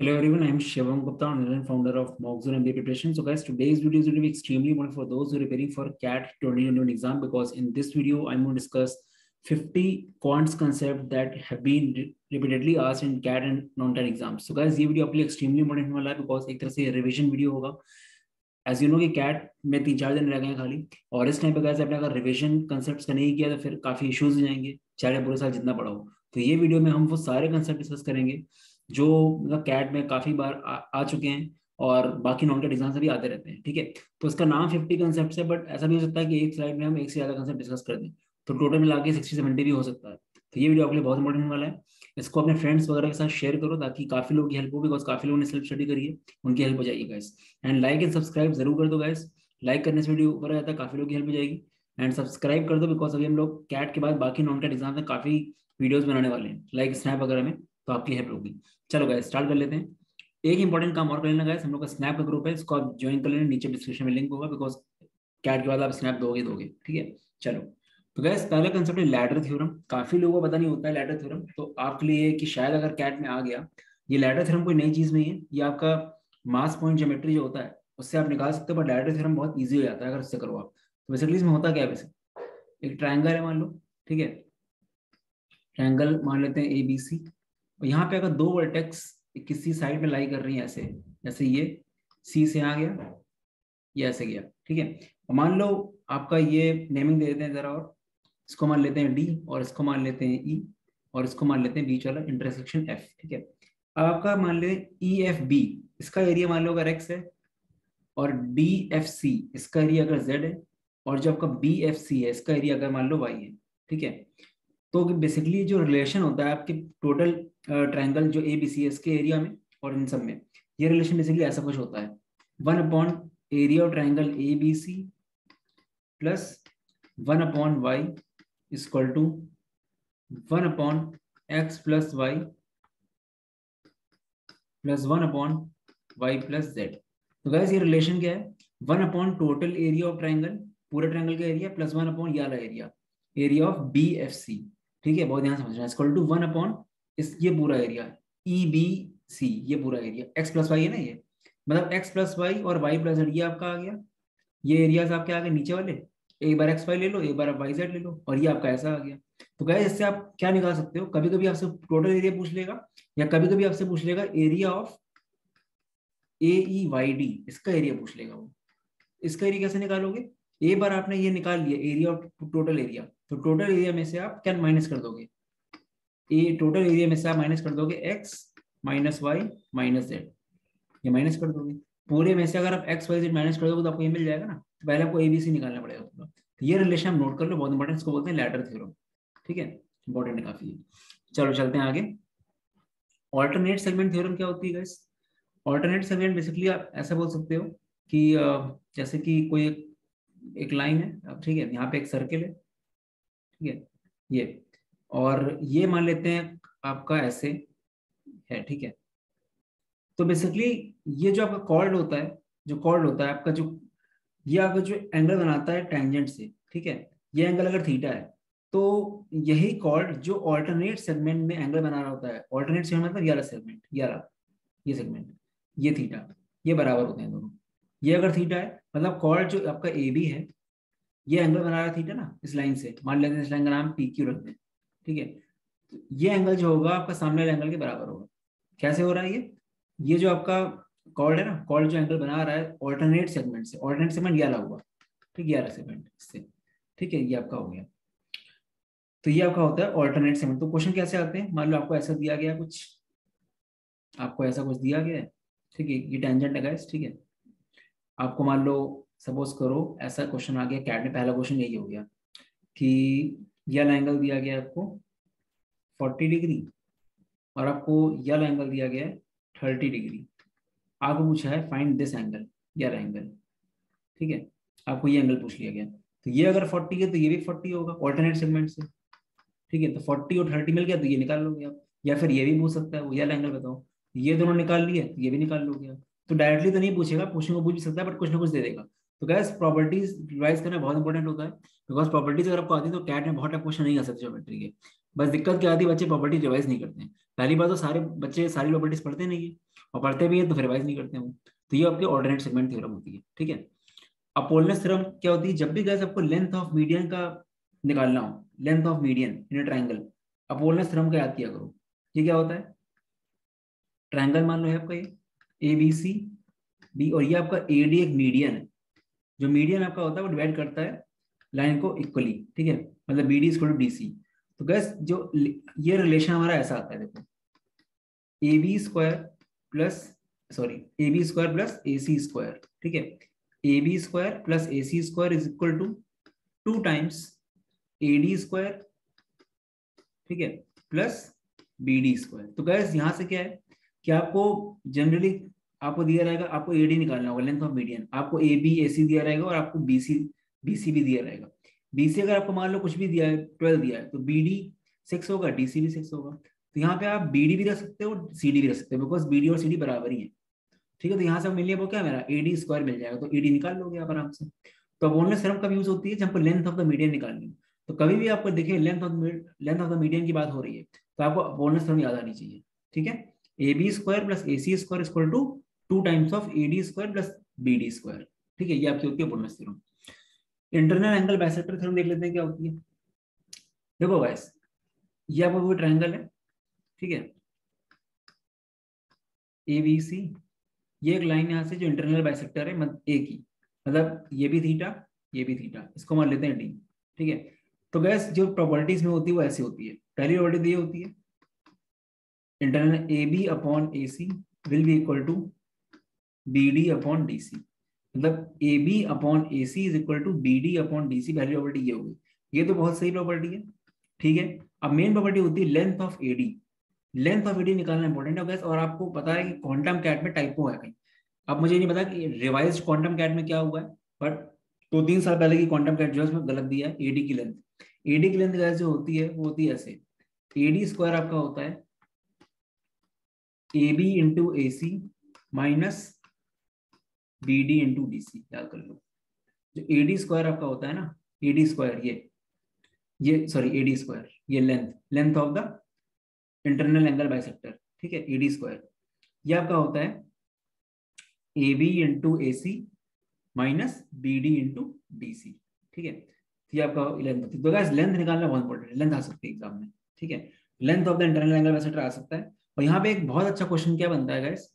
Hello everyone, I am Shivam Gupta, online founder of Moxon MBA Preparation. So guys, today's video is going to be extremely important for those who are preparing for CAT 2021 exam because in this video, I'm going to discuss 50 quants concept that have been repeatedly asked in CAT and non-CAT exams. So guys, ये video आपके लिए extremely important वाला है because एक तरह से revision video होगा as you know कि कैट में तीन चार दिन रह गए खाली और इस टाइम पे गैस आपने अगर रिविजन कंसेप्ट का नहीं किया तो फिर काफ़ी इश्यूज़ हो जाएँगे चाहे पूरे साल जितना पढ़ा हो तो ये वीडियो में हम वो सारे कंसेप्ट डिस्कस करेंगे जो मतलब कैट में काफ़ी बार आ, आ चुके हैं और बाकी नॉन कैट एग्ज़ाम भी आते रहते हैं ठीक है? तो इसका नाम फिफ्टी कंसेप्ट है बट ऐसा भी हो सकता है कि एक स्लाइड में हम एक से ज़्यादा कंसेप्ट डिस्कस कर दें। तो टोटल मिला के सिक्सटी सेवेंटी भी हो सकता है। तो ये वीडियो आपके लिए बहुत इंपॉर्टेंट वाला है। इसको अपने फ्रेंड्स वगैरह के साथ शेयर करो ताकि काफ़ी लोगों की हेल्प हो बिकॉज़ काफ़ी लोगों ने सेल्फ स्टडी करी है उनकी हेल्प हो जाएगी guys and like and subscribe ज़रूर कर दो गाइस लाइक करने से वीडियो ऊपर जाता है काफ़ी लोगों की हेल्प हो जाएगी। एंड सब्सक्राइब कर दो बिकॉज़ अभी हम लोग कैट के बाद बाकी नॉन कैट एग्ज़ाम में काफ़ी वीडियोज़ बनाने वाले हैं लाइक स्नैप वगैरह में। तो आपकी हेल्प होगी। चलो गाइस स्टार्ट कर लेते हैं। एक इंपॉर्टेंट काम और कर लेना हम लोग का स्नैप का ग्रुप है, इसको आप ज्वाइन कर लेना, नीचे डिस्क्रिप्शन में लिंक होगा बिकॉज़ कैट के बाद आप स्नैप दोगे दोगे, ठीक है? चलो। तो गैस पहला कंसेप्ट है लैडर थ्योरम काफ़ी लोगों को पता नहीं होता है लैडर थ्योरम तो आपके लिए कि शायद अगर कैट में आ गया, ये लैडर थ्योरम कोई नई चीज़ नहीं है, ये आपका मास पॉइंट ज्योमेट्री जो होता है, उससे आप निकाल सकते हो पर लैडर थ्योरम बहुत ईजी हो जाता है अगर उससे करो आप। तो बेसिकली इसमें होता क्या वैसे? एक ट्राइंगल है मान लो, ठीक है? ट्राइंगल मान लेते हैं ए बी सी और यहाँ पे अगर दो वर्टेक्स किसी साइड में लाई कर रही है ऐसे जैसे ये सी से आ गया ये ऐसे गया ठीक है? मान लो आपका ये नेमिंग दे देते हैं जरा और इसको मान लेते हैं डी और इसको मान लेते हैं ई e, और इसको मान लेते हैं बीच वाला इंटरसेक्शन एफ़ ठीक है? अब आपका मान लेते ई एफ़ बी इसका एरिया मान लो अगर एक्स है और डी एफ़ सी इसका एरिया अगर जेड है और जो आपका बी एफ़ सी है इसका एरिया अगर मान लो वाई है ठीक है? तो बेसिकली जो रिलेशन होता है आपके टोटल ट्राइंगल जो ए बी सी है इसके एरिया में और इन सब में। ये रिलेशन बेसिकली ऐसा कुछ होता है। One upon area of triangle A B C plus one upon Y equal to one upon X plus Y plus one upon Y plus Z तो गैस ये रिलेशन क्या है? One upon total area of triangle पूरे triangle का area plus one upon ये area area of B F C ठीक है? बहुत ध्यान समझना। इक्वल टू वन अपॉन इस, ये पूरा एरिया ई बी सी ये पूरा एरिया एक्स प्लस वाई है ना ये? मतलब एक्स प्लस वाई और वाई प्लस ये आपका आ गया। ये एरियाज़ आपके आ गए नीचे वाले। एक बार एक्स वाई ले लो, एक बार आप वाई जेड ले लो और ये आपका ऐसा आ गया। तो क्या इससे आप क्या निकाल सकते हो? कभी कभी आपसे टोटल एरिया पूछ लेगा या कभी कभी आपसे पूछ लेगा area of A E Y D इसका एरिया पूछ लेगा वो। इसका एरिया कैसे निकालोगे? एक बार आपने ये निकाल लिया एरिया ऑफ़ टोटल एरिया तो टोटल एरिया में से आप क्या माइनस कर दोगे। ए टोटल एरिया में से आप माइनस कर दोगे X minus Y minus Z ये माइनस कर दोगे। पूरे में से अगर आप एक्स वाई जेड माइनस कर दोगे तो आपको ये मिल जाएगा ना? तो पहले आपको एबीसी निकालना पड़ेगा तो ये रिलेशन आप नोट कर लो बहुत इंपॉर्टेंट इसको बोलते हैं लैटर थ्योरम ठीक है? इंपॉर्टेंट है काफ़ी। चलो चलते हैं आगे। ऑल्टरनेट सेगमेंट थ्योरम क्या होती है गाइस ऑल्टरनेट सेगमेंट बेसिकली आप ऐसा बोल सकते हो कि जैसे कि कोई एक, लाइन है ठीक है यहाँ पे एक सर्किल है। ठीक है? ये। और ये मान लेते हैं आपका ऐसे है, ठीक है? तो बेसिकली ये जो आपका कॉर्ड होता है, जो कॉर्ड होता है, आपका जो, ये आपका जो एंगल बनाता है टेंजेंट से, ठीक है? ये एंगल अगर थीटा है तो यही कॉर्ड जो ऑल्टरनेट सेगमेंट में एंगल बना रहा होता है ऑल्टरनेट सेगमेंट मतलब ग्यारह सेगमेंट ग्यारह ये सेगमेंट ये थीटा ये बराबर होते हैं दोनों। ये अगर थीटा है मतलब कॉर्ड जो आपका ए बी है, ये एंगल बना रहा थीटा ना, इस लाइन से, मान लेते हैं इस लाइन का नाम पी क्यू रख दें ठीक है? तो ये एंगल जो होगा, आपका सामने वाले एंगल के बराबर होगा। कैसे हो रहा है ये? ये जो आपका कॉल्ड है ना कॉल्ड जो एंगल बना रहा है ऑल्टरनेट सेगमेंट से ऑल्टरनेट सेगमेंट ये हुआ। ठीक ग्यारह सेगमेंट इससे ठीक है, ये आपका हो गया। तो ये आपका होता है ऑल्टरनेट सेगमेंट तो क्वेश्चन कैसे आते हैं? मान लो आपको ऐसा दिया गया कुछ। आपको ऐसा कुछ दिया गया है। ठीक है, ये टेंजेंट है ठीक है। आपको मान लो सपोज़ करो, ऐसा क्वेश्चन आ गया। कैट में पहला क्वेश्चन यही हो गया कि यल एंगल दिया गया आपको 40 डिग्री और आपको यल एंगल दिया गया है 30 डिग्री आपको पूछा है find this angle L angle ठीक है? आपको ये एंगल पूछ लिया गया। तो ये अगर 40 है तो ये भी 40 होगा ऑल्टरनेट सेगमेंट से। ठीक है? तो 40 और 30 मिल गया तो ये निकाल लोगे आप। या फिर ये भी पूछ सकता है, वो यल एंगल बताओ। ये दोनों निकाल लिए तो ये भी निकाल लोगे आप। तो डायरेक्टली तो नहीं पूछेगा, पूछने को पूछ भी सकता है बट कुछ ना कुछ दे देगा। तो गैस प्रॉपर्टीज़ रिवाइज करना बहुत इंपॉर्टेंट होता है। बिकॉज़ प्रॉपर्टीज़ अगर आपको आती है तो कैट में बहुत टाइप क्वेश्चन नहीं आ सकते ज्योमेट्री के। बस दिक्कत क्या आती है, बच्चे प्रॉपर्टी रिवाइज नहीं करते हैं। पहली बात तो सारे बच्चे सारी प्रॉपर्टीज़ पढ़ते नहीं है। और पढ़ते भी हैं तो फिर रिवाइज नहीं करते हम तो ये आपके ऑर्डिनेट सेगमेंट थ्योरम होती है, ठीक है? अपोलनेस थ्योरम क्या होती है? जब भी गैस आपको लेंथ ऑफ़ मीडियन का निकालना हो length of median in triangle Apollonius theorem का याद किया करो। ये क्या होता है? ट्राइंगल मान लो है आपका ये। ए बी सी बी और ये आपका ए डी एक मीडियन है। जो मीडियन आपका होता है, वो डिवाइड करता है लाइन को इक्वली ठीक है? मतलब B D equal to D C तो गैस जो ये रिलेशन हमारा ऐसा आता है, देखो। A B square plus sorry A B square plus A C square ठीक है? A B square plus A C square is equal to two times A D square ठीक है? प्लस बी डी स्क्वायर तो gas यहाँ से क्या है? कि आपको जनरली आपको दिया रहेगा, आपको ए डी निकालना होगा लेंथ ऑफ़ मीडियन आपको ए बी ए सी दिया रहेगा और आपको बी सी बी सी भी दिया रहेगा। बी सी अगर आपको मान लो कुछ भी दिया है ट्वेल्व दिया है तो बी डी सिक्स होगा डी सी भी सिक्स होगा। तो यहाँ पे आप बी डी भी रख सकते हो सी डी भी रख सकते हो बिकॉज़ बी डी और सी डी बराबर ही है। ठीक है तो यहाँ से मिलिए वो क्या मेरा? ए डी स्क्वायर मिल जाएगा तो ए डी निकाल लोगे आप आराम से। तो बोनलेस सिर्फ़ कब यूज़ होती है? जब लेंथ ऑफ़ द मीडियन निकालनी है। तो कभी भी आपको देखिए length of length of the median की बात हो रही है तो आपको बोनलेस थ्योरम याद आनी चाहिए। ठीक है? A B square plus A C square equal to two times of A D square plus B D square. ठीक है, ये आपकी होती है Apollonius theorem internal angle bisector theorem देख लेते हैं, क्या होती है? देखो गाइस ये आपका कोई ट्रायंगल है, ठीक है? ए बी सी ये एक लाइन यहाँ से जो इंटरनल बाइसेक्टर है ए की। मतलब ये भी थीटा ये भी थीटा इसको मान लेते हैं डी ठीक है? तो गैस जो प्रॉपर्टीज़ में होती है, वो ऐसी होती है। पहली प्रॉपर्टी ये होती है। Internal A B upon A C will be equal to B D upon D C मतलब A B upon A C is equal to B D upon D C पहली प्रॉपर्टी ये होगी ये तो बहुत सही प्रॉपर्टी है, ठीक है? अब मेन प्रॉपर्टी होती है length of A D length of A D निकालना इंपॉर्टेंट है और आपको पता है कि क्वांटम कैट में टाइपो है कहीं। अब मुझे नहीं पता कि रिवाइज क्वांटम कैट में क्या हुआ है बट दो तीन साल पहले की क्वांटम कैट जो है उसमें गलत दिया है एडी की लेंथ एडी की लेंथ जो होती है, वो होती है ऐसे। एडी स्क्वायर आपका होता है A B into A C minus B D into D C याद कर लो। जो ए डी स्क्वायर आपका होता है ना ए डी स्क्वायर ये ये सॉरी ए डी स्क्वायर ये length length of the internal angle bisector ठीक है ए डी स्क्वायर ये आपका होता है A B into A C minus B D into D C ठीक है। तो ये आपका लेंथ होती है। तो लेंथ निकालना बहुत इंपॉर्टेंट है। लेंथ आ सकती है एग्ज़ाम में, ठीक है। Length of the internal angle bisector आ सकता है। और यहाँ पे एक बहुत अच्छा क्वेश्चन क्या बनता है गैस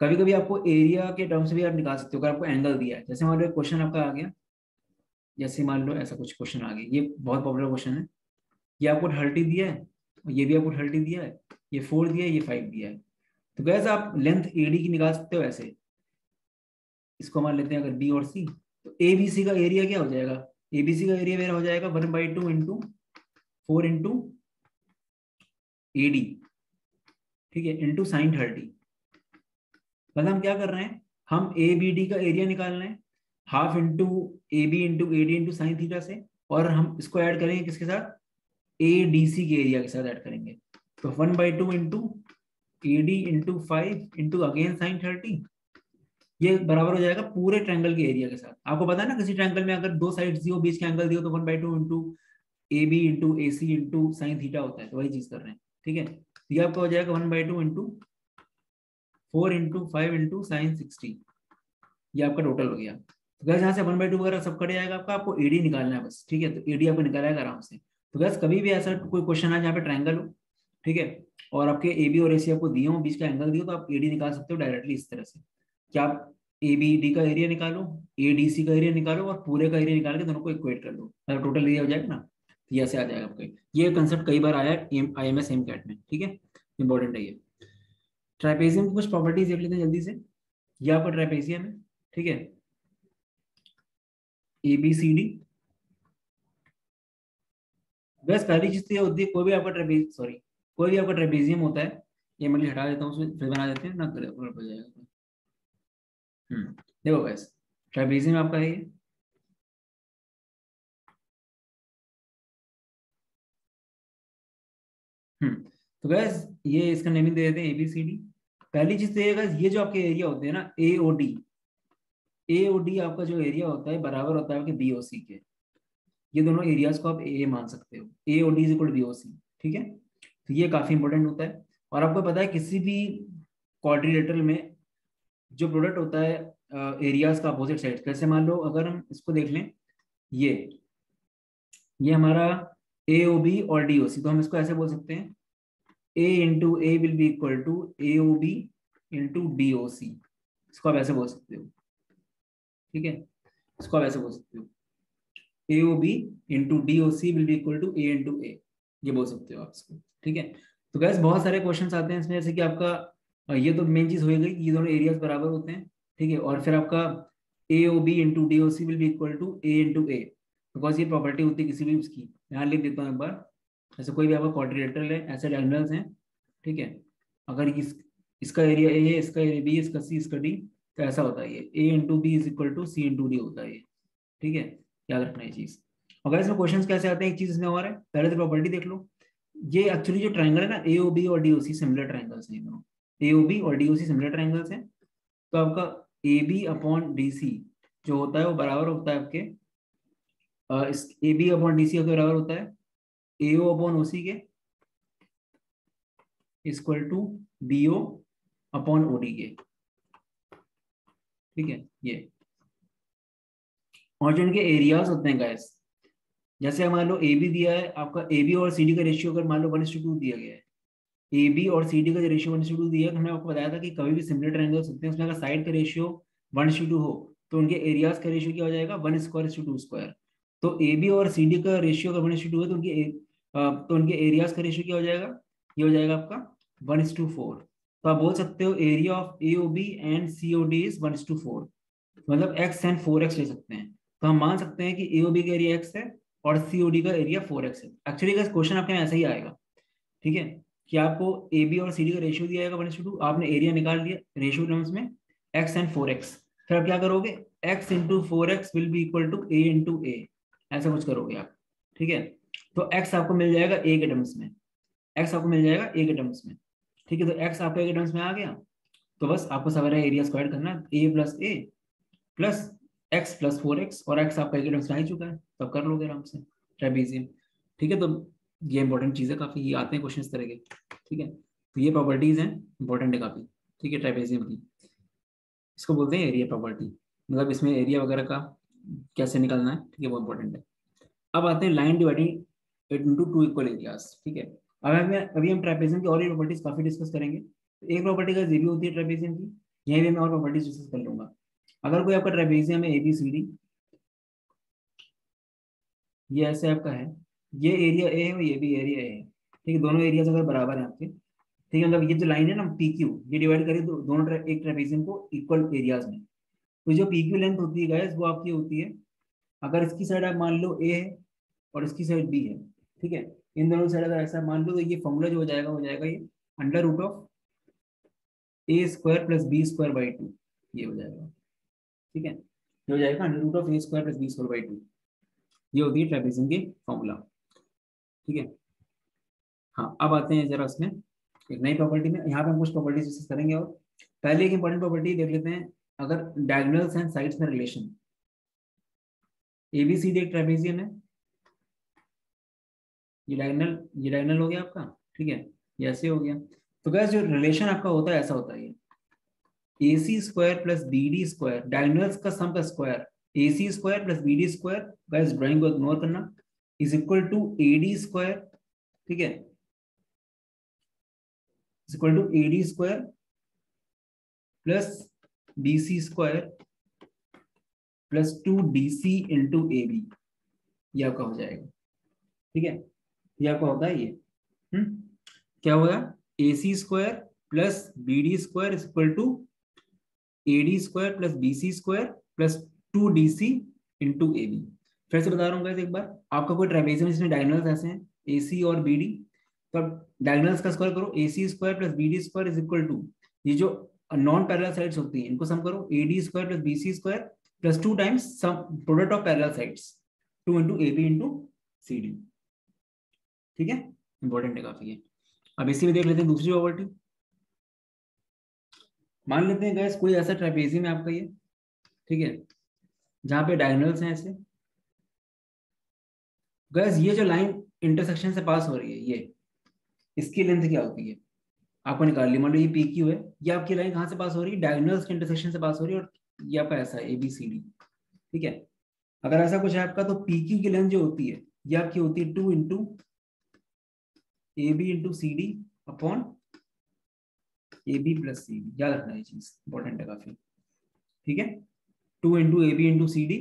कभी कभी आपको एरिया के टर्म से भी आप निकाल सकते हो, अगर आपको एंगल दिया है। जैसे मान लो क्वेश्चन आपका आ गया, जैसे मान लो ऐसा कुछ क्वेश्चन आ गया, ये बहुत पॉपुलर क्वेश्चन है। ये आपको थर्टी दिया है, ये भी आपको थर्टी दिया है, ये फोर दिया है, ये फाइव दिया है। तो कैसे आप लेंथ एडी की निकाल सकते हो ऐसे। इसको मान लेते हैं अगर बी और सी तो ए बी सी का एरिया क्या हो जाएगा? ए बी सी का एरिया मेरा हो जाएगा one by two into four into A D ठीक है इंटू साइन थर्टी मतलब हम क्या कर रहे हैं? हम ए बी डी का एरिया निकाल रहे हैं। Half into A B into A D into sine theta से। और हम इसको ऐड करेंगे किसके साथ? ए डी सी के एरिया के साथ ऐड करेंगे। तो one by two into A D into five into again sine thirty ये बराबर हो जाएगा पूरे ट्रायंगल के एरिया के साथ। आपको पता है ना, किसी ट्रायंगल में अगर दो साइड दियो, बीच के एंगल दियो तो one by two into A B into A C into sine theta होता है। तो वही चीज़ कर रहे हैं। ठीक है? तो ये आपका हो जाएगा one by two into four into five into sine sixty. ये आपका टोटल हो गया। तो गैस यहाँ से वन बाई टू वगैरह सब कट जाएगा आपका, आपको एडी निकालना है बस, ठीक है? तो एडी आपको निकालेगा आराम से। तो गैस कभी भी ऐसा कोई क्वेश्चन है जहाँ पे ट्रायंगल हो, ठीक है? और आपके ए बी और ए सी आपको दिए हो, बीच का एंगल दियो तो आप एडी निकाल सकते हो डायरेक्टली इस तरह से। क्या आप ए बी डी का एरिया निकालो ए डी सी का एरिया निकालो और पूरे का एरिया निकाल के दोनों को इक्वेट कर दो। अगर टोटल एरिया हो जाएगा ना? तो ये ऐसे आ जाएगा आपका। ये कंसेप्ट कई बार आया I M S M CAT में, ठीक है? इंपॉर्टेंट है ये। ट्राइपेजियम की कुछ प्रॉपर्टीज़ देख लेते हैं जल्दी से। ये आपका ट्राइपेजियम है, ठीक है? ए बी सी डी बस पहली चीज़ तो ये होती है, कोई भी आपका ट्रेपेज सॉरी कोई भी आपका ट्रेपेजियम होता है, ये मैं हटा देता हूँ उसमें, फिर बना देते हैं, ना करे हो जाएगा। हम्म देखो गैस ट्रेपेजियम आपका है हम्म तो गैस ये इसका नेमिंग दे देते हैं एबीसीडी पहली चीज़ तो ये गैस ये जो आपके एरिया होते हैं ना A O D A O D आपका जो एरिया होता है, बराबर होता है आपके बी ओ सी के। ये दोनों एरियाज़ को आप ए मान सकते हो। A O D equal B O C ठीक है? तो ये काफ़ी इंपॉर्टेंट होता है। और आपको पता है, किसी भी क्वाड्रिलेटरल में जो प्रोडक्ट होता है एरियाज़ का अपोजिट साइड कैसे मान लो? अगर हम इसको देख लें, ये। ये हमारा ए ओ बी और डी ओ सी तो हम इसको ऐसे बोल सकते हैं। A into A will be equal to A B into D O C इसको आप ऐसे बोल सकते हो। ठीक है? इसको आप ऐसे बोल सकते हो। A O B into D O C will be equal to A into A ये बोल सकते हो आप इसको। ठीक है? तो गैस बहुत सारे क्वेश्चन आते हैं इसमें। जैसे कि आपका ये तो मेन चीज़ हो गई कि ये दोनों एरियाज़ बराबर होते हैं। ठीक है? और फिर आपका A O B into D O C will be equal to A into A because ये प्रॉपर्टी होती है किसी भी उसकी। यहाँ लिख देता हूँ एक बार। जैसे कोई भी आपका क्वाड्रिलेटरल है ऐसे डायगोनल्स हैं, ठीक है? अगर इस, इसका एरिया ए है इसका एरिया बी इसका सी इसका डी तो ऐसा होता है ये। A into B is equal to C into D होता है ये, ठीक है? याद रखना ये चीज़। अगर इसमें क्वेश्चन कैसे आते हैं? एक चीज़ इसमें और है। पहले तो प्रॉपर्टी देख लो। ये एक्चुअली जो ट्राइंगल है ना ए ओ बी और D O C similar triangles हैं दोनों। ए ओ बी और D O C similar triangles हैं। तो आपका A B upon D C जो होता है, वो बराबर होता है आपके A B upon D C बराबर होता है A O upon O C के equal to B O upon O D के। ठीक है? ये। और जो इनके एरियाज़ होते हैं गैस जैसे मान लो ए बी दिया है, आपका ए बी और सी डी का रेशियो अगर मान लो वन टू दिया गया है ए बी और सी डी का रेशियो वन टू दिया है तो हमने आपको बताया था कि कभी भी सिमिलर ट्रायंगल सकते हैं, उसमें अगर साइड का रेशियो वन टू हो तो उनके एरियाज़ का रेशियो क्या हो जाएगा? वन स्क्वायर टू स्क्वायर तो ए बी और सी डी का रेशियो अगर वन टू है तो उनके तो उनके एरियाज़ का रेशियो क्या हो जाएगा? ये हो जाएगा आपका वन इज़ टू फोर तो आप बोल सकते हो area of A O B and C O D is one is two four मतलब एक्स एंड फोर एक्स ले सकते हैं। तो हम मान सकते हैं कि ए ओ बी का एरिया एक्स है और सी ओ डी का एरिया फोर एक्स है। एक्चुअली क्वेश्चन आपके ऐसा ही आएगा। ठीक है? कि आपको ए बी और सी डी का रेशियो दिया जाएगा वन इज़ टू आपने एरिया निकाल लिया रेशियो टर्म्स में एक्स एंड फोर एक्स फिर आप क्या करोगे? X into four x will be equal to A into A ऐसा कुछ करोगे आप। ठीक है? तो x आपको मिल जाएगा ए के टर्म्स में। एक्स आपको मिल जाएगा ए के टर्म्स में। ठीक है तो x आपको ए के टर्म्स में आ गया। तो बस आपको सवाल एरिया स्क्वायर करना A plus A plus x plus four x और एक्स आपका ए के टर्म्स में आ चुका है। तो कर लोगे आराम से ट्रेबीजियम ठीक है तो ये इंपॉर्टेंट चीज़ है काफ़ी ये आते हैं क्वेश्चन इस तरह के। ठीक है तो ये प्रॉपर्टीज़ हैं इंपॉर्टेंट है काफ़ी। ठीक है ट्रेबीजियम की। इसको बोलते हैं एरिया प्रॉपर्टी मतलब इसमें एरिया वगैरह का कैसे निकलना है, ठीक है, वो इंपॉर्टेंट है। अब आते हैं line dividing into two equal areas ठीक है? अब हमें अभी हम ट्रेपेजियम की और भी प्रॉपर्टीज़ काफ़ी डिस्कस करेंगे। तो एक प्रॉपर्टी का ये होती है ट्रेपेजियम की यहीं भी मैं और प्रॉपर्टीज़ डिस्कस कर लूँगा। अगर कोई आपका ट्रेपेजियम है ए बी सी डी ये ऐसे आपका है ये एरिया ए है और ये भी एरिया ए है ठीक है? दोनों एरियाज़ अगर बराबर है आपके ठीक है? मतलब ये जो लाइन है ना पी क्यू ये डिवाइड करिए दो, दोनों एक ट्रेपेजियम को इक्वल एरियाज़ में। तो जो पी क्यू लेंथ होती है गाइस वो आपकी होती है अगर इसकी साइड आप मान लो ए है और इसकी साइड बी है ठीक है? इन दोनों साइड अगर ऐसा मान लो तो ये फॉर्मूला जो हो जाएगा हो जाएगा ये under root of A square plus B square by two ये हो जाएगा। ठीक है? ये हो जाएगा under root of A square plus B square by two ये होती है ट्रेपेजियम की फॉर्मूला ठीक है? हाँ अब आते हैं जरा उसमें एक नई प्रॉपर्टी में, यहाँ पे हम कुछ प्रॉपर्टीज़ डिस्कस करेंगे और पहले एक इंपॉर्टेंट प्रॉपर्टी देख लेते हैं। अगर डायगोनल्स एंड साइड्स में relation A B C D एक ट्रेपेजियम है। ये डायगोनल ये डायगोनल हो गया आपका, ठीक है? ये ऐसे हो गया। तो गैस जो रिलेशन आपका होता है, ऐसा होता है A C square plus B D square diagonals का सम का square A C square plus B D square guys drawing को इग्नोर करना। Is equal to A D square ठीक है? Is equal to A D square plus B C square plus two D C into A B ये आपका हो जाएगा, ठीक है? ये आपका होता है ये? हम्म क्या होगा? A C square plus B D square equal to A D square plus B C square plus two D C into A B फिर से बता रहा हूँ एक बार। आपका कोई ट्रेपेजियम इसमें डायगोनल्स ऐसे हैं ए सी और बी डी तो आप डायगोनल्स का स्क्वायर करो। A C square plus B D square is equal to ये जो नॉन पैरेलल साइड्स होती हैं, इनको सम करो। A D square plus B C square plus two times sum product of parallel sides two into A B into C D ठीक है? Important है काफ़ी, है। अब इसी में देख लेते हैं दूसरी प्रॉपर्टी मान लेते हैं गैस कोई ऐसा ट्रेपेजियम है आपका ये? ठीक है? जहाँ पे डायगोनल्स हैं ऐसे। गैस ये जो लाइन इंटरसेक्शन से पास हो रही है, ये, इसकी लेंथ क्या होती है? आपको निकाल लिया मान लो ये पी क्यू है, ये आपकी लाइन कहाँ से पास हो रही है? डायगोनल्स के इंटरसेक्शन से पास हो रही है, और ये आपका ऐसा ए बी सी डी ठीक है? अगर ऐसा कुछ है आपका तो पी क्यू की लेंथ जो होती है, ये आपकी होती है two into A B C D upon A B plus C D याद रखना ये चीज़ इंपॉर्टेंट है काफ़ी। ठीक है? Two into A B into C D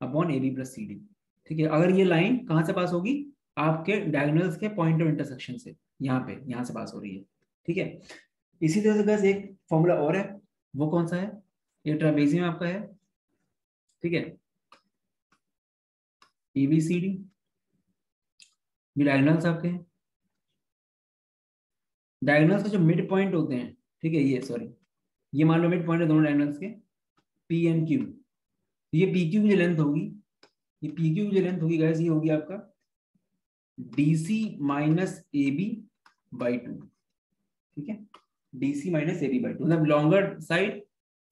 upon A B plus C D ठीक है? अगर ये लाइन कहाँ से पास होगी? आपके डायगोनल्स के पॉइंट ऑफ़ इंटरसेक्शन से। यहाँ पे, यहाँ से पास हो रही है। ठीक है? इसी तरह से बस एक फॉर्मूला और है। वो कौन सा है? ये ट्रापेजियम आपका है। ठीक है? एबीसीडी ये डायगोनल्स आपके हैं। डायगोनल्स के जो मिड पॉइंट होते हैं, ठीक है, ये सॉरी ये मान लो मिड पॉइंट है दोनों डायगोनल्स के पी एन क्यू ये पी क्यू की लेंथ होगी, ये पी क्यू की लेंथ होगी गैस ये होगी आपका D C minus A B by two ठीक है? D C minus A B by two मतलब longer side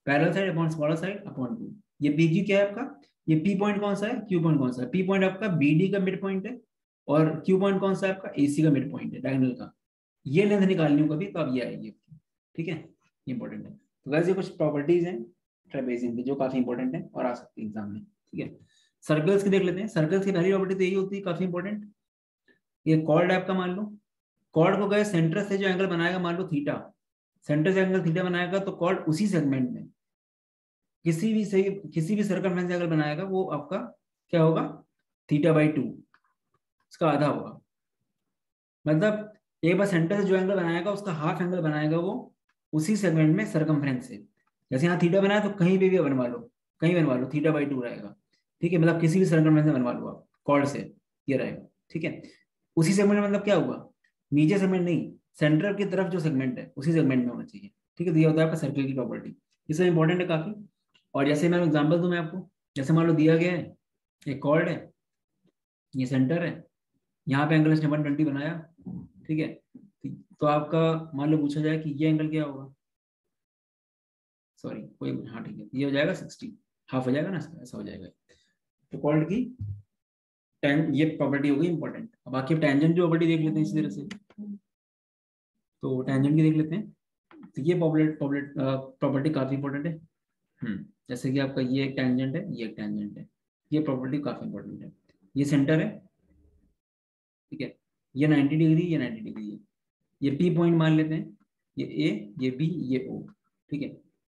parallel side upon smaller side upon two ये पी क्यू क्या है आपका? ये पी पॉइंट कौन सा है? क्यू पॉइंट कौन सा है? पी पॉइंट आपका बी डी का मिड पॉइंट है और क्यू पॉइंट कौन सा है आपका? एसी का मिड पॉइंट है डायगोनल का। ये लेंथ निकालनी हो कभी तो अब ये आएगी ठीक है? इंपॉर्टेंट है। तो वैसे कुछ प्रॉपर्टीज़ हैं ट्रेपेजियम की, जो काफ़ी इंपॉर्टेंट है और आ सकती है एग्ज़ाम में। ठीक है? सर्कल्स की देख लेते हैं। सर्कल्स की पहली प्रॉपर्टी तो यही होती है, काफ़ी इंपॉर्टेंट ये कॉर्ड आपका मान लो। कॉर्ड को गए सेंटर से जो एंगल बनाएगा, मान लो थीटा सेंटर से एंगल थीटा बनाएगा तो कॉर्ड उसी सेगमेंट में। किसी भी सही किसी भी सर्कल एंगल बनाएगा, वो आपका क्या होगा? थीटा बाई टू इसका आधा होगा। मतलब एक बार सेंटर से जो एंगल बनाएगा, उसका हाफ़ एंगल बनाएगा वो उसी सेगमेंट में सरकमफ्रेंस से। जैसे यहाँ थीटा बनाया तो कहीं पे भी बनवा लो, कहीं बनवा लो थीटा बाई टू रहेगा। ठीक है मतलब किसी भी सरकमफ्रेंस में बनवा लो आप कॉर्ड से, ये रहेगा। ठीक है, उसी सेगमेंट में मतलब क्या हुआ? नीचे सेगमेंट नहीं सेंटर की तरफ़ जो सेगमेंट है, उसी सेगमेंट में होना चाहिए। ठीक है तो ये होता है आपका सर्कल की प्रॉपर्टी सब इंपॉर्टेंट है काफ़ी। और जैसे मैं एग्ज़ाम्पल दूँ मैं आपको, जैसे मान लो दिया गया है, एक कॉर्ड है, ये सेंटर है, यहाँ पे एंगल इसने वन ट्वेंटी बनाया। ठीक है? तो आपका मान लो पूछा जाए कि ये एंगल क्या होगा? सॉरी कोई हाँ ठीक है। ये हो जाएगा सिक्सटी हाफ़ हो जाएगा ना? ऐसा हो जाएगा। तो कॉल्ड की टेन ये प्रॉपर्टी होगी इंपॉर्टेंट अब बाकी टेंजेंट जो प्रॉपर्टी देख लेते हैं इसी तरह से। तो टेंजेंट की देख लेते हैं। तो ये प्रॉपर्टी काफ़ी इंपॉर्टेंट है। हम्म जैसे कि आपका ये एक टेंजेंट है, ये एक टेंजेंट है। ये प्रॉपर्टी काफ़ी इंपॉर्टेंट है। ये सेंटर है। ठीक है? ये 90 डिग्री, ये 90 डिग्री है। ये पी पॉइंट मान लेते हैं। ये ए ये बी ये ओ ठीक है?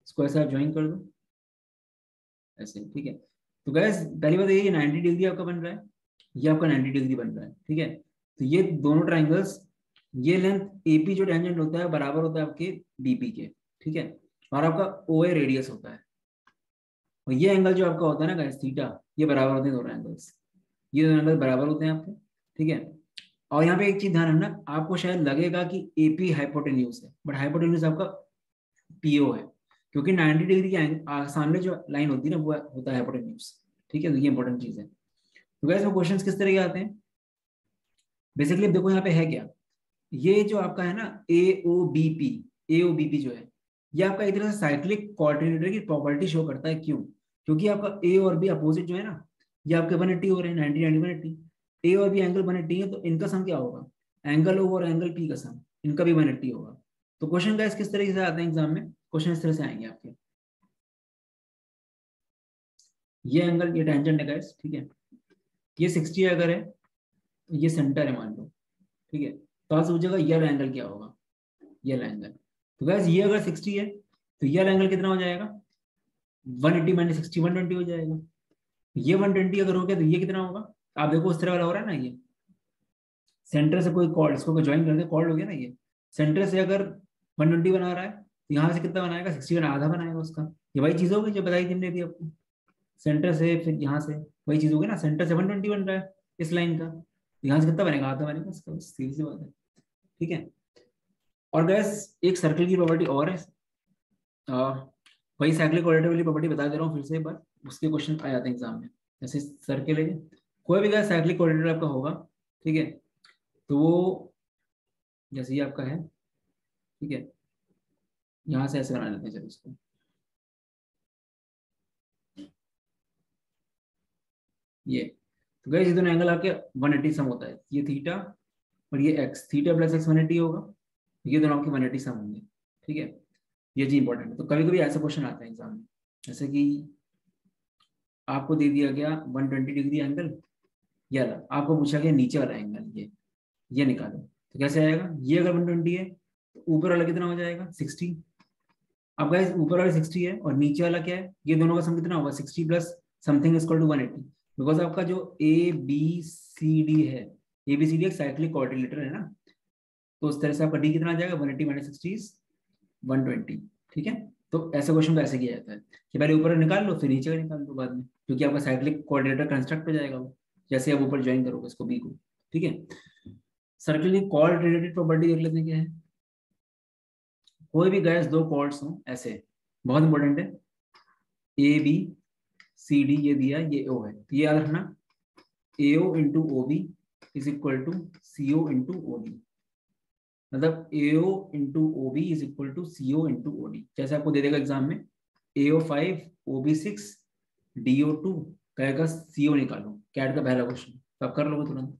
इसको ऐसे आप ज्वाइन कर दो। ऐसे, ठीक है? तो गैस पहली बात ये नाइनटी डिग्री आपका बन रहा है। ये आपका 90 डिग्री बन रहा है, ठीक है? तो ये दोनों ट्राइंगल्स ये लेंथ एपी जो टेंजेंट होता है, बराबर होता है आपके बीपी के, ठीक है? और आपका ओ ए रेडियस होता है। और ये एंगल जो आपका होता है ना गैस थीटा ये बराबर होते हैं दोनों एंगल्स ये दोनों एंगल बराबर होते हैं आपके, ठीक है? और यहाँ पे एक चीज़ ध्यान रखना, आपको शायद लगेगा कि एपी हाइपोटेन्यूज है बट हाइपोटेन्यूज आपका पीओ है, क्योंकि 90 डिग्री के सामने जो लाइन होती है ना, वो होता है ठीक है तो ये इंपॉर्टेंट चीज़ है। तो वो क्वेश्चन किस तरह के आते हैं? बेसिकली देखो यहाँ पे है क्या? ये जो आपका है ना A O B P A O B P जो है, ये आपका एक तरह से साइक्लिक कोऑर्डिनेटर की प्रॉपर्टी शो करता है। क्यों? क्योंकि आपका ए और बी अपोजिट जो है ना, ये आपके वन एट्टी हो रहे हैं ninety ninety one eighty A और बी एंगल वन एट्टी है तो इनका सम क्या होगा? एंगल ओ और एंगल पी का सम इनका भी वन एट्टी होगा। तो क्वेश्चन का किस तरीके से आते हैं एग्ज़ाम में? क्वेश्चन इस तरह से आएँगे आपके। ये एंगल ये टेंजेंट है गाइस ठीक है? ये 60 अगर है तो ये सेंटर है, मान लो, ठीक है? तो आप सोचेगा यल एंगल क्या होगा? यल एंगल तो गैस ये अगर 60 है तो यल एंगल कितना हो जाएगा? 180 eighty minus sixty one twenty हो जाएगा। ये 120 अगर हो गया तो ये कितना होगा? आप देखो उस तरह वाला हो रहा है ना ये। सेंटर से कोई कॉर्ड इसको ज्वाइन करके कॉर्ड हो गया ना ये। सेंटर से अगर 120 बना रहा है तो यहाँ से कितना बनाएगा? सिक्सटी का आधा बनाएगा उसका। ये वही चीज़ होगी जो बताई थी हमने दी आपको। सेंटर से, फिर यहाँ से, वही चीज़ होगी ना। सेंटर से 120 बन रहा है इस लाइन का। यहाँ से कितना बनेगा? आधा बनेगा इसका सीधी सी बात है। ठीक है? और गैस एक सर्कल की प्रॉपर्टी और है। वही साइक्लिक क्वालिटी वाली प्रॉपर्टी बता दे रहा हूँ फिर से एक बार। उसके क्वेश्चन आ जाते हैं एग्ज़ाम में। जैसे सर्किल है कोई भी गैस साइक्लिक क्वालिटी आपका होगा, ठीक है? तो वो, जैसे ये आपका है, ठीक है? यहाँ से ऐसे बना लेते हैं चलो इसको। ये। तो गैस ये दोनों एंगल आके 180 सम होता है। ये थीटा और ये x theta plus x one होगा। ये दोनों आपके वन सम होंगे, ठीक है? ये जी इंपॉर्टेंट है। तो कभी कभी ऐसा क्वेश्चन आता है एग्ज़ाम में। जैसे कि आपको दे दिया गया 120 डिग्री एंगल ये वाला आपको पूछा गया नीचे वाला एंगल ये ये निकालो। तो कैसे आएगा? ये अगर 120 है तो ऊपर वाला कितना हो जाएगा? 60 अब गाइस ऊपर वाला 60 है और नीचे वाला क्या है? ये दोनों का सम कितना होगा? 60 plus something is two 180 because आपका जो ए बी सी डी है ए बी सी डी एक साइक्लिक कोऑर्डिनेटर है ना? तो उस तरह से आपका डी कितना आ जाएगा? 180 माइनस सिक्सटी वन ट्वेंटी ठीक है? तो ऐसा क्वेश्चन को ऐसे किया जाता है कि पहले ऊपर निकाल लो, फिर नीचे निकाल लो बाद में, क्योंकि आपका साइक्लिक कोऑर्डिनेटर कंस्ट्रक्ट हो जाएगा वो। जैसे आप ऊपर ज्वाइन करोगे इसको बी को, ठीक है? सर्किल की कॉर्ड रिलेटेड प्रॉपर्टी देख लेते हैं क्या है। कोई भी गैस दो कॉर्ड्स हो, ऐसे, बहुत इंपॉर्टेंट है। ए बी सी डी ये दिया, ये ओ है। तो ये याद रखना A O into O B is equal to C O into O D मतलब A O into O B is equal to C O into O D जैसे आपको दे देगा एग्ज़ाम में A O five O B six D O two कहेगा C ओ निकालो। CAT का पहला क्वेश्चन तो कर लोगे तुरंत।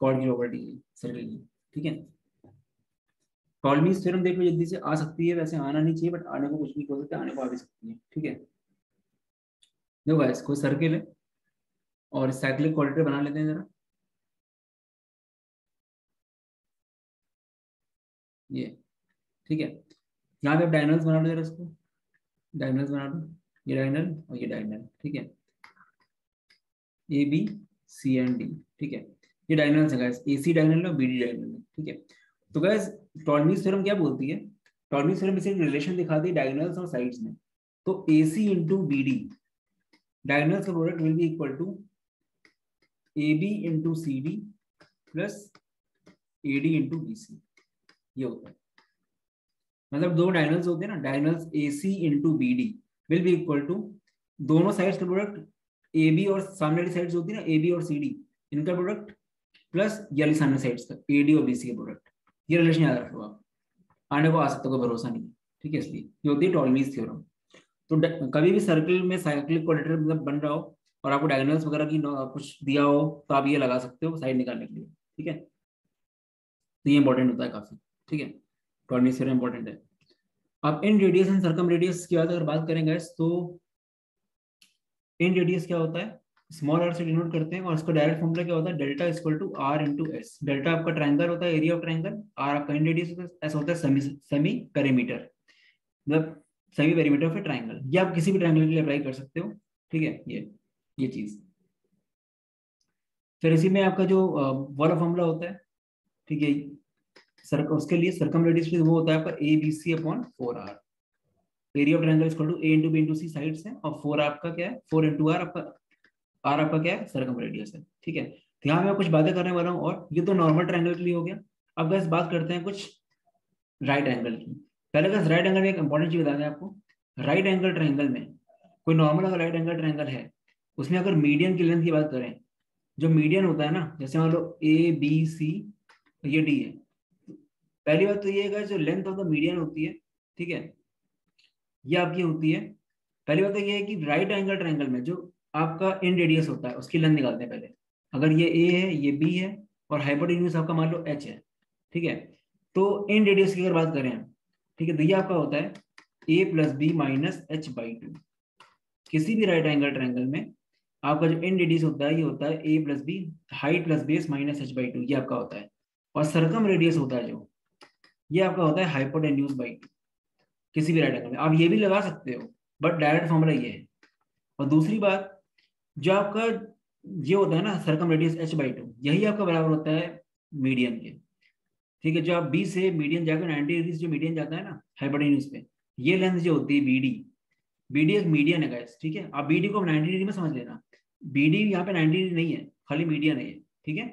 कॉर्ड की प्रॉपर्टी सर्किल की ठीक है? टॉलमीज थ्योरम देख लो, जल्दी से आ सकती है। वैसे आना नहीं चाहिए बट आने को कुछ नहीं हो सकता आने को आ भी सकती है। ठीक है? देखो गाइस कोई सर्किल है, और साइक्लिक क्वालिटी बना लेते हैं जरा। ये। ठीक है? यहाँ पे डायनल्स बना लो जरा इसको। डायनल्स बना लो। ये डायनल और ये डायनल ठीक है? A B C and D, ठीक है? ये डायनल्स है गाइस ए सी डायनल और बी डी डायनल है ठीक है? तो गाइस टॉलमीज थ्योरम क्या बोलती है? टॉलमीज थ्योरम इसे रिलेशन दिखाती है डायगोनल्स और साइड्स में। तो A C into B D diagonals का product will be equal to A B into C D plus A D into B C ये होता है। मतलब दो डायनल्स होते हैं ना diagonals A C into B D will be equal to दोनों साइड्स का प्रोडक्ट ए बी और सामने वाली साइड्स होती है ना ए बी और सी डी इनका प्रोडक्ट प्लस ये वाली सामने साइड्स का ए डी और बी सी का प्रोडक्ट ये रिलेशन याद रखो आप। आने को आ सकता कोई भरोसा नहीं ठीक है इसलिए, ये होती है टॉलमीज थ्योरम तो कभी भी सर्किल में साइक्लिक क्वाड्रेटर मतलब बन रहा हो और आपको डायगोनल्स वगैरह की कुछ दिया हो तो आप ये लगा सकते हो साइड निकालने के लिए। ठीक है? तो ये इंपॉर्टेंट होता है काफ़ी। ठीक है? टॉर्निस थ्योरम इंपॉर्टेंट है। अब in radius and circum radius की बात अगर बात करेंगे तो इन रेडियस क्या होता है? स्मॉल आर से डिनोट करते हैं और इसका डायरेक्ट फॉर्मूला क्या होता है? Delta equal to R into S delta आपका ट्रायंगल होता है, एरिया ऑफ़ ट्रायंगल। आर आपका इन रेडियस एस होता है सेमी सेमी पेरीमीटर मतलब semi perimeter of a triangle ये आप किसी भी ट्रायंगल के लिए अप्लाई कर सकते हो, ठीक है? ये ये चीज़। फिर इसी में आपका जो वाला फॉर्मूला होता है, ठीक है? सर्क उसके लिए सर्कम रेडियस वो होता है आपका A B C upon four R area of triangle equal to A into B into C sides है, और फोर आपका क्या है? फोर इंटू आर आपका आर आपका क्या है? सर्कम रेडियस है, ठीक है? तो यहाँ मैं कुछ बातें करने वाला हूँ, और ये तो नॉर्मल ट्रायंगल के लिए हो गया। अब बस बात करते हैं कुछ राइट एंगल की। पहले बस राइट एंगल में एक इंपॉर्टेंट चीज़ बता दें आपको। राइट एंगल ट्रायंगल में कोई नॉर्मल अगर राइट एंगल ट्रायंगल है, उसमें अगर मीडियन की लेंथ की बात करें, जो मीडियन होता है ना, जैसे मान लो ए बी सी ये डी है। पहली बात तो ये है जो लेंथ ऑफ़ द मीडियन होती है, ठीक है? ये आपकी होती है। पहली बात तो ये है कि राइट एंगल ट्रायंगल में जो आपका इन रेडियस होता है, उसकी लेंथ निकालते हैं पहले। अगर ये ए है, ये बी है और हाइपोटेन्यूज आपका मान लो एच है, ठीक है? तो इन रेडियस की अगर बात करें ठीक है तो ये आपका होता है A plus B minus H by two किसी भी राइट एंगल ट्रायंगल में आपका जो इन रेडियस होता है, ये होता है A plus B height plus base minus H by two ये आपका होता है। और सरकम रेडियस होता है जो, ये आपका होता है हाइपोटेन्यूज बाई टू किसी भी राइट एंगल में आप ये भी लगा सकते हो बट डायरेक्ट फॉर्मूला ये है। और दूसरी बात जो आपका ये होता है ना circumradius H by two यही आपका बराबर होता है मीडियन के। ठीक है जो आप बी से मीडियन जाकर नाइनटी डिग्री जो मीडियन जाता है ना हाइपोटेन्यूज पे ये लेंथ जो होती है बी डी बी डी एक मीडियन है गैस ठीक है? आप बीडी को नाइनटी डिग्री में समझ लेना। बी डी यहाँ पे नाइनटी डिग्री नहीं है खाली मीडियन है ठीक है?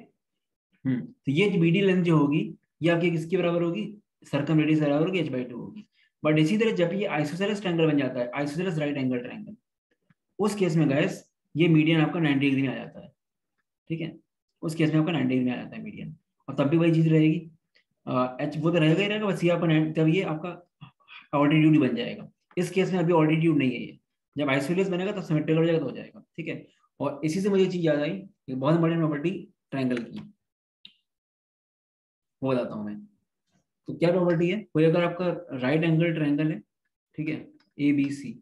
हम्म। तो ये बी डी लेंथ जो होगी ये आपकी किसके बराबर होगी? सरकम रेडियस बराबर होगी एच बाई टू होगी। बट इसी तरह जब ये आइसोसेलस ट्रायंगल बन जाता है आइसोसेलस राइट एंगल ट्रायंगल उस केस में गैस ये मीडियन आपका नाइनटी डिग्री में आ जाता है, ठीक है? उस केस में आपका नाइनटी डिग्री में आ जाता है मीडियन और तब भी वही चीज़ रहेगी। एच वो तो रहेगा ही रहेगा, बस ये आपका तब ये आपका ऑल्टीट्यूड बन जाएगा। इस केस में अभी ऑल्टीट्यूड नहीं है ये। जब आइसोलेस बनेगा, तब सिमेट्रिकल हो जाएगा तो हो जाएगा, ठीक है? और इसी से मुझे चीज़ याद आई बहुत इंपॉर्टेंट प्रॉपर्टी ट्रायंगल की। वो बताता हूँ मैं। तो क्या प्रॉपर्टी है? कोई अगर आपका राइट एंगल ट्रायंगल है, ठीक है? ए बी सी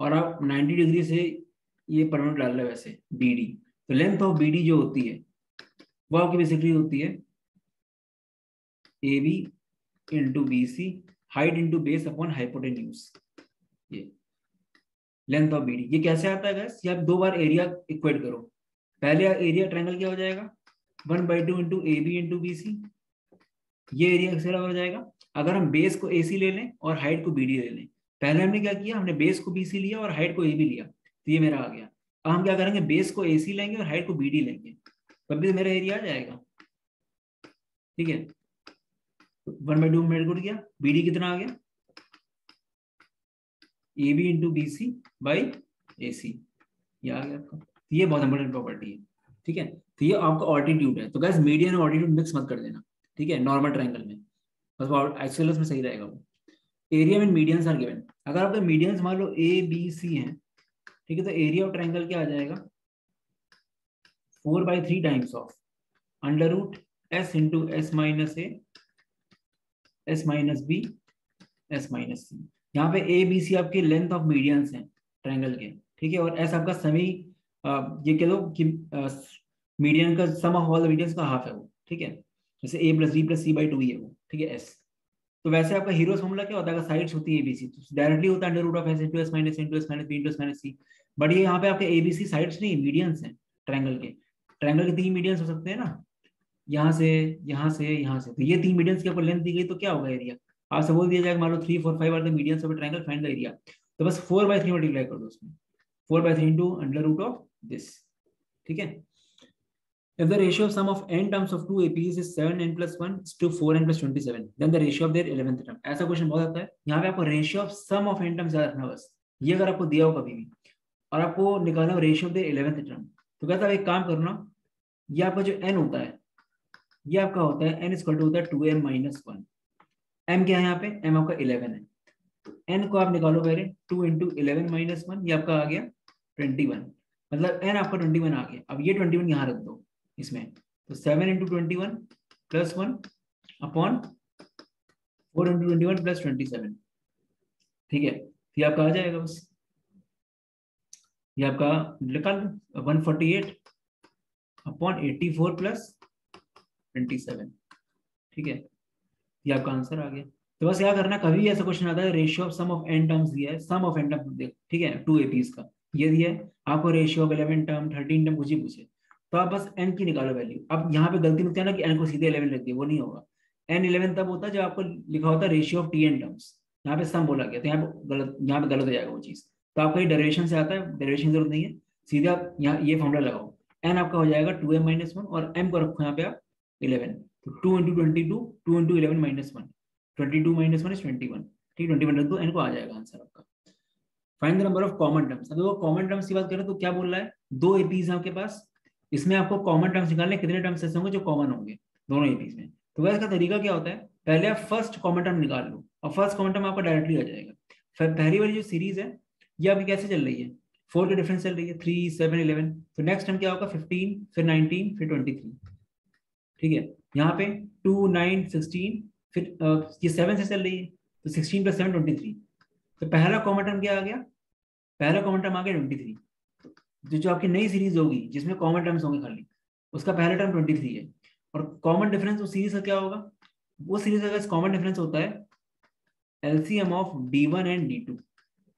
और आप 90 डिग्री से ये परमानेंट डाल रहे वैसे बी डी तो लेंथ ऑफ़ बी डी जो होती है, वो आपकी बेसिकली होती है A B into B C height into base upon hypotenuse ये लेंथ ऑफ़ बी डी ये कैसे आता है गैस ये आप दो बार एरिया इक्वेट करो। पहले एरिया ट्रायंगल क्या हो जाएगा? One by two into A B into B C ये एरिया किस हो जाएगा। अगर हम बेस को ए सी ले लें और हाइट को बी डी ले लें, पहले हमने क्या किया? हमने बेस को बी सी लिया और हाइट को ए बी लिया। तो ये मेरा आ गया। अब हम क्या करेंगे? बेस को ए सी लेंगे और हाइट को बी डी लेंगे। तब भी मेरा एरिया आ जाएगा। ठीक है? वन बाई टू मेरे को क्या बी डी कितना आ गया? A B into B C by A C ये आ गया आपका। तो ये बहुत इंपॉर्टेंट प्रॉपर्टी है। ठीक है? तो ये आपका ऑल्टीट्यूड है। तो गैस मीडियन और ऑल्टीट्यूड मिक्स मत कर देना। ठीक है? नॉर्मल ट्रायंगल में। बस एक्सेलस में सही रहेगा वो। एरिया में मीडियंस आर गिवन अगर आपके मीडियंस मान लो ए बी सी हैं, ठीक है तो एरिया ऑफ़ ट्रायंगल क्या आ जाएगा? Four by three times of under root S into S minus A S minus B S minus C यहाँ पे ए बी सी आपके लेंथ ऑफ़ मीडियंस हैं ट्रायंगल के, ठीक है? और एस आपका समी ये कह लो कि मीडियन का sum of all the medians का हाफ़ है वो, ठीक है? जैसे a plus b plus c by two ही है वो, ठीक है? एस तो वैसे आपका हीरो फॉर्मूला क्या होता है? साइड्स होती है एबीसी तो डायरेक्टली होता है under root of S into S minus into S minus B into S minus C but ये यहाँ पे आपके एबीसी साइड्स नहीं मीडियंस हैं ट्रायंगल के. ट्रायंगल के तीन मीडियंस हो सकते हैं ना? यहाँ से यहाँ से यहाँ से. तो ये तीन मीडियंस की आपको लेंथ दी गई तो क्या होगा एरिया आपसे बोल दिया जाएगा मान लो three four five are the medians of triangle find the area तो बस फोर बाई थ्री मल्टीप्लाई कर दो उसमें. Four by three into under root of this ठीक है? If the ratio of sum of n terms of two APs is 7n plus 1 is to 4n plus 27, then the ratio of their 11th term. ऐसा question बहुत आता है। यहाँ पे आपको ratio of sum of n terms याद रखना बस। ये अगर आपको दिया हो कभी भी और आपको निकालना हो ratio of there 11th term तो कहता है एक काम करना ये आपका जो n होता है ये आपका होता है n इक्वल टू होता है 2m minus 1 m क्या है यहाँ पे? m आपका 11 है। तो n को आप निकालो पहले 2 into 11 minus 1 ये आपका आ गया 21 मतलब n आपका 21 आ गया। अब ये 21 यहाँ रख दो। इसमें। तो seven into twenty one plus one upon four into twenty one plus twenty seven ठीक है? ये आपका आ जाएगा बस। ये आपका निकाल one forty eight upon eighty four plus twenty seven ठीक है? ये आपका आंसर आ गया। तो बस क्या करना कभी ऐसा क्वेश्चन आता है ratio of sum of n terms दिया है। सम ऑफ़ एन टर्म्स ठीक है? टू एपीज का। ये दिया है। आपको ratio of eleven term thirteen term कुछ ही पूछे। तो आप बस एन की निकालो वैल्यू अब यहाँ पे गलती होती है ना कि एन को सीधे इलेवन रख दिया, वो नहीं होगा। एन इलेवन तब होता है जब आपको लिखा होता है ratio of t n terms यहाँ पे सम बोला गया तो यहाँ पे गलत, यहाँ पे गलत हो जाएगा वो चीज़। तो आपका ये डेरिवेशन से आता है डेरिवेशन ज़रूरत नहीं है। सीधे आप यहाँ ये फॉर्मुला लगाओ। एन आपका हो जाएगा टू एम माइनस वन और एम को रखो यहाँ पे आप इलेवन तो two into twenty two two into eleven minus one twenty two minus one is twenty one ठीक ट्वेंटी वन रख दो एन को आ जाएगा आंसर आपका। Find the number of common terms अगर वो कॉमन टर्म्स की बात करें तो क्या बोल रहा है? दो एपीज है आपके पास इसमें आपको कॉमन टर्म्स निकालने कितने टर्म्स ऐसे होंगे जो कॉमन होंगे, दोनों एपीज में। तो वह इसका तरीका क्या होता है? पहले आप फ़र्स्ट कॉमन टर्म निकाल लो, और फ़र्स्ट कॉमन टर्म आपका डायरेक्टली आ जाएगा। फिर पहली वाली जो सीरीज़ है, ये अभी कैसे चल रही है? फोर के डिफरेंस चल रही है थ्री सेवन इलेवन तो नेक्स्ट टाइम क्या होगा? फिफ्टीन फिर नाइनटीन फिर ट्वेंटी थ्री ठीक है? यहाँ पे टू नाइन सिक्सटीन फिर ये सेवन से चल रही है तो sixteen plus seven twenty three तो पहला कॉमन टर्म क्या आ गया? पहला कॉमन टर्म आ गया ट्वेंटी थ्री जो जो आपकी नई सीरीज़ होगी, जिसमें कॉमन टर्म्स होंगे खाली, उसका पहला टर्म ट्वेंटी थ्री है। और कॉमन डिफरेंस उस सीरीज़ का क्या होगा? वो सीरीज़ का कॉमन डिफरेंस होता है LCM of d one and d two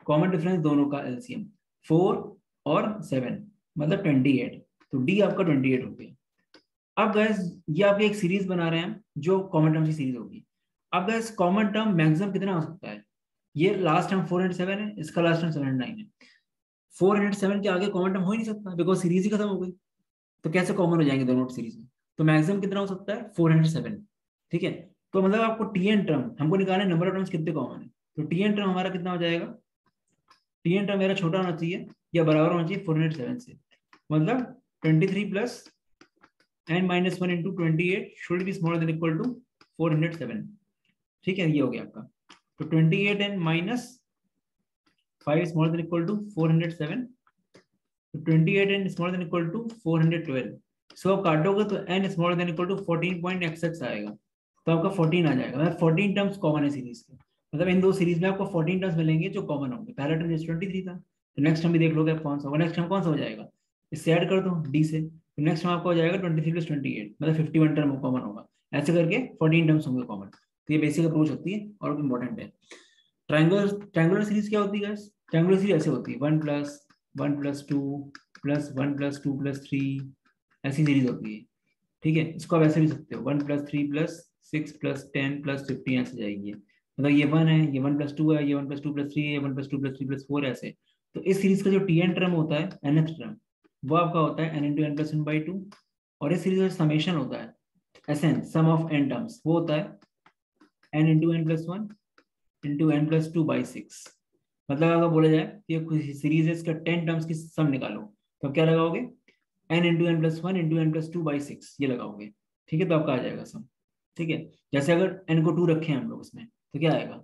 common difference दोनों का एलसीएम फोर और सेवन मतलब ट्वेंटी एट तो डी आपका ट्वेंटी एट हो गया। अब गैस ये आप एक सीरीज़ बना रहे हैं, जो कॉमन टर्म की सीरीज़ होगी। अब गैस कॉमन टर्म मैक्सिमम कितना हो सकता है? ये last term four and seven है, इसका last term seven and nine है। फोर हंड्रेड सेवन के आगे कॉमन टर्म हो ही नहीं सकता बिकॉज़ सीरीज़ ही खत्म हो गई। तो कैसे कॉमन हो जाएँगे दोनों सीरीज़ में तो मैक्सिमम कितना हो सकता है? Four hundred seven. ठीक है? तो मतलब आपको टी एन टर्म हमको निकालना नंबर ऑफ़ टर्म्स कितने कॉमन है? तो टी एन टर्म हमारा कितना हो जाएगा? टी एन टर्म मेरा छोटा होना चाहिए, या बराबर होना चाहिए फोर हंड्रेड सेवन से। मतलब twenty three plus n minus one into twenty eight should be smaller than equal to four hundred seven ठीक है? ये हो गया आपका। तो twenty eight n minus 5 is smaller than equal to 407 so 28 n is smaller than equal to 412 so आप काटोगे तो n is smaller than equal to 14.xx आएगा। तो आपका फोर्टीन आ जाएगा। मतलब फोर्टीन टर्म्स कॉमन है सीरीज़ के। मतलब इन दो सीरीज़ में आपको फोर्टीन टर्म्स मिलेंगे जो कॉमन होंगे। पहला टर्म ट्वेंटी थ्री था। तो नेक्स्ट टर्म भी देख लोगे कौन सा होगा। नेक्स्ट टर्म कौन सा हो जाएगा? इससे ऐड कर दो डी से। तो नेक्स्ट टर्म आपका हो जाएगा twenty three plus twenty eight मतलब फिफ्टी वन टर्म कॉमन होगा। ऐसे करके फोर्टीन टर्म्स होंगे कॉमन तो ये बेसिक अप्रोच होती है और इंपॉर्टेंट है। ट्राइंगुलर ट्राइंगुलर सीरीज़ क्या होती है ट्राइंगुलर सीरीज़ ऐसे होती है। One plus one plus two plus one plus two plus three ऐसी सीरीज़ होती है। ठीक है? इसको आप ऐसे भी सकते हो। One plus three plus six plus ten plus fifteen ऐसे जाएगी। मतलब ये वन है, ये वन प्लस टू है, ये one plus two plus three है one plus two plus three plus four ऐसे। तो इस सीरीज़ का जो टी एन टर्म होता है एन एथ टर्म वो आपका होता है n into n plus one by two और इस सीरीज़ का समेशन होता है s n sum of n terms वो होता है n into n plus one into n plus two by six मतलब अगर बोला जाए ये सीरीज़ है, इसका टेन टर्म्स की सम निकालो तो क्या लगाओगे? N into n plus one into n plus two by six ये लगाओगे। ठीक है तो आपका आ जाएगा सम ठीक है, जैसे अगर एन को टू रखे हैं हम लोग इसमें तो क्या आएगा?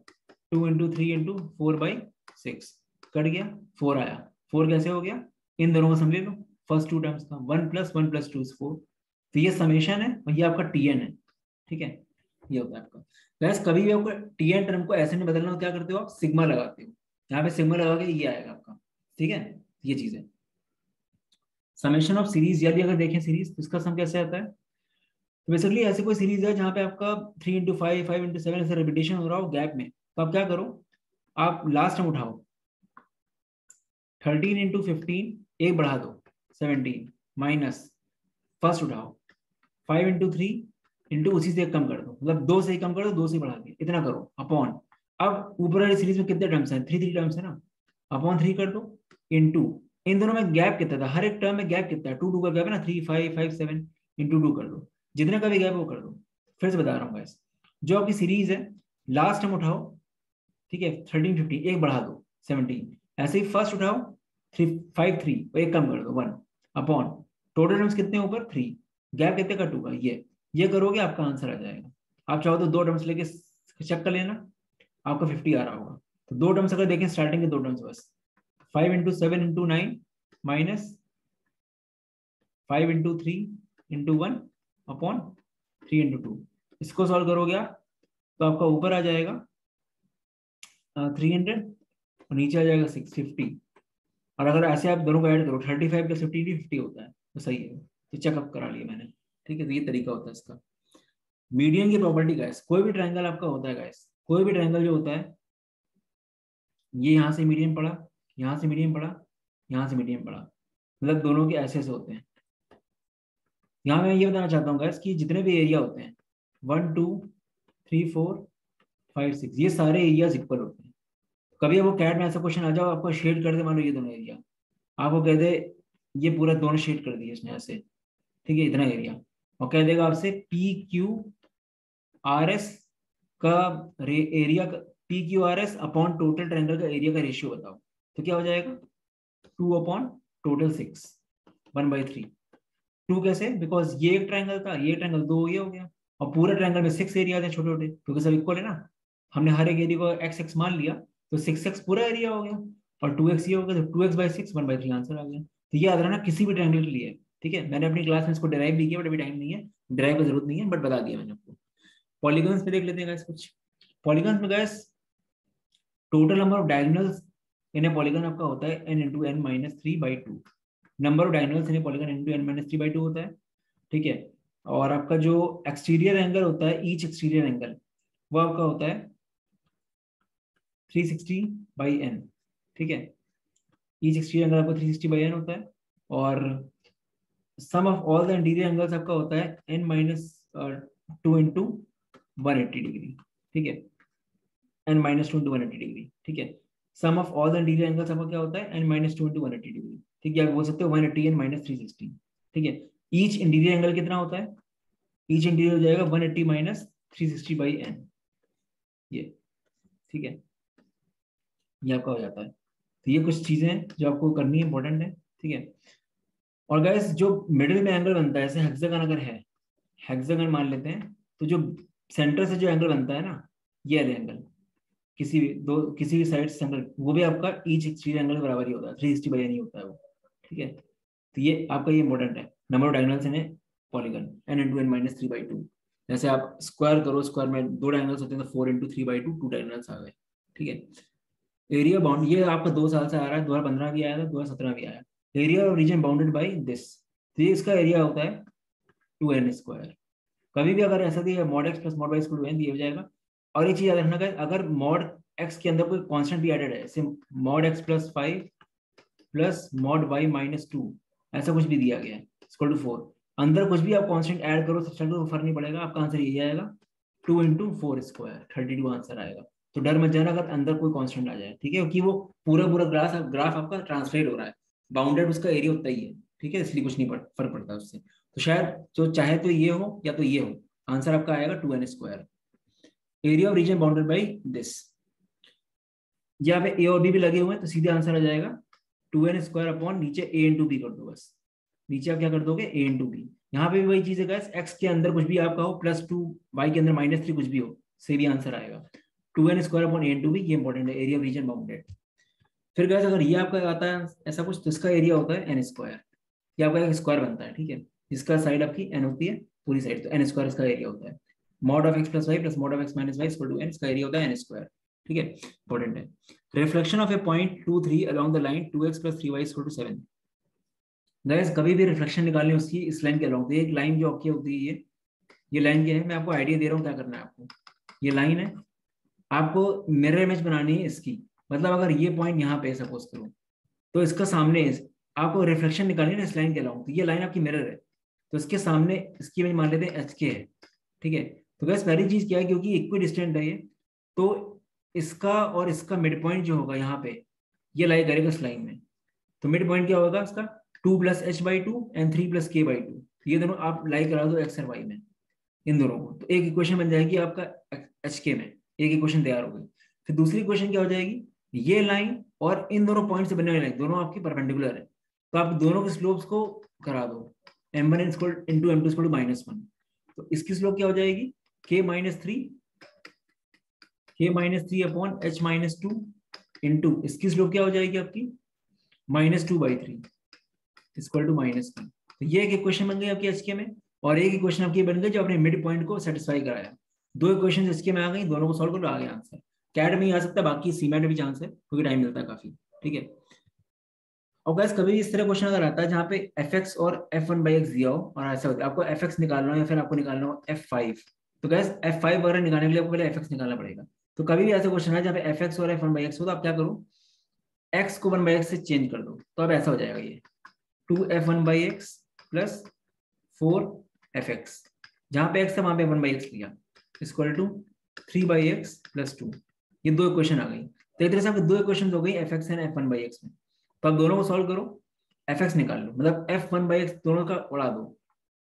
Two into three into four by six cut गया फोर आया। फोर कैसे हो गया? इन दोनों को समझे लो फ़र्स्ट टू टर्म्स का one plus one plus two four तो ये समेशन है और ये आपका टी एन है। ठीक है, ये होता है आपका। वैसे कभी भी आपको टी एन टर्म को ऐसे नहीं बदलना हो क्या करते हो आप? सिग्मा लगाते हो। यहाँ पे सिग्मा लगा के ये आएगा आपका। ठीक है? ये चीज़ है। समेशन ऑफ़ सीरीज़ यदि अगर देखें सीरीज़ तो इसका सम कैसे आता है? तो बेसिकली ऐसी कोई सीरीज़ है जहाँ पे आपका three into five five into seven ऐसे रिपीटेशन हो रहा हो गैप में। तो आप क्या करो? आप लास्ट टाइम उठाओ। थर्टीन इंटू फिफ्टीन एक बढ़ा दो। सेवनटीन माइनस फ़र्स्ट उठाओ। फाइव इंटू थ्री इंटू उसी से कम कर दो। मतलब दो से कम कर दो दो से बढ़ा के इतना करो। अपॉन अब ऊपर वाली सीरीज़ में कितने टर्म्स हैं? थ्री थ्री टर्म्स है ना? अपॉन थ्री कर दो इंटू इन दोनों में गैप कितना था? हर एक टर्म में गैप कितना है? टू टू का गैप है ना? Three five five seven into two कर दो। जितने का भी गैप वो कर दो। फिर से बता रहा हूँ गैस जो आपकी सीरीज़ है लास्ट टाइम उठाओ, ठीक है? थर्टीन फिफ्टीन एक बढ़ा दो सेवनटीन ऐसे ही फ़र्स्ट उठाओ थ्री फाइव थ्री एक कम कर दो वन अपॉन टोटल टर्म्स कितने ऊपर? थ्री गैप कितने का टू का ये. ये करोगे, आपका आंसर आ जाएगा। आप चाहो तो दो टर्म्स लेके चेक कर लेना। आपका फिफ्टी आ रहा होगा। तो दो टर्म्स अगर देखें स्टार्टिंग के दो टर्म्स बस। Five into seven into nine minus five into three into one upon three into two इसको सॉल्व करोगे आप तो आपका ऊपर आ जाएगा थ्री हंड्रेड और नीचे आ जाएगा सिक्स फिफ्टी और अगर ऐसे आप दोनों को ऐड करो thirty five plus fifty fifty होता है तो सही है। तो चेकअप करा लिया मैंने। ठीक है तो ये तरीका होता है इसका। मीडियन की प्रॉपर्टी गाइस कोई भी ट्रायंगल आपका होता है गाइस कोई भी ट्रायंगल जो होता है, ये यहाँ से मीडियम पड़ा, यहाँ से मीडियम पड़ा, यहाँ से मीडियम पड़ा। मतलब दोनों के ऐसे ऐसे होते हैं। यहाँ मैं ये बताना चाहता हूँ गैस कि जितने भी एरिया होते हैं one two three four five six ये सारे एरियाज़ इक्वल होते हैं। कभी वो कैट में ऐसा क्वेश्चन आ जाओ आपको शेड कर दे, मान लो ये दोनों एरिया आपको कह दे, ये पूरा दोनों शेड कर दिए इसने ऐसे। ठीक है, इतना एरिया और कह देगा आपसे पी क्यू आर एस का area p q r s upon total triangle का एरिया का रेशियो बताओ। तो क्या हो जाएगा? Two upon total six one by three two कैसे? बिकॉज़ ये एक ट्रायंगल था, ये ट्रायंगल दो ये हो गया। और पूरे ट्रायंगल में सिक्स एरिया थे छोटे छोटे क्योंकि सब इक्वल है ना। हमने हर एक एरिया को एक्स एक्स मान लिया तो सिक्स एक्स पूरा एरिया हो गया, और टू एक्स ये हो गया तो two x by six one by three answer आ गया। तो ये याद रखना, किसी भी ट्रायंगल के लिए, ठीक है? मैंने अपनी क्लास में इसको ड्राइव भी किया, बट अभी टाइम नहीं है ड्राइव की ज़रूरत नहीं है बट बता दिया मैंने आपको। पॉलीगन्स में देख लेते हैं गैस कुछ। पॉलीगन्स में guys total number of diagonals in a polygon आपका होता है n into n minus three by two number of diagonals in polygon into n minus three by two होता है, ठीक है? और आपका जो एक्सटीरियर एंगल होता है ईच एक्सटीरियर एंगल वो आपका होता है 360 सिक्सटी बाई एन ठीक है? ईच एक्सटीरियर एंगल आपका 360 सिक्सटी बाई एन होता है और sum of all the interior angles आपका होता है n minus two into one eighty degree ठीक है? N minus two into one degree ठीक है? Sum of all interior angles आपका क्या होता है? N minus two into one degree ठीक है? आप बोल सकते हो one eighty n minus three sixty ठीक है? ईच इंटीरियर एंगल कितना होता है? ईच इंटीरियर हो जाएगा one eighty minus three sixty by n ये, ठीक है? ये आपका हो जाता है। तो ये कुछ चीज़ें हैं जो आपको करनी इंपॉर्टेंट है, ठीक है? और गैस जो मिडिल में एंगल बनता है जैसे हेक्सागन अगर है हेक्सागन मान लेते हैं तो जो सेंटर से जो एंगल बनता है ना, ये एंगल किसी भी, दो, किसी भी साइड से एंगल वो भी आपका ईच एक्सटीरियर एंगल बराबर ही होता है. थ्री सिक्सटी बाई एन ही होता है वो. ठीक है? तो ये आपका ये इंपॉर्टेंट है. Of diagonals in a polygon. N into n minus 3 by 2 जैसे आप स्क्वायर करो स्क्वायर में दो डायंगल्स होते हैं तो four into three by two two diagonals आ गए. ठीक है? एरिया बाउंड ये आपका दो साल से आ रहा है, दो हज़ार पंद्रह भी आया था, दो हज़ार सत्रह भी आया. Area of region bounded by this तो ये इसका एरिया होता है टू एन स्क्वायर कभी भी अगर ऐसा दिया mod x plus mod y two n दिया जाएगा। और एक चीज़ याद रखना अगर मॉड एक्स के अंदर कोई कांस्टेंट भी एडेड है जैसे mod x plus five plus mod y minus two ऐसा कुछ भी दिया गया है इक्वल टू फोर अंदर कुछ भी आप कांस्टेंट ऐड करो सब तो फ़र्क नहीं पड़ेगा, आपका आंसर यही आएगा two into four square thirty two answer आएगा। तो डर मत जाना अगर अंदर कोई कांस्टेंट आ जाए, ठीक है? क्योंकि वो पूरा पूरा ग्राफ ग्राफ आपका ट्रांसलेट हो रहा है बाउंडेड उसका एरिया उतना ही है, ठीक है? इसलिए कुछ नहीं फ़र्क पड़ता उससे। तो शायद जो चाहे तो ये हो या तो ये हो। आंसर आपका आएगा two n square. Area of region bounded by this यहाँ पे ए और बी भी लगे हुए हैं तो सीधे आंसर आ जाएगा टू एन स्क्वायर अपॉन नीचे ए इन टू बी कर दो बस। नीचे आप क्या कर दोगे? ए इन टू बी यहाँ पे भी वही चीज़ है एक्स के अंदर कुछ भी आपका हो प्लस टू वाई के अंदर माइनस थ्री कुछ भी हो, से भी आंसर आएगा। Two n square upon a into b ये इंपॉर्टेंट है एरिया ऑफ़ रीजन बाउंडेड फिर गैस अगर ये आपका आता है ऐसा कुछ तो इसका एरिया होता है एन स्क्वायर ये आपका एक स्क्वायर बनता है, ठीक है? इसका साइड आपकी एन होती है, पूरी साइड तो एन स्क्वायर इसका एरिया होता है। Mod of x plus y plus mod of x minus y two n इसका एरिया होता है एन स्क्वायर ठीक है? इंपॉर्टेंट है। Reflection of a point two three along the line two x plus three y equal to seven guys कभी भी reflection निकालनी उसकी इस लाइन के अलॉन्ग तो एक लाइन जो आपकी होती है, ये ये लाइन क्या है, मैं आपको आइडिया दे रहा हूँ क्या करना है आपको। ये लाइन है, आपको मिरर इमेज बनानी है इसकी मतलब अगर ये पॉइंट यहाँ पे सपोज़ करो तो इसका सामने आपको रिफ्लेक्शन निकालनी है इस लाइन के अलॉन्ग तो ये लाइन आपकी मिरर है। तो इसके सामने, इसकी मान लेते हैं एच के है, ठीक है? तो गैस पहली चीज़ क्या है, क्योंकि इक्वी डिस्टेंट है ये तो इसका और इसका मिड पॉइंट जो होगा यहाँ पे, ये लाई करेगा इस लाइन में। तो मिड पॉइंट क्या होगा इसका? Two plus h by two and three plus k by two ये दोनों आप लाई करा दो एक्स और वाई में, इन दोनों को। तो एक इक्वेशन बन जाएगी आपका एच के में, एक इक्वेशन तैयार हो गई। फिर दूसरी इक्वेशन क्या हो जाएगी? ये लाइन और इन दोनों पॉइंट से बनने वाली लाइन दोनों आपकी परपेंडिकुलर है। तो आप दोनों के स्लोप्स को करा दो। M one into m two minus one तो इसकी स्लोप क्या हो जाएगी? K minus three k minus three upon h minus two into इसकी स्लोप क्या हो जाएगी आपकी? Minus two by three equal to minus one तो ये एक इक्वेशन बन गई आपकी एच में, और एक इक्वेशन आपकी बन गई जो अपने मिड पॉइंट को सेटिस्फाई कराया। दो इक्वेशन इसके में आ गई, दोनों को सॉल्व करो आ गया आंसर कैड में ही आ सकता है, बाकी सीमेंट भी चांस है, क्योंकि टाइम मिलता है काफ़ी। ठीक है? और गैस कभी इस तरह क्वेश्चन अगर आता है जहाँ पे एफ़ एक्स और एफ़ वन बाई एक्स दिया हो, और ऐसा होता है आपको एफ़ एक्स निकालना हो या फिर आपको निकालना हो एफ़ फाइव तो गैस एफ़ फाइव वगैरह निकालने के लिए आपको पहले एफ़ एक्स निकालना पड़ेगा। तो कभी भी ऐसा क्वेश्चन है जहाँ पे एफ़ एक्स और एफ़ वन बाई एक्स हो तो आप क्या करो? एक्स को वन बाई एक्स से चेंज कर दो। तो अब ऐसा हो जाएगा ये। Two f one by x plus four f x जहाँ पे एक्स था वहाँ पे वन बाई एक्स लिया। Equal to three by x plus two ये दो इक्वेशन आ गई। तो एक तरह से आपकी दो इक्वेशन हो गई f x and f one by x में। तो आप दोनों को सॉल्व करो एफ़ एक्स निकाल लो। मतलब एफ़ वन बाई एक्स दोनों का उड़ा दो।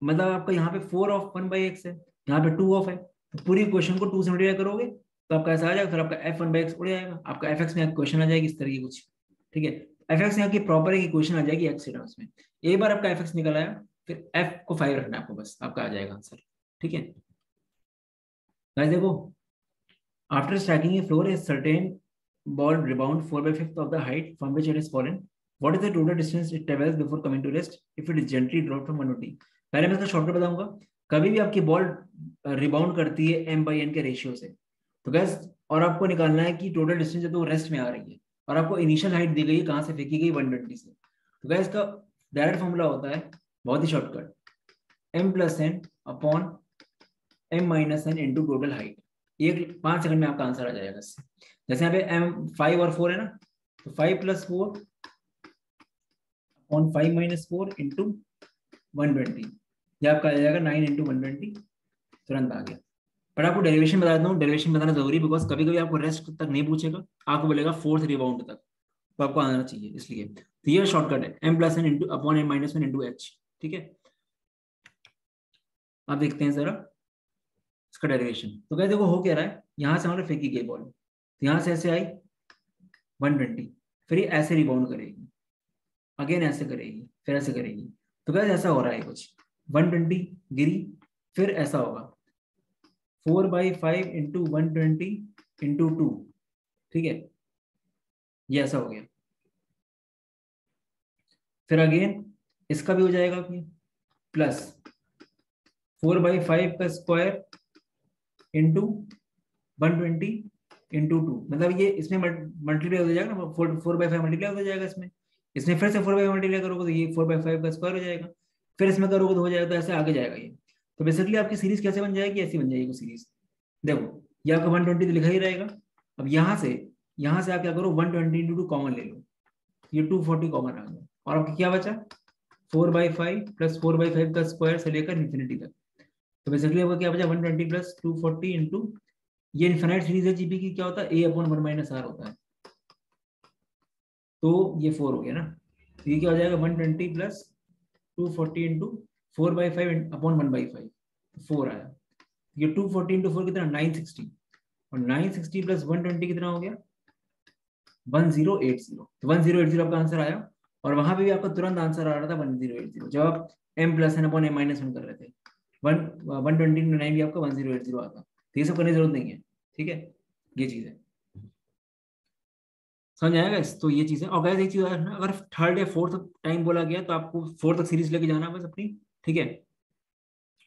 मतलब आपका यहाँ पे four of one by x है, यहाँ पे टू ऑफ़ है। तो पूरी क्वेश्चन को टू से मल्टीप्लाई करोगे तो आपका ऐसा आ जाएगा, फिर आपका एफ़ वन बाई एक्स उड़ जाएगा। आपका एफ़ एक्स में क्वेश्चन आ जाएगी, इस तरह की कुछ। ठीक है? एफ़ एक्स यहाँ की प्रॉपर एक क्वेश्चन आ जाएगी एक्स टर्म्स में। एक बार आपका एफ़ एक्स निकल आया, फिर एफ़ को फाइव रखना आपको, बस। आपका आ जाएगा आंसर ठीक है? देखो after stacking a floor a certain ball rebound 4 by 5th of the height from which it is fallen. What is the total distance it travels before coming to rest if it is gently dropped from 1 to t पहले मैं इसका shortcut बताऊँगा। कभी भी आपकी ball rebound करती है M by N के रेशियो से। तो गैस और आपको निकालना है कि टोटल डिस्टेंस तो रेस्ट में आ रही है। और आपको इनिशियल हाइट दी गई है कहाँ से फेंकी गई? वन ट्वेंटी से। तो गैस का डायरेक्ट फॉर्मूला होता है, बहुत ही shortcut M plus N upon M minus N into total height एक पाँच सेकंड में आपका आंसर आ जाएगा जैसे यहाँ पे एम फाइव और फोर है ना तो five plus four upon five minus four into one twenty ये आपका आ जाएगा नाइन इंटू वन ट्वेंटी तुरंत आ गया। पर आपको डेरिवेशन बता देता हूँ डेरिवेशन बताना ज़रूरी बिकॉज़ कभी कभी आपको रेस्ट तक नहीं पूछेगा, आपको बोलेगा फोर्थ रिबाउंड तक। तो आपको आना चाहिए, इसलिए। तो ये शॉर्टकट है M plus N into upon M minus one into H ठीक है? आप देखते हैं जरा, इसका डेरिवेशन तो देखो, हो क्या रहा है? यहाँ से हमारे फेंकी गई बॉल तो यहाँ से ऐसे आई 120 फिर ये ऐसे रिबाउंड करेगी अगेन ऐसे करेगी, फिर ऐसे करेगी। तो क्या ऐसा हो रहा है कुछ। 120 गिरी, फिर ऐसा होगा। Four by five into one twenty into two ठीक है? ये ऐसा हो गया। फिर अगेन इसका भी हो जाएगा प्लस फोर बाई फाइव का square into one twenty into two मतलब ये इसमें मल्टीप्लाई हो जाएगा ना four four by five multiply हो जाएगा इसमें। इसमें फिर से फोर बाई मल्टीप्लाई करोगे तो ये फोर बाई फाइव का स्क्वायर हो जाएगा। फिर इसमें करोगे तो हो जाएगा तो ऐसे आगे जाएगा ये। तो बेसिकली आपकी सीरीज़ कैसे बन जाएगी? ऐसी बन जाएगी सीरीज़ देखो, ये आपका वन ट्वेंटी तो लिखा ही रहेगा। अब यहाँ से यहाँ से आप क्या करो? One twenty into two common ले लो। ये टू फोर्टी कॉमन आ गया। और आपका क्या बचा? Four by five plus four by five का स्क्वायर से लेकर इन्फिनिटी तक। तो बेसिकली आपको क्या बचा? One twenty plus two forty into ये इन्फिनाइट सीरीज़ है जीपी की क्या होता है? A upon one minus R होता है। तो ये फोर हो गया ना। तो ये क्या हो जाएगा? One twenty plus two forty into four by five upon one by five four आया। ये टू फोर्टी इंटू फोर कितना? नाइन सिक्सटी और nine sixty plus one twenty कितना हो गया? वन ज़ीरो एट ज़ीरो तो वन ज़ीरो एट ज़ीरो आपका answer आया। और वहाँ पे भी आपका तुरंत आंसर आ रहा था वन ज़ीरो एट ज़ीरो जब आप M plus N upon M minus one कर रहे थे। वन वन ट्वेंटी नाइन भी आपका वन ज़ीरो एट ज़ीरो आता। तो ये सब करने की ज़रूरत नहीं है, ठीक है? ये चीज़ है। समझ आएगा तो ये चीज़ है। और गैस एक चीज़ अगर थर्ड या फोर्थ टाइम बोला गया तो आपको फोर्थ तक सीरीज़ लेके जाना बस अपनी, ठीक है?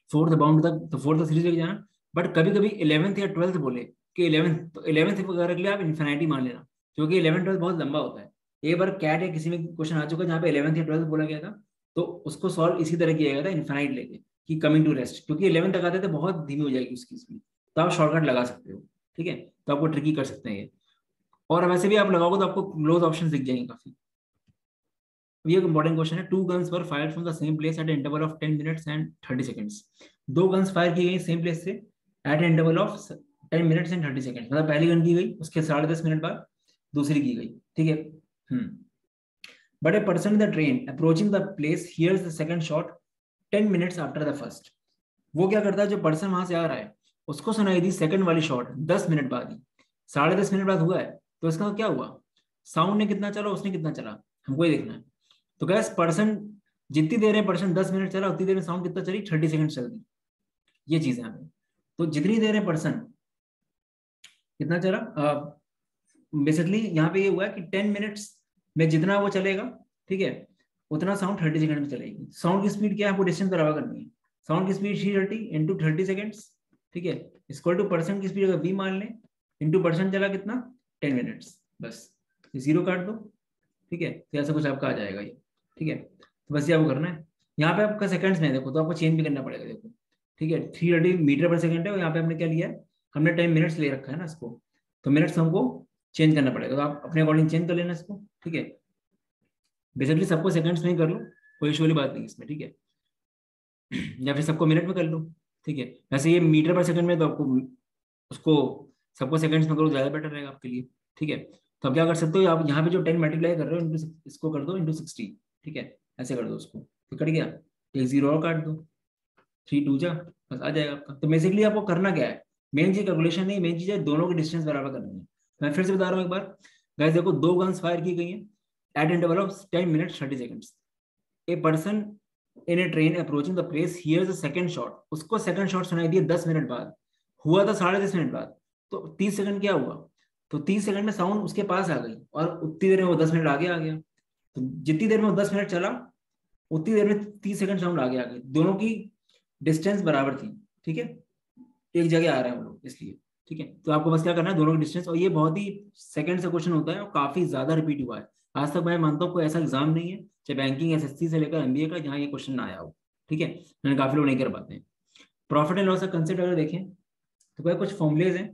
फोर्थ बाउंड तक तो फोर्थ तक सीरीज़ लेके जाना। बट कभी कभी इलेवेंथ या ट्वेल्थ बोले कि इलेवेंथ तो इलेवंथ वगैरह के लिए आप इन्फिनाइटी मान लेना क्योंकि इलेवन ट्वेल्थ बहुत लंबा होता है। एक बार कैट या किसी में क्वेश्चन आ चुका है जहाँ पे इलेवंथ या ट्वेल्थ बोला गया था तो उसको सॉल्व इसी तरह किया गया था इन्फाइनाइट लेके, कि कमिंग टू रेस्ट क्योंकि इलेवन तक आते थे, बहुत धीमी हो जाएगी उसकी स्पीड तो आप शॉर्टकट लगा सकते हो, ठीक है? तो आपको ट्रिकी कर सकते हैं ये। और वैसे भी आप लगाओगे तो आपको क्लोज ऑप्शन दिख जाएँगे काफ़ी। ये इंपॉर्टेंट क्वेश्चन है। Two guns were fire from the same place at interval of 10 minutes and 30 seconds दो गन्स फायर की गई सेम प्लेस से at interval of 10 minutes and 30 seconds मतलब पहली गन की गई, उसके साढ़े दस मिनट बाद दूसरी की गई, ठीक है? But a person the train approaching the place hears the second shot ten minutes after the first वो क्या करता है? जो पर्सन वहाँ से आ रहा है उसको सुनाई दी सेकंड वाली शॉट दस मिनट बाद ही। साढ़े दस मिनट बाद हुआ है तो इसका क्या हुआ? साउंड ने कितना चला, उसने कितना चला? हमको ही देखना है। तो गैस पर्सन जितनी देर है पर्सन दस मिनट चला, उतनी देर में साउंड कितना चली? थर्टी सेकंड चल गई ये चीज़ है। तो जितनी देर है पर्सन कितना चला? बेसिकली यहाँ पे ये हुआ कि टेन मिनट्स में जितना वो चलेगा, ठीक है, उतना साउंड थर्टी सेकंड में चलेगी। साउंड की स्पीड क्या है? आपको डिस्टेंस बराबर करनी है। साउंड की speed three thirty into thirty seconds ठीक है? इक्वल टू परसेंट की स्पीड अगर वी मान लें इंटू परसेंट चला कितना? टेन मिनट्स बस ज़ीरो काट दो, ठीक है? तो ऐसा कुछ आपका आ जाएगा ये, ठीक है? तो बस ये आपको करना है। यहाँ पे आपका सेकंड्स में देखो तो आपको चेंज भी करना पड़ेगा, देखो, ठीक है? थ्री थर्टी मीटर पर सेकंड है और यहाँ पे हमने क्या लिया है? हमने टाइम मिनट्स ले रखा है ना इसको। तो मिनट्स हमको चेंज करना पड़ेगा तो आप अपने अकॉर्डिंग चेंज कर लेना इसको, ठीक है? बेसिकली सबको सेकंड्स में ही कर लो, कोई इशू वाली बात नहीं इसमें, ठीक है? या फिर सबको मिनट में कर लो। ठीक है। वैसे ये मीटर पर सेकंड में तो आपको उसको सबको सेकंड्स में करो ज़्यादा बेटर रहेगा आपके लिए। ठीक है। तो आप क्या कर सकते हो, आप यहाँ पे जो टेन मल्टीप्लाई कर रहे हो इंटू इसको कर दो इंटू सिक्सटी। ठीक है। ऐसे कर दो उसको। तो कट गया। एक ज़ीरो और काट दो। थ्री टू जा। बस आ जाएगा आपका। तो बेसिकली आपको करना क्या है? मेन चीज़ कैलकुलेशन नहीं मेन चीज़ है दोनों की डिस्टेंस बराबर करनी है। मैं फिर से बता रहा हूँ एक बार। गैस देखो, दो गन्स फायर की गई हैं। At interval of ten minute thirty seconds a person in a train approaching the place hear second shot उसको सेकंड शॉट सुनाई दिया दस मिनट बाद। हुआ था साढ़े दस मिनट बाद। तो तीस सेकंड क्या हुआ? तो तीस सेकंड में साउंड उसके पास आ गई और उतनी देर में वो दस मिनट आगे आ गया। तो जितनी देर में वो दस मिनट चला, उतनी देर में तीस सेकंड साउंड आगे आ गई। दोनों की डिस्टेंस बराबर थी, ठीक है? एक जगह आ रहे हैं वो लोग, इसलिए, ठीक है? तो आपको बस क्या करना है, दोनों की डिस्टेंस और ये बहुत ही सेकंड से क्वेश्चन होता है और काफ़ी ज़्यादा रिपीट हुआ है। आज तक मैं मानता हूँ कोई ऐसा एग्ज़ाम नहीं है, चाहे बैंकिंग एसएससी से लेकर एमबीए का, जहाँ ये क्वेश्चन ना आया हो, ठीक है? मैंने काफ़ी लोग नहीं कर पाते हैं प्रॉफिट एंड लॉस का कंसेप्ट अगर देखें तो क्या कुछ फॉर्मुलेज हैं।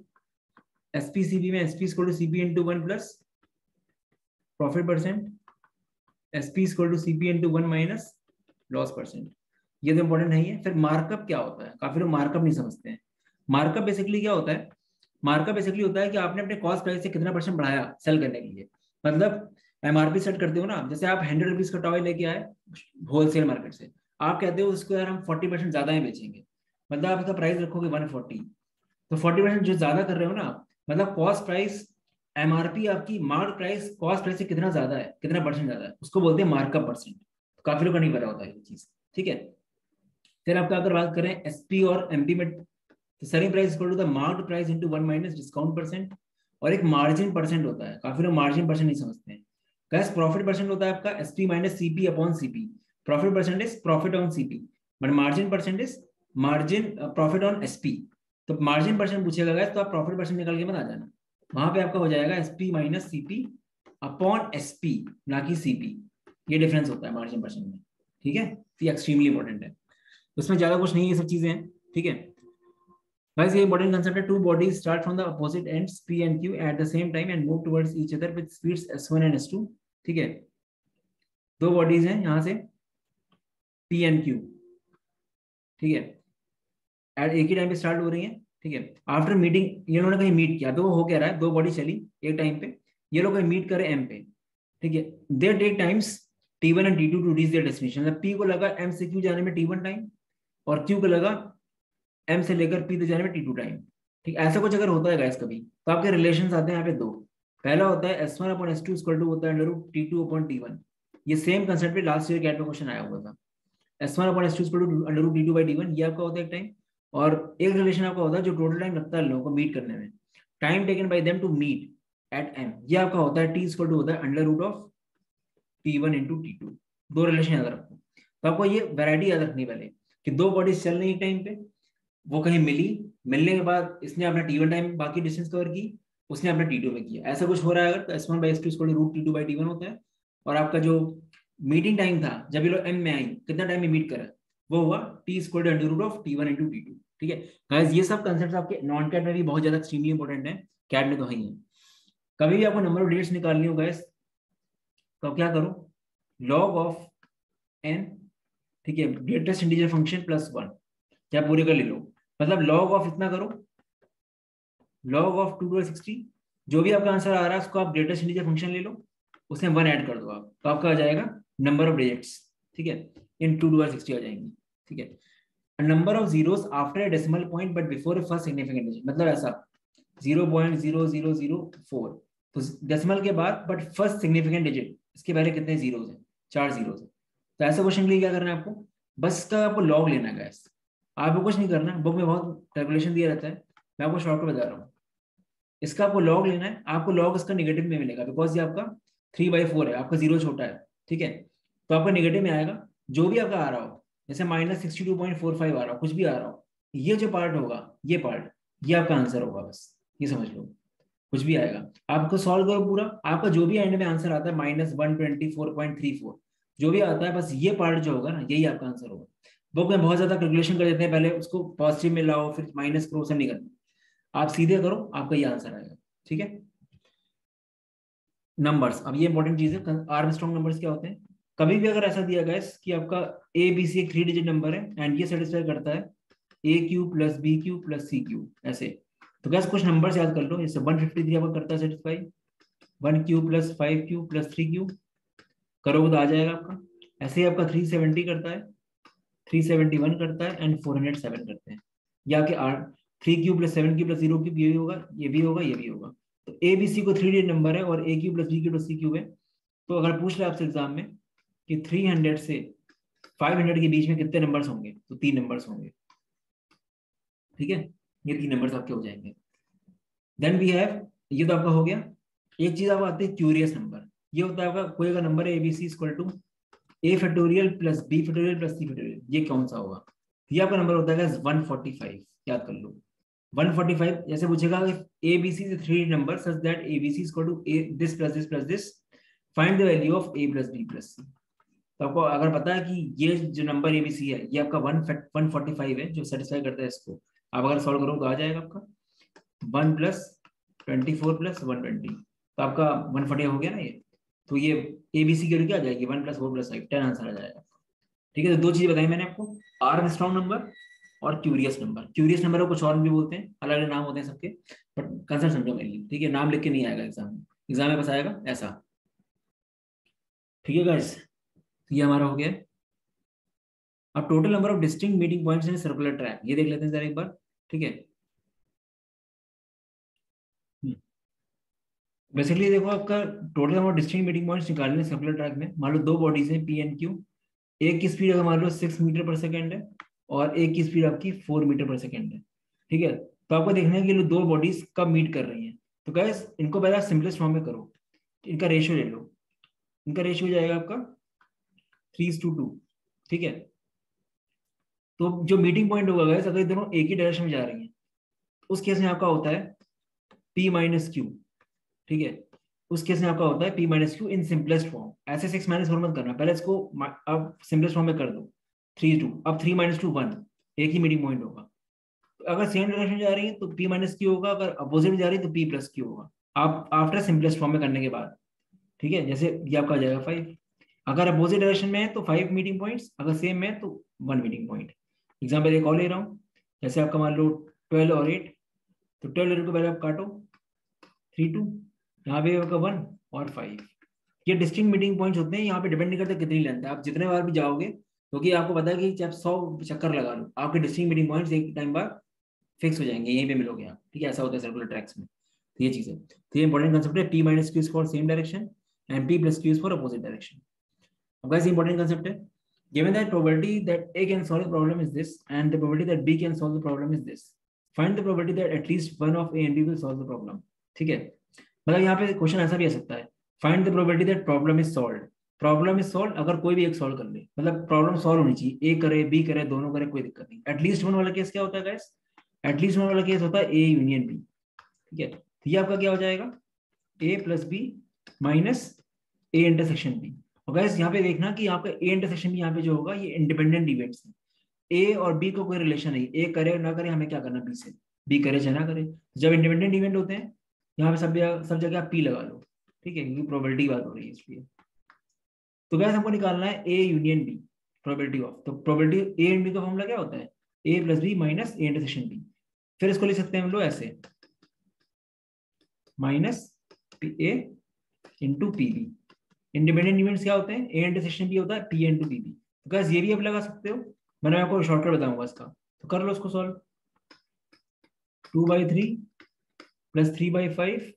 एसपीसीबी में SP equal to CP into one plus profit percent SP equal to CP into one minus loss percent ये तो इंपॉर्टेंट नहीं है। फिर मार्कअप क्या होता है? काफ़ी लोग मार्कअप नहीं समझते हैं। मार्कअप बेसिकली क्या होता है? मार्कअप बेसिकली होता है कि आपने अपने कॉस्ट प्राइस से कितना परसेंट बढ़ाया सेल करने के लिए। मतलब एमआरपी सेट करते हो ना, जैसे आप हंड्रेड रुपीज़ का टॉय लेके आए होलसेल मार्केट से, आप कहते हो उसको यार हम फोर्टी परसेंट ज़्यादा ही बेचेंगे। मतलब आप इसका प्राइस रखोगे वन फोर्टी तो फोर्टी परसेंट जो ज़्यादा कर रहे हो ना मतलब कॉस्ट प्राइस एमआरपी आपकी मार्क प्राइस कॉस्ट प्राइस से कितना ज़्यादा है, कितना परसेंट ज़्यादा है, उसको बोलते हैं मार्कअप परसेंट तो काफ़ी लोग का नहीं पता होता है ये चीज़, ठीक है? फिर आपका अगर बात करें एसपी और एमपी में तो selling price equal to the marked price into one minus discount percent और एक मार्जिन परसेंट होता है। काफ़ी लोग मार्जिन परसेंट नहीं समझते हैं। कैस प्रॉफिट परसेंट होता है आपका SP minus CP upon CP profit percent is profit on CP but margin percent is margin profit on SP तो मार्जिन परसेंट पूछेगा गैस तो आप प्रॉफिट परसेंट निकाल के बता जाना। वहाँ पे आपका हो जाएगा SP minus CP upon SP ना कि सीपी ये डिफरेंस होता है मार्जिन परसेंट में। ठीक है? ये एक्सट्रीमली इंपॉर्टेंट है। उसमें ज़्यादा कुछ नहीं ये सब चीज़ें हैं। ठीक है? Guys, ये इंपॉर्टेंट concept है. Two bodies start from the opposite ends P and Q at the same time and move towards each other with speeds S1 and S2. ठीक है? दो बॉडीज हैं यहाँ से पी and क्यू ठीक है? एट एक ही टाइम पे स्टार्ट हो रही है, ठीक है? आफ्टर मीटिंग ये लोगों ने कहीं मीट किया तो वो हो क्या रहा है, दो बॉडी चली एक टाइम पे, ये लोग कहीं मीट करे एम पे, ठीक है? They take times T one and T two to reach their destination P को लगा एम से क्यू जाने में टी वन टाइम और क्यू को लगा एम से लेकर पी तक जाने में टी टू टाइम ठीक? ऐसा कुछ अगर होता है गैस कभी तो आपके रिलेशन आते हैं यहाँ पे दो। पहला होता है S one upon S two equal to होता है under T two upon T one ये सेम कंसेप्ट पे लास्ट ईयर कैट में क्वेश्चन आया हुआ था। S one upon S two equal to under T two by T one ये आपका होता है एक टाइम और एक रिलेशन आपका होता है जो टोटल टाइम लगता है लोगों को मीट करने में। Time taken by them to meet at M ये आपका होता है टी स्क्वल टू होता है under root of T one into T two दो रिलेशन याद रखो। तो आपको ये वैरायटी याद रखनी पहले कि दो बॉडीज चल रही टाइम पे, वो कहीं मिली। मिलने के बाद इसने अपना टी वन टाइम बाकी डिस्टेंस कवर की। उसने अपना टी टू में किया। ऐसा कुछ हो रहा है अगर तो S one by S two root T two by T one होता है। और आपका जो मीटिंग टाइम था, जब ये लोग एम में आई, कितना टाइम में मीट करा? वो हुआ T square under root of T one into T two ठीक है? गाइस ये सब कंसेप्ट आपके नॉन कैट में भी बहुत ज़्यादा एक्सट्रीमली इंपॉर्टेंट है। कैट में तो है ही है। कभी भी आपको नंबर ऑफ़ डिजिट्स निकालनी हो गैस तो क्या करो? लॉग ऑफ़ एन ठीक है? Greatest integer function plus one क्या पूरे कर ले लो? मतलब लॉग ऑफ़ इतना करो log of two to sixty जो भी आपका आंसर आ रहा है, उसको आप ग्रेटेस्ट इंटीजर फ़ंक्शन ले लो उसमें वन ऐड कर दो आप। तो आपका आ जाएगा नंबर ऑफ़ डिजिट्स ठीक है? इन टू टू सिक्सटी आ जाएँगी, ठीक है? Number of zeros after decimal point but before first significant digit मतलब ऐसा zero point zero zero zero four तो डेसिमल के बाद बट फ़र्स्ट सिग्निफिकेंट डिजिट इसके पहले कितने जीरोस हैं? चार जीरोस हैं। तो ऐसे क्वेश्चन के लिए क्या करना है आपको? बस का आपको लॉग लेना है गैस आपको कुछ नहीं करना बुक में बहुत कैलकुलेशन दिया रहता है। मैं आपको शॉर्टकट बता रहा हूँ। इसका आपको लॉग लेना है, आपको लॉग इसका निगेटिव में मिलेगा बिकॉज़ ये आपका थ्री बाई फोर है, आपका ज़ीरो छोटा है, ठीक है? तो आपका निगेटिव में आएगा, जो भी आपका आ रहा हो, जैसे minus sixty two point four five आ रहा हो, कुछ भी आ रहा हो, ये जो पार्ट होगा, ये पार्ट ये आपका आंसर होगा बस, ये समझ लो, कुछ भी आएगा। आपको सॉल्व करो पूरा, आपका जो भी एंड में आंसर आता है minus one twenty four point three four जो भी आता है, बस ये पार्ट जो होगा ना, यही आपका आंसर होगा। बुक में बहुत ज़्यादा कैलकुलेशन कर देते हैं, पहले उसको पॉजिटिव में लाओ, फिर माइनस करो सब नहीं करना आप सीधे करो, आपका ये आंसर आएगा, ठीक है? नंबर्स अब ये इंपॉर्टेंट चीज़ है आर स्ट्रॉन्ग नंबर्स क्या होते हैं? कभी भी अगर ऐसा दिया गया कि आपका ए बी सी एक थ्री डिजिट नंबर है एंड ये सेटिस्फाई करता है A cube plus B cube plus C cube ऐसे। तो गैस कुछ नंबर याद कर लो, जैसे वन फिफ्टी थ्री आपका करता है satisfy one cube plus five cube plus three cube करोगे तो आ जाएगा आपका। ऐसे ही आपका थ्री सेवेंटी करता है 371 करता है एंड 407 करते हैं। या कि are three cube plus seven cube plus zero cube ये भी होगा, ये भी होगा, ये भी होगा। तो ए बी सी को थ्री डी नंबर है और A cube plus B cube plus C cube है। तो अगर पूछ ले आपसे एग्ज़ाम में कि 300 से 500 के बीच में कितने नंबर्स होंगे तो तीन नंबर्स होंगे। ठीक है? ये तीन नंबर्स आपके हो जाएँगे। देन वी हैव ये तो आपका हो गया। एक चीज़ आपको आती है क्यूरियस नंबर ये होता है आपका, कोई अगर नंबर है ABC equal to A factorial plus B factorial plus C factorial ये कौन सा होगा? ये आपका नंबर होता है 145 याद कर लो। 145 जैसे पूछेगा A B C three number such that A B C equal to A this plus this plus this find the value of A plus B plus C तो आपको अगर पता है कि ये जो नंबर ए बी सी है, ये आपका वन वन फोर्टी फाइव है, जो सेटिस्फाई करता है इसको। आप अगर सॉल्व करो तो आ जाएगा आपका। One plus twenty four plus one twenty. तो आपका वन फोर्टी हो गया ना ये। तो ये एबीसी की क्या आ जाएगी? One plus four plus five ten answer आ जाएगा। ठीक है तो दो चीज़ें बताई मैंने आपको। आर स्ट्रॉन्ग नंबर और क्यूरियस नंबर क्यूरियस नंबर को कुछ और भी बोलते हैं अलग अलग नाम होते हैं सबके बट कंसर्न समझो मेरे लिए, ठीक है? नाम लिख के नहीं आएगा एग्ज़ाम में। एग्ज़ाम में बस आएगा ऐसा। ठीक है गाइस तो ये हमारा हो गया। अब total number of distinct meeting points in circular track ये देख लेते हैं जरा एक बार, ठीक है? बेसिकली देखो आपका total number distinct meeting points निकालने सर्कुलर ट्रैक में। मान लो दो बॉडीज हैं पी एंड क्यू एक की स्पीड अगर मान लो सिक्स मीटर पर सेकेंड है और एक की स्पीड आपकी फोर मीटर पर सेकेंड है। ठीक है? तो आपको देखना कि दो बॉडीज कब मीट कर रही हैं। तो गैस इनको पहले सिंपलेस्ट फॉर्म में करो। इनका रेशियो ले लो। इनका रेशियो हो जाएगा आपका थ्री टू टू ठीक है? तो जो मीटिंग पॉइंट होगा गैस अगर दोनों एक ही डायरेक्शन में जा रही हैं उस केस में आपका होता है पी माइनस क्यू ठीक है? उस केस में आपका होता है P minus Q in simplest form ऐसे सिक्स माइनस फोर मत करना। पहले इसको आप सिंपलेस्ट फॉर्म में कर दो। थ्री टू, अब थ्री माइनस टू वन, एक ही मीटिंग पॉइंट होगा। अगर सेम डायरेक्शन जा रही है तो पी माइनस क्यू होगा, अगर अपोजिट जा रही है तो पी प्लस क्यू होगा। आप आफ्टर सिंपलेस्ट फॉर्म में करने के बाद, ठीक है? जैसे ये आपका आ जाएगा फाइव अगर अपोजिट डायरेक्शन में है तो फाइव मीटिंग पॉइंट्स अगर सेम है तो वन मीटिंग पॉइंट एग्ज़ाम्पल एक और ले रहा हूँ। जैसे आपका मान लो ट्वेल्व और एट तो ट्वेल्व एट को पहले आप काटो। थ्री टू यहाँ पे होगा वन और फाइव ये डिस्टिंग मीटिंग पॉइंट्स होते हैं, यहाँ पे डिपेंड नहीं करते कितनी लेंथ है। आप जितने बार भी जाओगे क्योंकि तो आपको पता है कि चाहे सौ चक्कर लगा लो, आपके डिस्टिंग मीटिंग पॉइंट्स एक टाइम बाद फिक्स हो जाएँगे, यहीं पे मिलोगे आप। ठीक है? ऐसा होता है सर्कुलर ट्रैक्स में। तो ये चीज़ है। तो ये इंपॉर्टेंट कंसेप्ट है P minus Q for same direction and P plus Q for opposite direction अब गाइस इंपॉर्टेंट कंसेप्ट है। Given that probability that A can solve the problem is this and the probability that B can solve the problem is this, find the probability that at least one of A and B will solve the problem. ठीक है? मतलब यहाँ पे question ऐसा भी आ सकता है। Find the probability that problem is solve problem is solve अगर कोई भी एक सॉल्व कर ले। मतलब प्रॉब्लम सॉल्व होनी चाहिए। ए करे बी करे, दोनों करे, कोई दिक्कत नहीं। एटलीस्ट वन वाला केस क्या होता है गैस एटलीस्ट वन वाला केस होता है ए यूनियन बी ठीक है? तो ये आपका क्या हो जाएगा? A plus B minus A intersection B और गैस यहाँ पे देखना कि आपका ए इंटरसेक्शन यहाँ पे जो होगा, ये इंडिपेंडेंट इवेंट्स है। ए और बी को कोई रिलेशन नहीं। ए करे ना करे, हमें क्या करना बी से। बी करे, चाहे ना करे। जब इंडिपेंडेंट इवेंट होते हैं, यहाँ पे सब सब जगह आप पी लगा लो। ठीक है? क्योंकि प्रोबेबिलिटी बात हो रही है इसलिए। तो गैस हमको निकालना है A union B probability of तो प्रोबेबिलिटी ए एंड बी का फॉर्मूला क्या होता है? A plus B minus A intersection B फिर इसको लिख सकते हैं हम लोग ऐसे. Minus P A into P B independent events क्या होते हैं? ए इंटरसेक्शन बी होता है पी इंटू पी बी तो गैस ये भी आप लगा सकते हो. मैंने आपको शॉर्टकट बताऊँगा इसका. तो कर लो उसको solve two by three plus three by five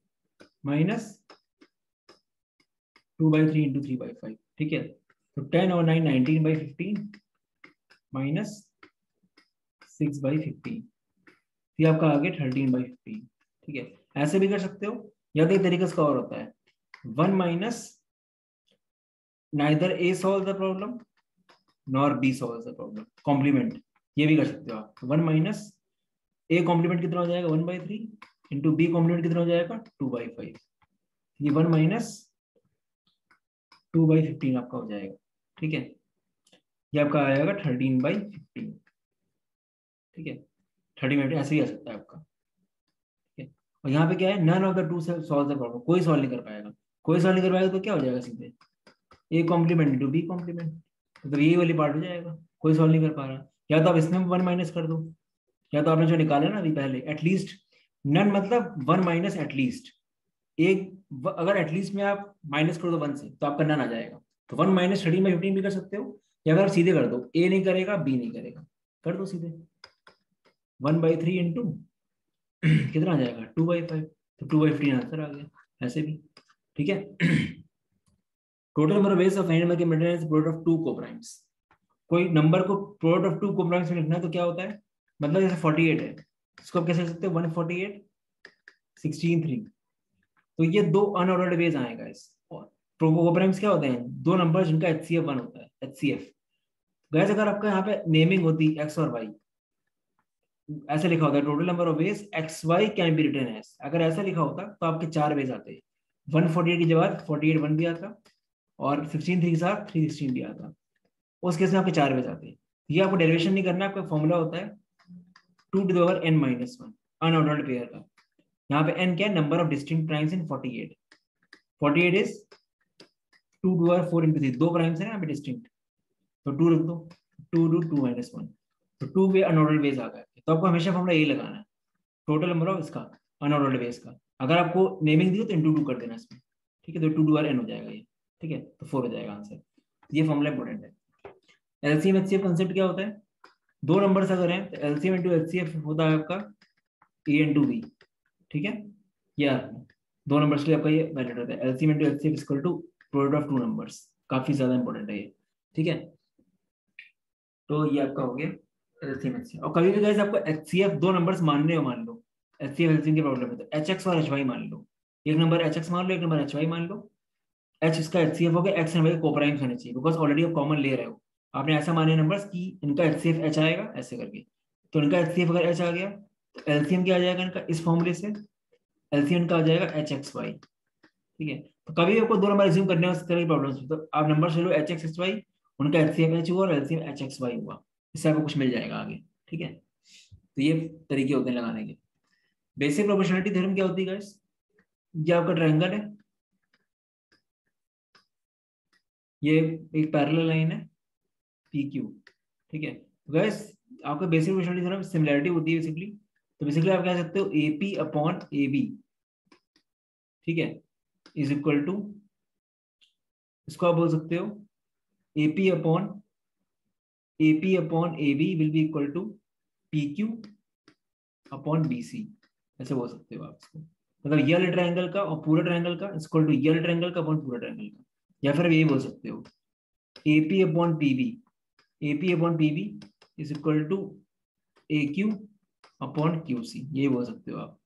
minus two by three into three by five ठीक है? तो टेन और nine nineteen by fifteen minus six by fifteen ये आपका आ गया थर्टीन बाई फिफ्टीन ठीक है? ऐसे भी कर सकते हो, या तो एक तरीका इसका और होता है। One minus neither A solve the problem nor B solve the problem complement ये भी कर सकते हो आप। वन माइनस ए कॉम्प्लीमेंट कितना हो जाएगा? One by three into B complement कितना हो जाएगा? टू बाई फाइव ये one minus two by fifteen आपका हो जाएगा, ठीक है? ये आपका आ जाएगा थर्टीन बाई फिफ्टीन, ठीक है? थर्टी मिनट ऐसे ही आ सकता है आपका, ठीक है? और यहाँ पे क्या है? None of the two solve the problem कोई सॉल्व नहीं कर पाएगा। कोई सॉल्व नहीं कर पाएगा तो क्या हो जाएगा सीधे? A complement into B complement तो यही वाली पार्ट हो जाएगा, कोई सॉल्व नहीं कर पा रहा। या तो आप इसमें वन माइनस कर दो, या तो आपने जो निकाला ना अभी पहले एटलीस्ट नन मतलब वन माइनस एटलीस्ट एक अगर एटलीस्ट में आप माइनस कर दो वन से तो आपका नन आ जाएगा। तो one minus thirteen by fifteen भी कर सकते हो, या अगर सीधे कर दो ए नहीं करेगा बी नहीं करेगा। कर दो सीधे। वन बाई थ्री इंटू कितना आ जाएगा? टू बाई फाइव तो टू बाई फिफ्टीन आंसर आ गया, ऐसे भी। ठीक है? Total number ways of animal के maintenance product of two coprimes कोई नंबर को प्रोडक्ट ऑफ़ टू कोप्राइम्स में लिखना तो क्या होता है? मतलब जैसे 48 है, इसको आप कैसे लिख सकते हैं? 148 16 3 तो ये दो अनऑर्डर्ड वेज आएगा इस कोप्राइम्स क्या होते हैं? दो नंबर जिनका एच सी एफ़ वन होता है एच सी एफ़ गैस अगर आपका यहाँ पे नेमिंग होती एक्स और वाई ऐसे लिखा होता है total number of ways X Y can be written as अगर ऐसा लिखा होता तो आपके चार वेज आते वन फोर्टी एट की जगह फोर्टी एट वन भी आता, और सिक्सटीन थ्री के साथ थ्री सिक्सटीन भी आता। उस केस में आपके चार वेज आते हैं। ये आपको डेरिवेशन नहीं करना, आपका फॉर्मूला होता है two to the power N minus one unordered pair का। यहाँ पे एन क्या है? Number of distinct primes in forty eight forty eight is two to R four into three दो प्राइम्स है यहाँ पे डिस्टिंक्ट तो टू रख दो. Two two two minus one तो टू वे अनऑर्डर्ड वेज आ गए. तो आपको हमेशा फॉर्मूला यही लगाना है. टोटल नंबर ऑफ़ इसका अनऑर्डर्ड वेज का. अगर आपको नेमिंग दी तो इंटू टू कर देना इसमें. ठीक है? तो टू टू आर एन हो जाएगा ये. ठीक है? तो फोर हो जाएगा आंसर ये फॉर्मूला इंपॉर्टेंट है. एलसीएम एचसीएफ कंसेप्ट क्या होता है? दो नंबर्स अगर हैं तो एलसीएम इंटू एचसीएफ होता है आपका ए इंटू बी ठीक है? या दो नंबर्स के लिए आपका ये वैलिड होता है। LCM into HCF equal to product of two numbers काफ़ी ज़्यादा इंपॉर्टेंट है ये। ठीक है? तो ये आपका हो गया एलसीएम एचसीएफ और कभी भी गाइस आपको एचसीएफ दो नंबर्स मानने हो, मान लो। एचसीएफ एलसीएम की प्रॉब्लम है तो एचएक्स और एचवाई मान लो। एक नंबर एचएक्स मान लो, एक नंबर एचवाई मान लो। एच इसका एचसीएफ हो गया एक्स एंड वाई कोप्राइम्स होने चाहिए बिकॉज़ ऑलरेडी आप कॉमन ले रहे हो। आपने ऐसा माने नंबर्स कि इनका एच सी एफ़ एच आएगा, ऐसे करके। तो इनका एच सी एफ़ अगर एच आ गया तो एलसीएम क्या आ जाएगा इनका? इस फॉर्मूले से एलसीएम का आ जाएगा एच एक्स वाई ठीक है? तो कभी आपको दो नंबर रिज्यूम करने इस तरह प्रॉब्लम तो आप नंबर चलो एच एक्स एक्स वाई उनका एच सी एफ़ एच हुआ और एलसीएम एच एक्स वाई हुआ। इससे आपको कुछ मिल जाएगा आगे। ठीक है? तो ये तरीके होते हैं लगाने के। बेसिक प्रोपोर्शनलिटी थ्योरम क्या होती है गाइस ये आपका ट्रायंगल है। ये एक पैरेलल लाइन है पी क्यू ठीक है? तो गैस आपका बेसिक प्रोपोर्शनलिटी थ्योरम सिमिलरिटी होती है बेसिकली तो बेसिकली आप कह सकते हो A P upon A B ठीक है? इज़ इक्वल टू इसको आप बोल सकते हो A P upon A P upon A B will be equal to P Q upon B C ऐसे बोल सकते हो आप इसको। मतलब यल ट्रायंगल का और पूरा ट्रायंगल का इक्वल टू यल ट्रायंगल का अपॉन पूरा ट्रायंगल का। या फिर ये बोल सकते हो A P upon P B A P upon P B is equal to A Q upon Q C ये बोल सकते हो आप,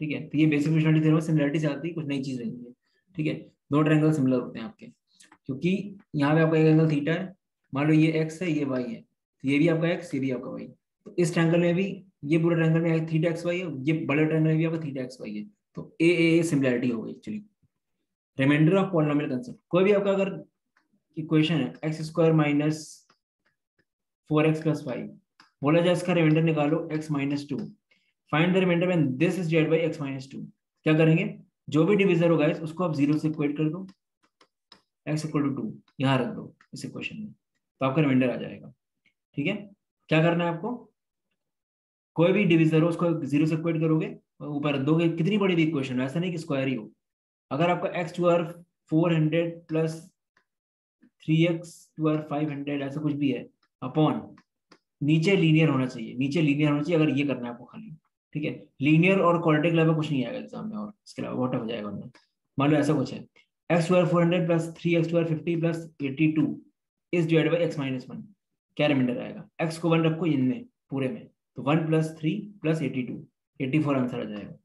ठीक है? तो ये बेसिक फंक्शनलिटी थ्योरम सिमिलरिटी से आती है कुछ नई चीज़ नहीं है, ठीक है? दो ट्रायंगल सिमिलर होते हैं आपके, क्योंकि यहाँ पे आपका एक एंगल थीटा है, मान लो ये एक्स है, ये वाई है तो ये भी आपका एक्स ये भी आपका वाई तो इस ट्रायंगल में भी, ये पूरे ट्रायंगल में थीटा एक्स वाई है, ये बड़े ट्रायंगल में भी आपका थीटा एक्स वाई है तो ए ए सिमिलरिटी हो गई actually remainder of polynomial concept कोई भी आपका अगर इक्वेशन है X square minus four X plus five बोला जाए इसका रिमाइंडर निकालो X minus two find the remainder when this is divided by X minus two क्या करेंगे? जो भी डिविजर होगा इस उसको आप ज़ीरो से इक्वेट कर दो। एक्स इक्वल टू टू यहाँ रख दो इस इक्वेशन में। तो आपका रिमाइंडर आ जाएगा। ठीक है? क्या करना है आपको? कोई भी डिविजर हो, उसको ज़ीरो से इक्वेट करोगे। ऊपर दोगे, कितनी बड़ी भी इक्वेशन ऐसा नहीं कि स्क्वायर ही हो। अगर आपका X to R four hundred plus three X to R five hundred ऐसा कुछ भी है अपॉन नीचे लीनियर होना चाहिए। नीचे लीनियर होना चाहिए, अगर ये करना है आपको खाली। ठीक है? लीनियर और क्वाड्रेटिक लेवल कुछ नहीं आएगा एग्ज़ाम में, और इसके अलावा वॉट हो जाएगा उनमें। मान लो ऐसा कुछ है। X square four hundred plus three X square fifty plus eighty two is divide by X minus one क्या रिमाइंडर आएगा? एक्स को वन रखो इनमें, पूरे में। तो one plus three plus eighty two eighty four answer आ जाएगा।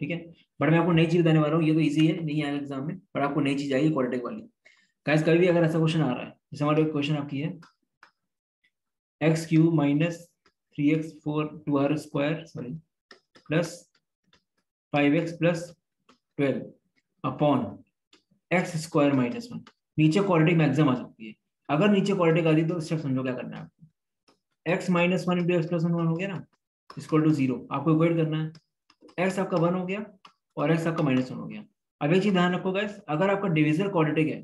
ठीक है? बट मैं आपको नई चीज़ बताने वाला हूँ। ये तो ईजी है, नहीं आएगा एग्ज़ाम में, बट आपको नई चीज़ आएगी क्वाड्रेटिक वाली। गाइस कभी भी अगर ऐसा क्वेश्चन आ रहा है, जैसे हमारे क्वेश्चन आपकी है X cube minus three X four to R square sorry plus five X plus twelve upon X square minus one नीचे क्वालिटी मैक्सिमम आ सकती है। अगर नीचे क्वालिटी आ रही तो स्टेप समझो क्या करना है आपको। X minus one into X plus one हो गया ना? इक्वल टू ज़ीरो आपको इक्वेट करना है। एक्स आपका वन हो गया और एक्स आपका माइनस वन हो गया। अब एक चीज़ ध्यान रखो अगर आपका डिविजन क्वाड्रेटिक है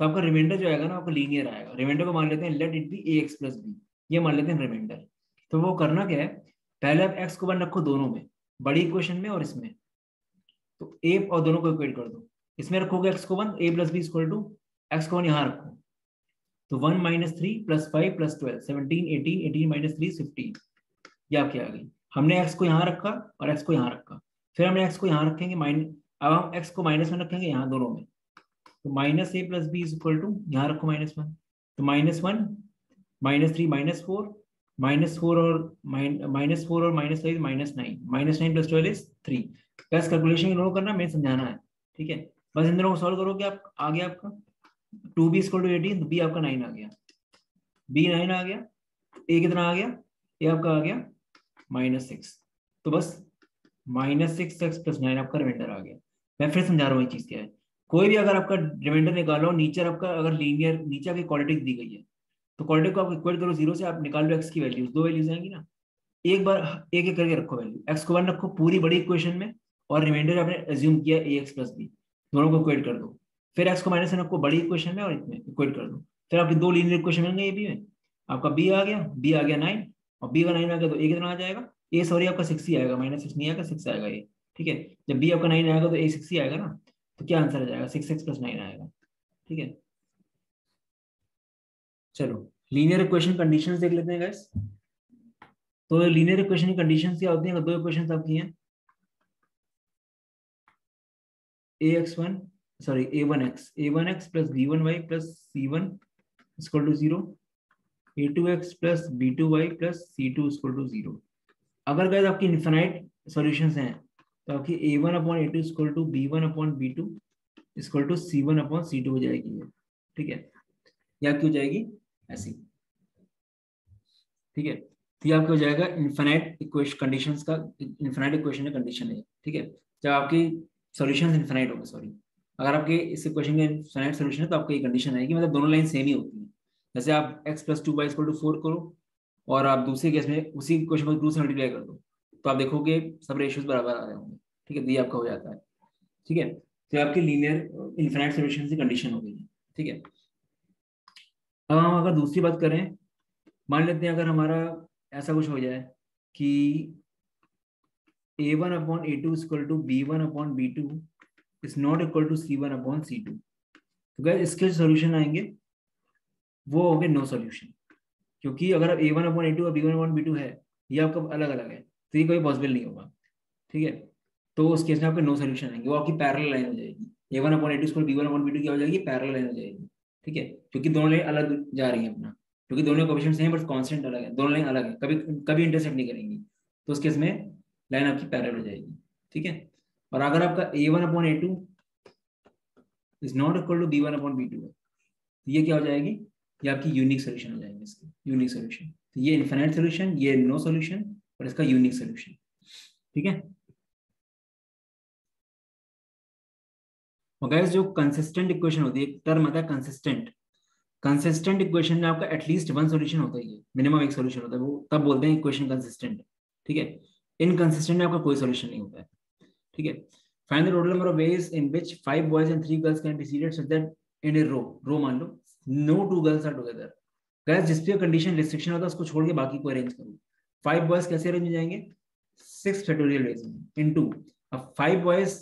तो आपका रिमाइंडर जो आएगा ना आपका लीनियर आएगा। रिमाइंडर को मान लेते हैं let it be A X plus B ये मान लेते हैं रिमाइंडर तो वो करना क्या है? पहले आप एक्स को वन रखो दोनों में, बड़ी इक्वेशन में और इसमें। तो ए और दोनों को इक्वेट कर दो। इसमें रखोगे एक्स को one A plus B equal to X को वन यहाँ रखो। तो one minus three plus five plus twelve seventeen eighteen eighteen minus three fifteen ये आपकी आ गई हमने एक्स को यहाँ रखा और एक्स को यहाँ रखा। फिर हमने एक्स को यहाँ रखेंगे माइन अब हम एक्स को माइनस वन रखेंगे यहाँ दोनों में। तो minus A plus B is equal to यहाँ रखो माइनस वन तो minus one minus three, minus four minus four और माइनस फोर और minus five, minus nine. Minus nine plus twelve is three plus calculation इन करना मैं समझाना है, ठीक है? बस इन दोनों को सॉल्व करोगे आप, आ गया आपका। Two B equal to eighteen B आपका नाइन आ गया। बी नाइन आ गया ए कितना आ गया? ए आपका आ गया माइनस सिक्स तो बस minus six X plus nine आपका रिमाइंडर आ गया। मैं फिर समझा रहा हूँ ये चीज़ क्या है। कोई भी अगर आपका रिमाइंडर निकालो, नीचे आपका, अगर लीनियर नीचे आपकी क्वालिटी दी गई है तो क्वालिटी को आप इक्वेट करो ज़ीरो से, आप निकाल लो एक्स की वैल्यूज़ दो वैल्यूज़ आएँगी ना। एक बार एक एक करके रखो वैल्यू एक्स को वन रखो पूरी बड़ी इक्वेशन में और रिमाइंडर आपने एज्यूम किया ए एक्स प्लस बी दोनों को इक्वेट कर दो। फिर एक्स को माइनस रखो बड़ी इक्वेशन में और इसमें इक्वेट कर दो। फिर आपकी दो लीनियर इक्वेशन मिलेंगे ए बी में। आपका बी आ गया बी आ गया नाइन और बी का नाइन आ गया तो ए कितना आ जाएगा? ए सॉरी आपका सिक्स ही आएगा। माइनस सिक्स नहीं आएगा सिक्स आएगा ए ठीक है? जब बी आपका नाइन आएगा तो ए सिक्स ही आएगा ना। तो क्या आंसर आ जाएगा? सिक्स एक्स प्लस नाइन आएगा। ठीक है? चलो लीनियर इक्वेशन कंडीशंस देख लेते हैं गैस तो लीनियर इक्वेशन की कंडीशंस क्या होती हैं? दो इक्वेशंस आपकी हैं A X one sorry A one X A one X plus B one Y plus C one equal to zero A two X plus B two Y plus C two equal to zero अगर guys आपकी infinite solution हैं तो आपकी A one upon A two equal to B one upon B two equal to C one upon C two हो जाएगी। ठीक है? या क्यों जाएगी? ऐसी ठीक है? तो ये आपका हो जाएगा इन्फाइनाइट इक्वेशन कंडीशंस का इन्फाइनाइट इक्वेशन का कंडीशन है ठीक है? जब आपकी सॉल्यूशन इन्फाइनाइट होगा सॉरी अगर आपके इस इक्वेशन का इन्फाइनाइट सॉल्यूशन है तो आपका ये कंडीशन आएगी। मतलब दोनों लाइन सेम ही होती है। जैसे आप x plus two Y equal to four करो, और आप दूसरे केस में उसी इक्वेशन को टू से मल्टीप्लाई कर दो तो आप देखोगे सब रेशियोज बराबर आ रहे होंगे। ठीक है? तो ये आपका हो जाता है। ठीक है? तो आपकी लीनियर इन्फाइनाइट सॉल्यूशन की कंडीशन हो गई है। ठीक है? अब हम अगर दूसरी बात करें, मान लेते हैं अगर हमारा ऐसा कुछ हो जाए कि A one upon A two equal to B one upon B two is not equal to C one upon C two तो क्या इसके सोल्यूशन आएँगे? वो हो गए नो सोल्यूशन क्योंकि अगर A one upon A two और B one upon B two है, ये आपका अलग अलग है तो ये कोई पॉसिबल नहीं होगा, ठीक है? तो उस केस में आपके नो सोल्यूशन आएँगे, वो आपकी पैरल लाइन हो जाएगी। A one upon A two square B one upon B two क्या हो जाएगी? पैरल लाइन हो जाएगी। ठीक है? क्योंकि दोनों लाइन अलग जा रही है अपना। क्योंकि दोनों कोफिशिएंट्स हैं बट कांस्टेंट अलग है। दोनों लाइन अलग है। कभी कभी इंटरसेक्ट नहीं करेंगी। तो उस केस में लाइन आपकी पैरल हो जाएगी। ठीक है? और अगर आपका A one upon A two is not equal to B one upon B two ये क्या हो जाएगी? ये आपकी यूनिक सोल्यूशन हो जाएगी इसकी। यूनिक सोल्यूशन तो ये इन्फाइनाइट सोल्यूशन ये नो सोल्यूशन और इसका यूनिक सोल्यूशन ठीक है? और जो कंसिस्टेंट इक्वेशन होती है टर्म आता है कंसिस्टेंट कंसिस्टेंट इक्वेशन में आपका एटलीस्ट वन सॉल्यूशन होता ही है. मिनिमम एक सॉल्यूशन होता है. वो तब बोलते हैं इक्वेशन कंसिस्टेंट ठीक है? इनकंसिस्टेंट में आपका कोई सॉल्यूशन नहीं होता है. ठीक है? Find the total number of ways in which five boys and three girls can be seated so that in a row row मान लो. No two girls are together guys जिस पे कंडीशन रिस्ट्रिक्शन होता है, उसको छोड़ के बाकी को अरेंज करो. फाइव बॉयज़ कैसे अरेंज हो जाएँगे? सिक्स फैक्टोरियल वेज में. इनटू अब फाइव बॉयज़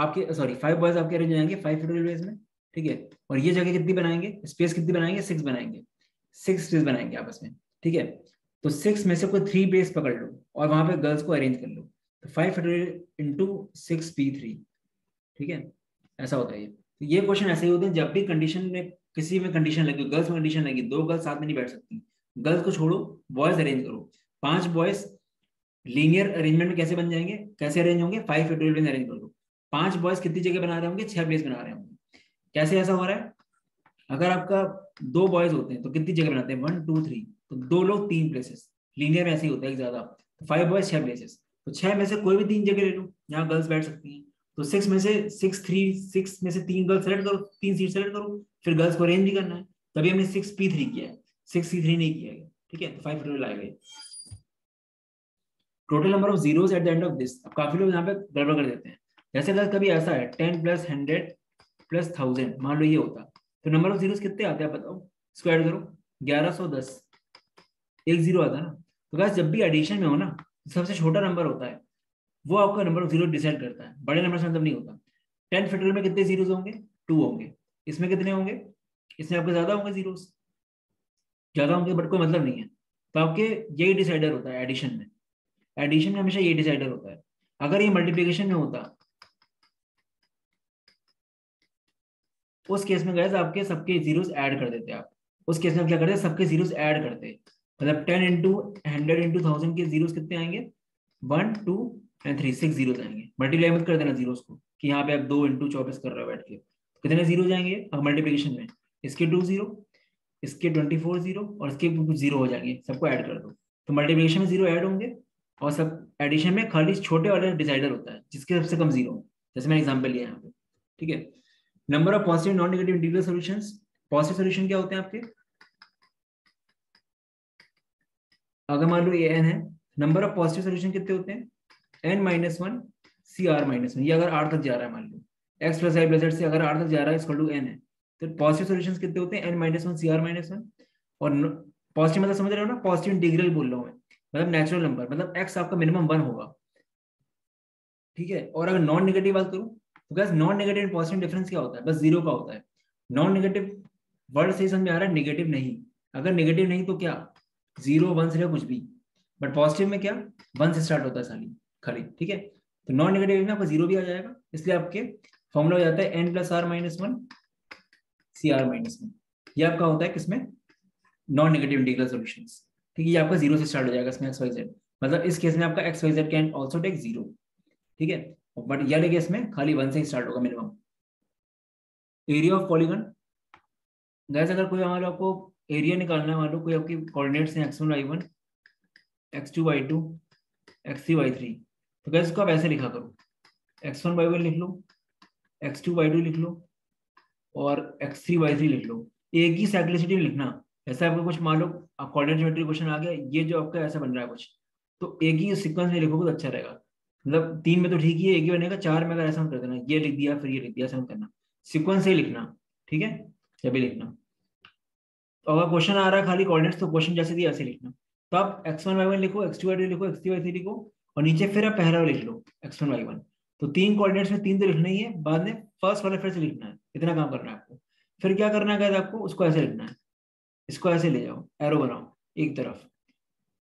आपके सॉरी फाइव बॉयज़ आपके अरेंज हो जाएँगे फाइव फैक्टोरियल वेज में, ठीक है? और ये जगह कितनी बनाएँगे? स्पेस कितनी बनाएँगे? सिक्स बनाएँगे। सिक्स स्पेस बनाएँगे आपस में, ठीक है? तो सिक्स में से कोई थ्री बेस पकड़ लो और वहाँ पे गर्ल्स को अरेंज कर लो। तो five factorial into six P three ठीक है? ऐसा होता है ये। तो ये क्वेश्चन ऐसे ही होते हैं, जब भी कंडीशन में, किसी में कंडीशन लगी गर्ल्स में कंडीशन लगी, दो गर्ल्स साथ में नहीं बैठ सकती। गर्ल्स को छोड़ो बॉयज़ अरेंज करो। पाँच बॉयज़ लीनियर अरेंजमेंट कैसे बन जाएँगे? कैसे अरेंज होंगे? फाइव फैक्टोरियल अरेंज कर। दो पाँच बॉयज़ कितनी जगह बना रहे होंगे? छह प्लेस बना रहे होंगे। कैसे ऐसा हो रहा है अगर आपका दो बॉयज़ होते हैं तो कितनी जगह बनाते हैं? वन टू थ्री तो दो लोग तीन प्लेसेस लीनियर में ऐसे ही होता है ज़्यादा। तो फाइव बॉयज़ छह प्लेसेस तो छह में से कोई भी तीन जगह ले लो यहाँ गर्ल्स बैठ सकती हैं। तो सिक्स में से सिक्स थ्री सिक्स में से तीन गर्ल्स सेलेक्ट करो, तीन सीट सेलेक्ट करो, फिर गर्ल्स को अरेंज भी करना है। तभी हमने सिक्स पी थ्री किया है। सिक्स सी थ्री नहीं किया है। ठीक है? तो फाइव टोटल आएगा total number of zeros at the end of this अब काफ़ी लोग यहाँ पे गड़बड़ कर देते हैं। जैसे अगर कभी ऐसा है, ten plus hundred plus thousand, मान लो ये होता। तो नंबर ऑफ़ ज़ीरो कितने आते हैं बताओ? स्क्वायर करो, ग्यारह सौ दस। एक ज़ीरो आता ना। तो गैस जब भी एडिशन में हो ना, सबसे छोटा नंबर होता है, वो आपका नंबर ऑफ़ ज़ीरो डिसाइड करता है। बड़े नंबर से मतलब नहीं होता। टेन फैक्टोरियल में कितने जीरोस होंगे? टू होंगे। इसमें कितने होंगे? इसमें आपके ज़्यादा होंगे जीरोस ज़्यादा होंगे बट कोई मतलब नहीं है। तो आपके यही डिसाइडर होता है एडिशन में। एडिशन में हमेशा ये डिसाइडर होता है। अगर ये मल्टीप्लीकेशन में होता उस केस में गए आपके सबके जीरोस ऐड कर देते आप। उस केस में क्या करते सबके जीरोस ऐड करते मतलब ten into hundred into thousand के जीरोस कितने आएँगे? One two and three six zeros आएँगे। मल्टीप्लाई मत कर देना जीरोस को कि यहाँ पे आप दो इंटू चौबीस कर रहे हो बैठ के। कितने ज़ीरो जाएँगे? अब मल्टीप्लीकेशन में। इसके टू ज़ीरो इसके ट्वेंटी फोर ज़ीरो और इसके ज़ीरो हो जाएँगे। सबको ऐड कर दो। तो मल्टीप्लीकेशन में ज़ीरो ऐड होंगे और सब एडिशन में खाली छोटे वाले डिसाइडर होता है, जिसके सबसे कम ज़ीरो जैसे मैं एग्ज़ाम्पल लिया यहाँ पे। ठीक है? Number of positive non negative integral solutions positive solution क्या होते हैं आपके? अगर मान लो ए एन है नंबर ऑफ़ पॉजिटिव सॉल्यूशन कितने होते हैं? N minus one C R minus one ये अगर आर तक जा रहा है मान लो। एक्स प्लस आई प्लस से अगर आर तक जा रहा है इसको टू एन है। तो पॉजिटिव सॉल्यूशंस कितने होते हैं? N minus one C R minus one और पॉजिटिव मतलब समझ रहे हो ना? पॉजिटिव इंटीग्रल बोल रहा हूँ मैं। मतलब नेचुरल नंबर मतलब एक्स आपका मिनिमम वन होगा। ठीक है? और अगर नॉन नेगेटिव बात करूँ guys non negative and positive difference क्या होता है? बस ज़ीरो का होता है। नॉन नेगेटिव वर्ड से समझ में आ रहा है नेगेटिव नहीं। अगर नेगेटिव नहीं तो क्या? ज़ीरो वन से कुछ भी। बट पॉजिटिव में क्या? वन से स्टार्ट होता है साली खाली, ठीक है? तो नॉन नेगेटिव में आपका ज़ीरो भी आ जाएगा। इसलिए आपके फॉर्मूला हो जाता है n plus r minus one C r minus one ये आपका होता है किसमें? नॉन नेगेटिव इंटीग्रल सॉल्यूशन ठीक है, ये आपका ज़ीरो से स्टार्ट हो जाएगा इसमें एक्स वाई जेड मतलब इस केस में आपका x y z can also take zero ठीक है? बट यार केस में खाली वन से ही स्टार्ट होगा minimum area of polygon guys अगर कोई हमारे आपको एरिया निकालना है, मान लो कोई आपकी कोऑर्डिनेट्स हैं x one y one x two y two x three y three तो गैस इसको आप ऐसे लिखा करो. एक्स वन वाई वन लिख लो एक्स टू वाई टू लिख लो, और एक्स थ्री वाई थ्री लिख लो. एक ही साइक्लिसिटी लिखना. ऐसा आपको कुछ मान लो कॉर्डिनेट ज्योमेट्री क्वेश्चन आ गया, ये जो आपका ऐसा बन रहा है कुछ. तो एक ही सीक्वेंस में लिखोगे तो अच्छा रहेगा. मतलब तीन में तो ठीक ही है, एक ही बनेगा, चार में अगर ऐसा कर देना, ये लिख दिया, फिर ये लिख दिया, ऐसा करना। सिक्वेंस ही लिखना, ठीक है? जब भी लिखना। तो अगर क्वेश्चन आ रहा है खाली कॉर्डिनेट्स तो क्वेश्चन जैसे दिया ऐसे लिखना। तो आप एक्स वन वाई वन लिखो एक्स टू वाई टू लिखो एक्स थ्री वाई थ्री लिखो, और नीचे फिर आप पहला लिख लो एक्स वन वाई वन तो तीन कोऑर्डिनेट्स में तीन तो लिखना ही है, बाद में फ़र्स्ट वाले फिर से लिखना है। इतना काम करना है आपको। फिर क्या करना है आपको? उसको ऐसे लिखना है। इसको ऐसे ले जाओ एरो बनाओ, एक तरफ़।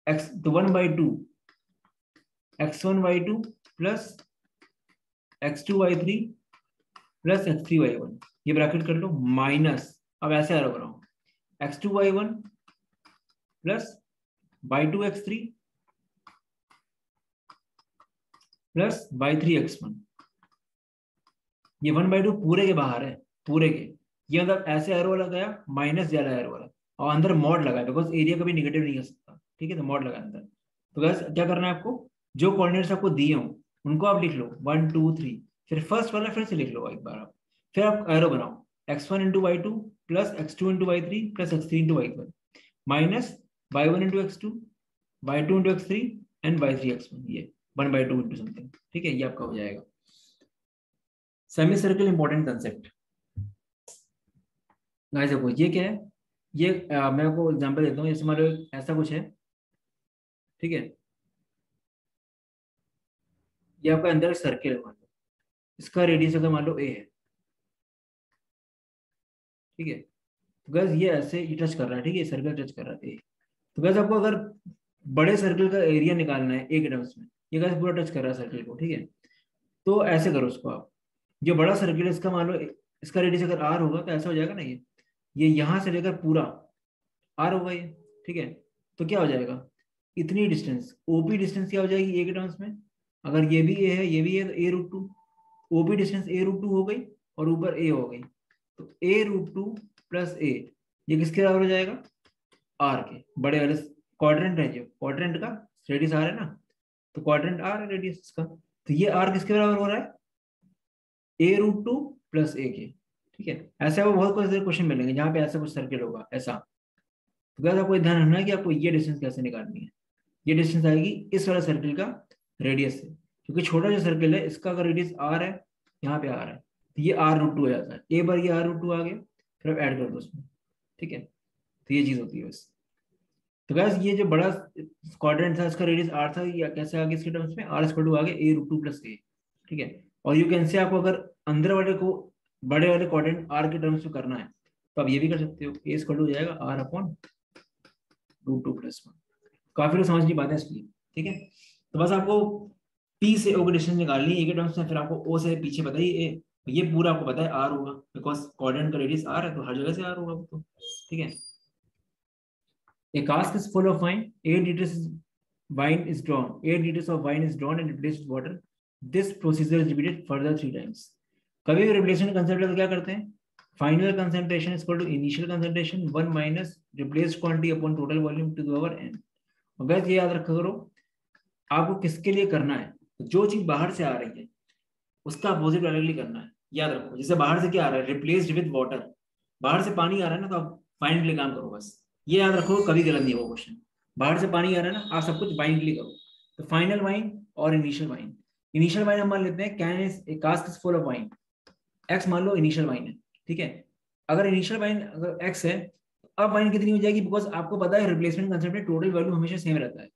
एक्स तो one by two x one y two plus x two y three plus x three y one ये ब्रैकेट कर लो माइनस अब ऐसे एरो बनाओ। X two y one plus by two x three plus by three x one ये one by two पूरे के बाहर है, पूरे के। ये मतलब ऐसे एरो वाला गया माइनस ज़्यादा एरो वाला। और अंदर मॉड लगा बिकॉज़ एरिया कभी निगेटिव नहीं कर सकता। ठीक है तो मॉड लगा अंदर। तो क्या करना है आपको? जो कोऑर्डिनेट्स आपको दिए हों उनको आप लिख लो। वन टू थ्री फिर फ़र्स्ट वाला फिर से लिख लो एक बार आप। फिर आप एरो बनाओ। X one into y two plus x two into y three plus x three into y one minus y one into x two y two into x three and y three x one ये one by two into something ठीक है? ये आपका हो जाएगा। Semi circle important concept guys देखो ये क्या है? ये आ, मैं आपको एग्जांपल देता हूँ। ऐसा कुछ है। ठीक है? ये आपका अंदर सर्किल है मान लो। इसका रेडियस अगर मान लो ए है। ठीक है? तो गैस ये ऐसे ये टच कर रहा है, ठीक है? सर्कल टच कर रहा है ए तो गैस आपको अगर बड़े सर्कल का एरिया निकालना है एक टर्म्स में, ये गैस पूरा टच कर रहा है सर्कल को, ठीक है? तो ऐसे करो उसको आप। जो बड़ा सर्कल है, इसका मान लो, इसका रेडियस अगर आर होगा तो ऐसा हो जाएगा ना ये? ये यहाँ से लेकर पूरा आर होगा ये, ठीक है? तो क्या हो जाएगा? इतनी डिस्टेंस ओपी डिस्टेंस क्या हो जाएगी ए के में? अगर ये भी ए है, ये भी तो a root two OP distance a root two हो गई और ऊपर ए हो गई। तो a root two plus a ये किसके बराबर हो जाएगा? आर के। बड़े वाले क्वाड्रेंट है जो। क्वाड्रेंट का रेडियस आर है ना? तो क्वाड्रेंट आर है रेडियस का तो ये आर किसके बराबर हो रहा है? A root two plus a के। ठीक है? ऐसे आपको बहुत कुछ क्वेश्चन मिलेंगे, जहाँ पे ऐसा कुछ सर्किल होगा, ऐसा। तो क्या आपको ध्यान रखना है कि आपको ये डिस्टेंस कैसे निकालनी है? ये डिस्टेंस आएगी इस वाले सर्किल का रेडियस से। क्योंकि छोटा जो सर्किल है, इसका अगर रेडियस आर है, यहाँ पे आर है। तो ये आर रूट टू हो जाता है। एक बार ये आर रूट टू आ गया, फिर आप ऐड कर दो उसमें। ठीक है? तो ये चीज़ होती है बस। तो गैस ये जो बड़ा क्वाड्रेंट था, इसका रेडियस आर था, या कैसे आ गया इसके टर्म्स में? आर स्क्वायर टू आ गया a root two plus a ठीक है? और यू कैन से आपको अगर अंदर वाले को, बड़े वाले क्वाड्रेंट आर के टर्म्स में करना है तो आप ये भी कर सकते हो। ए स्क्वायर टू हो जाएगा r upon root two plus one काफ़ी लोग समझ नहीं पाते इसलिए। ठीक है? तो बस आपको पी से ओ की डिस्टेंस निकालनी है ए टर्म्स में फिर आपको ओ से पीछे बताइए, ए ये पूरा आपको पता है आर होगा बिकॉज़ क्वाड्रेंट का रेडियस आर है तो हर जगह से आर होगा तो ठीक है A cask is full of wine. Eight liters wine is drawn. Eight liters of wine is drawn and replaced water. This procedure is repeated further three times. कभी भी रिप्लेसमेंट कंसेंट्रेट तो क्या करते हैं final concentration is to initial concentration one minus replaced quantity upon total volume to power n guys ये याद रखा करो आपको किसके लिए करना है? जो चीज़ बाहर से आ रही है, उसका अपोजिट डायरेक्टली करना है। याद रखो, जैसे बाहर से क्या आ रहा है? रिप्लेस्ड विद वाटर बाहर से पानी आ रहा है ना तो आप फाइनली काम करो बस। ये याद रखो, कभी गलत नहीं होगा क्वेश्चन बाहर से पानी आ रहा है ना, आप सब कुछ बाइंडली करो। तो फाइनल वाइन और इनिशियल वाइन इनिशियल वाइन हम मान लेते हैं can is cask is full of wine x मान लो इनिशियल वाइन है, ठीक है? अगर इनिशियल वाइन अगर एक्स है अब वाइन कितनी हो जाएगी? बिकॉज़ आपको पता है रिप्लेसमेंट कंसेप्ट में टोटल वैल्यू हमेशा सेम रहता है।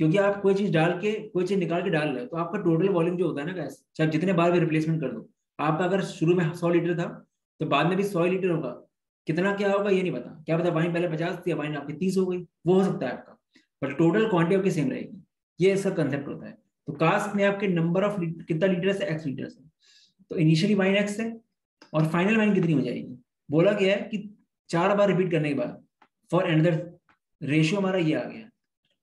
क्योंकि आप कोई चीज़ डाल के, कोई चीज़ निकाल के डाल रहे हो तो आपका टोटल वॉल्यूम जो होता है ना गैस चाहे जितने बार भी रिप्लेसमेंट कर दो, आपका अगर शुरू में सौ लीटर था तो बाद में भी सौ लीटर होगा। कितना क्या होगा ये नहीं पता। क्या पता वाइन पहले पचास थी वाइन आपकी तीस हो गई, वो हो सकता है आपका। बट टोटल क्वांटिटी आपकी सेम रहेगी। ये इसका कंसेप्ट होता है। तो कास्ट में आपके नंबर ऑफ़ कितना लीटर है? एक्स लीटर है। तो इनिशियली वाइन एक्स है, और फाइनल वाइन कितनी हो जाएगी? बोला गया है कि चार बार रिपीट करने के बाद फॉर एनदर रेशियो हमारा ये आ गया।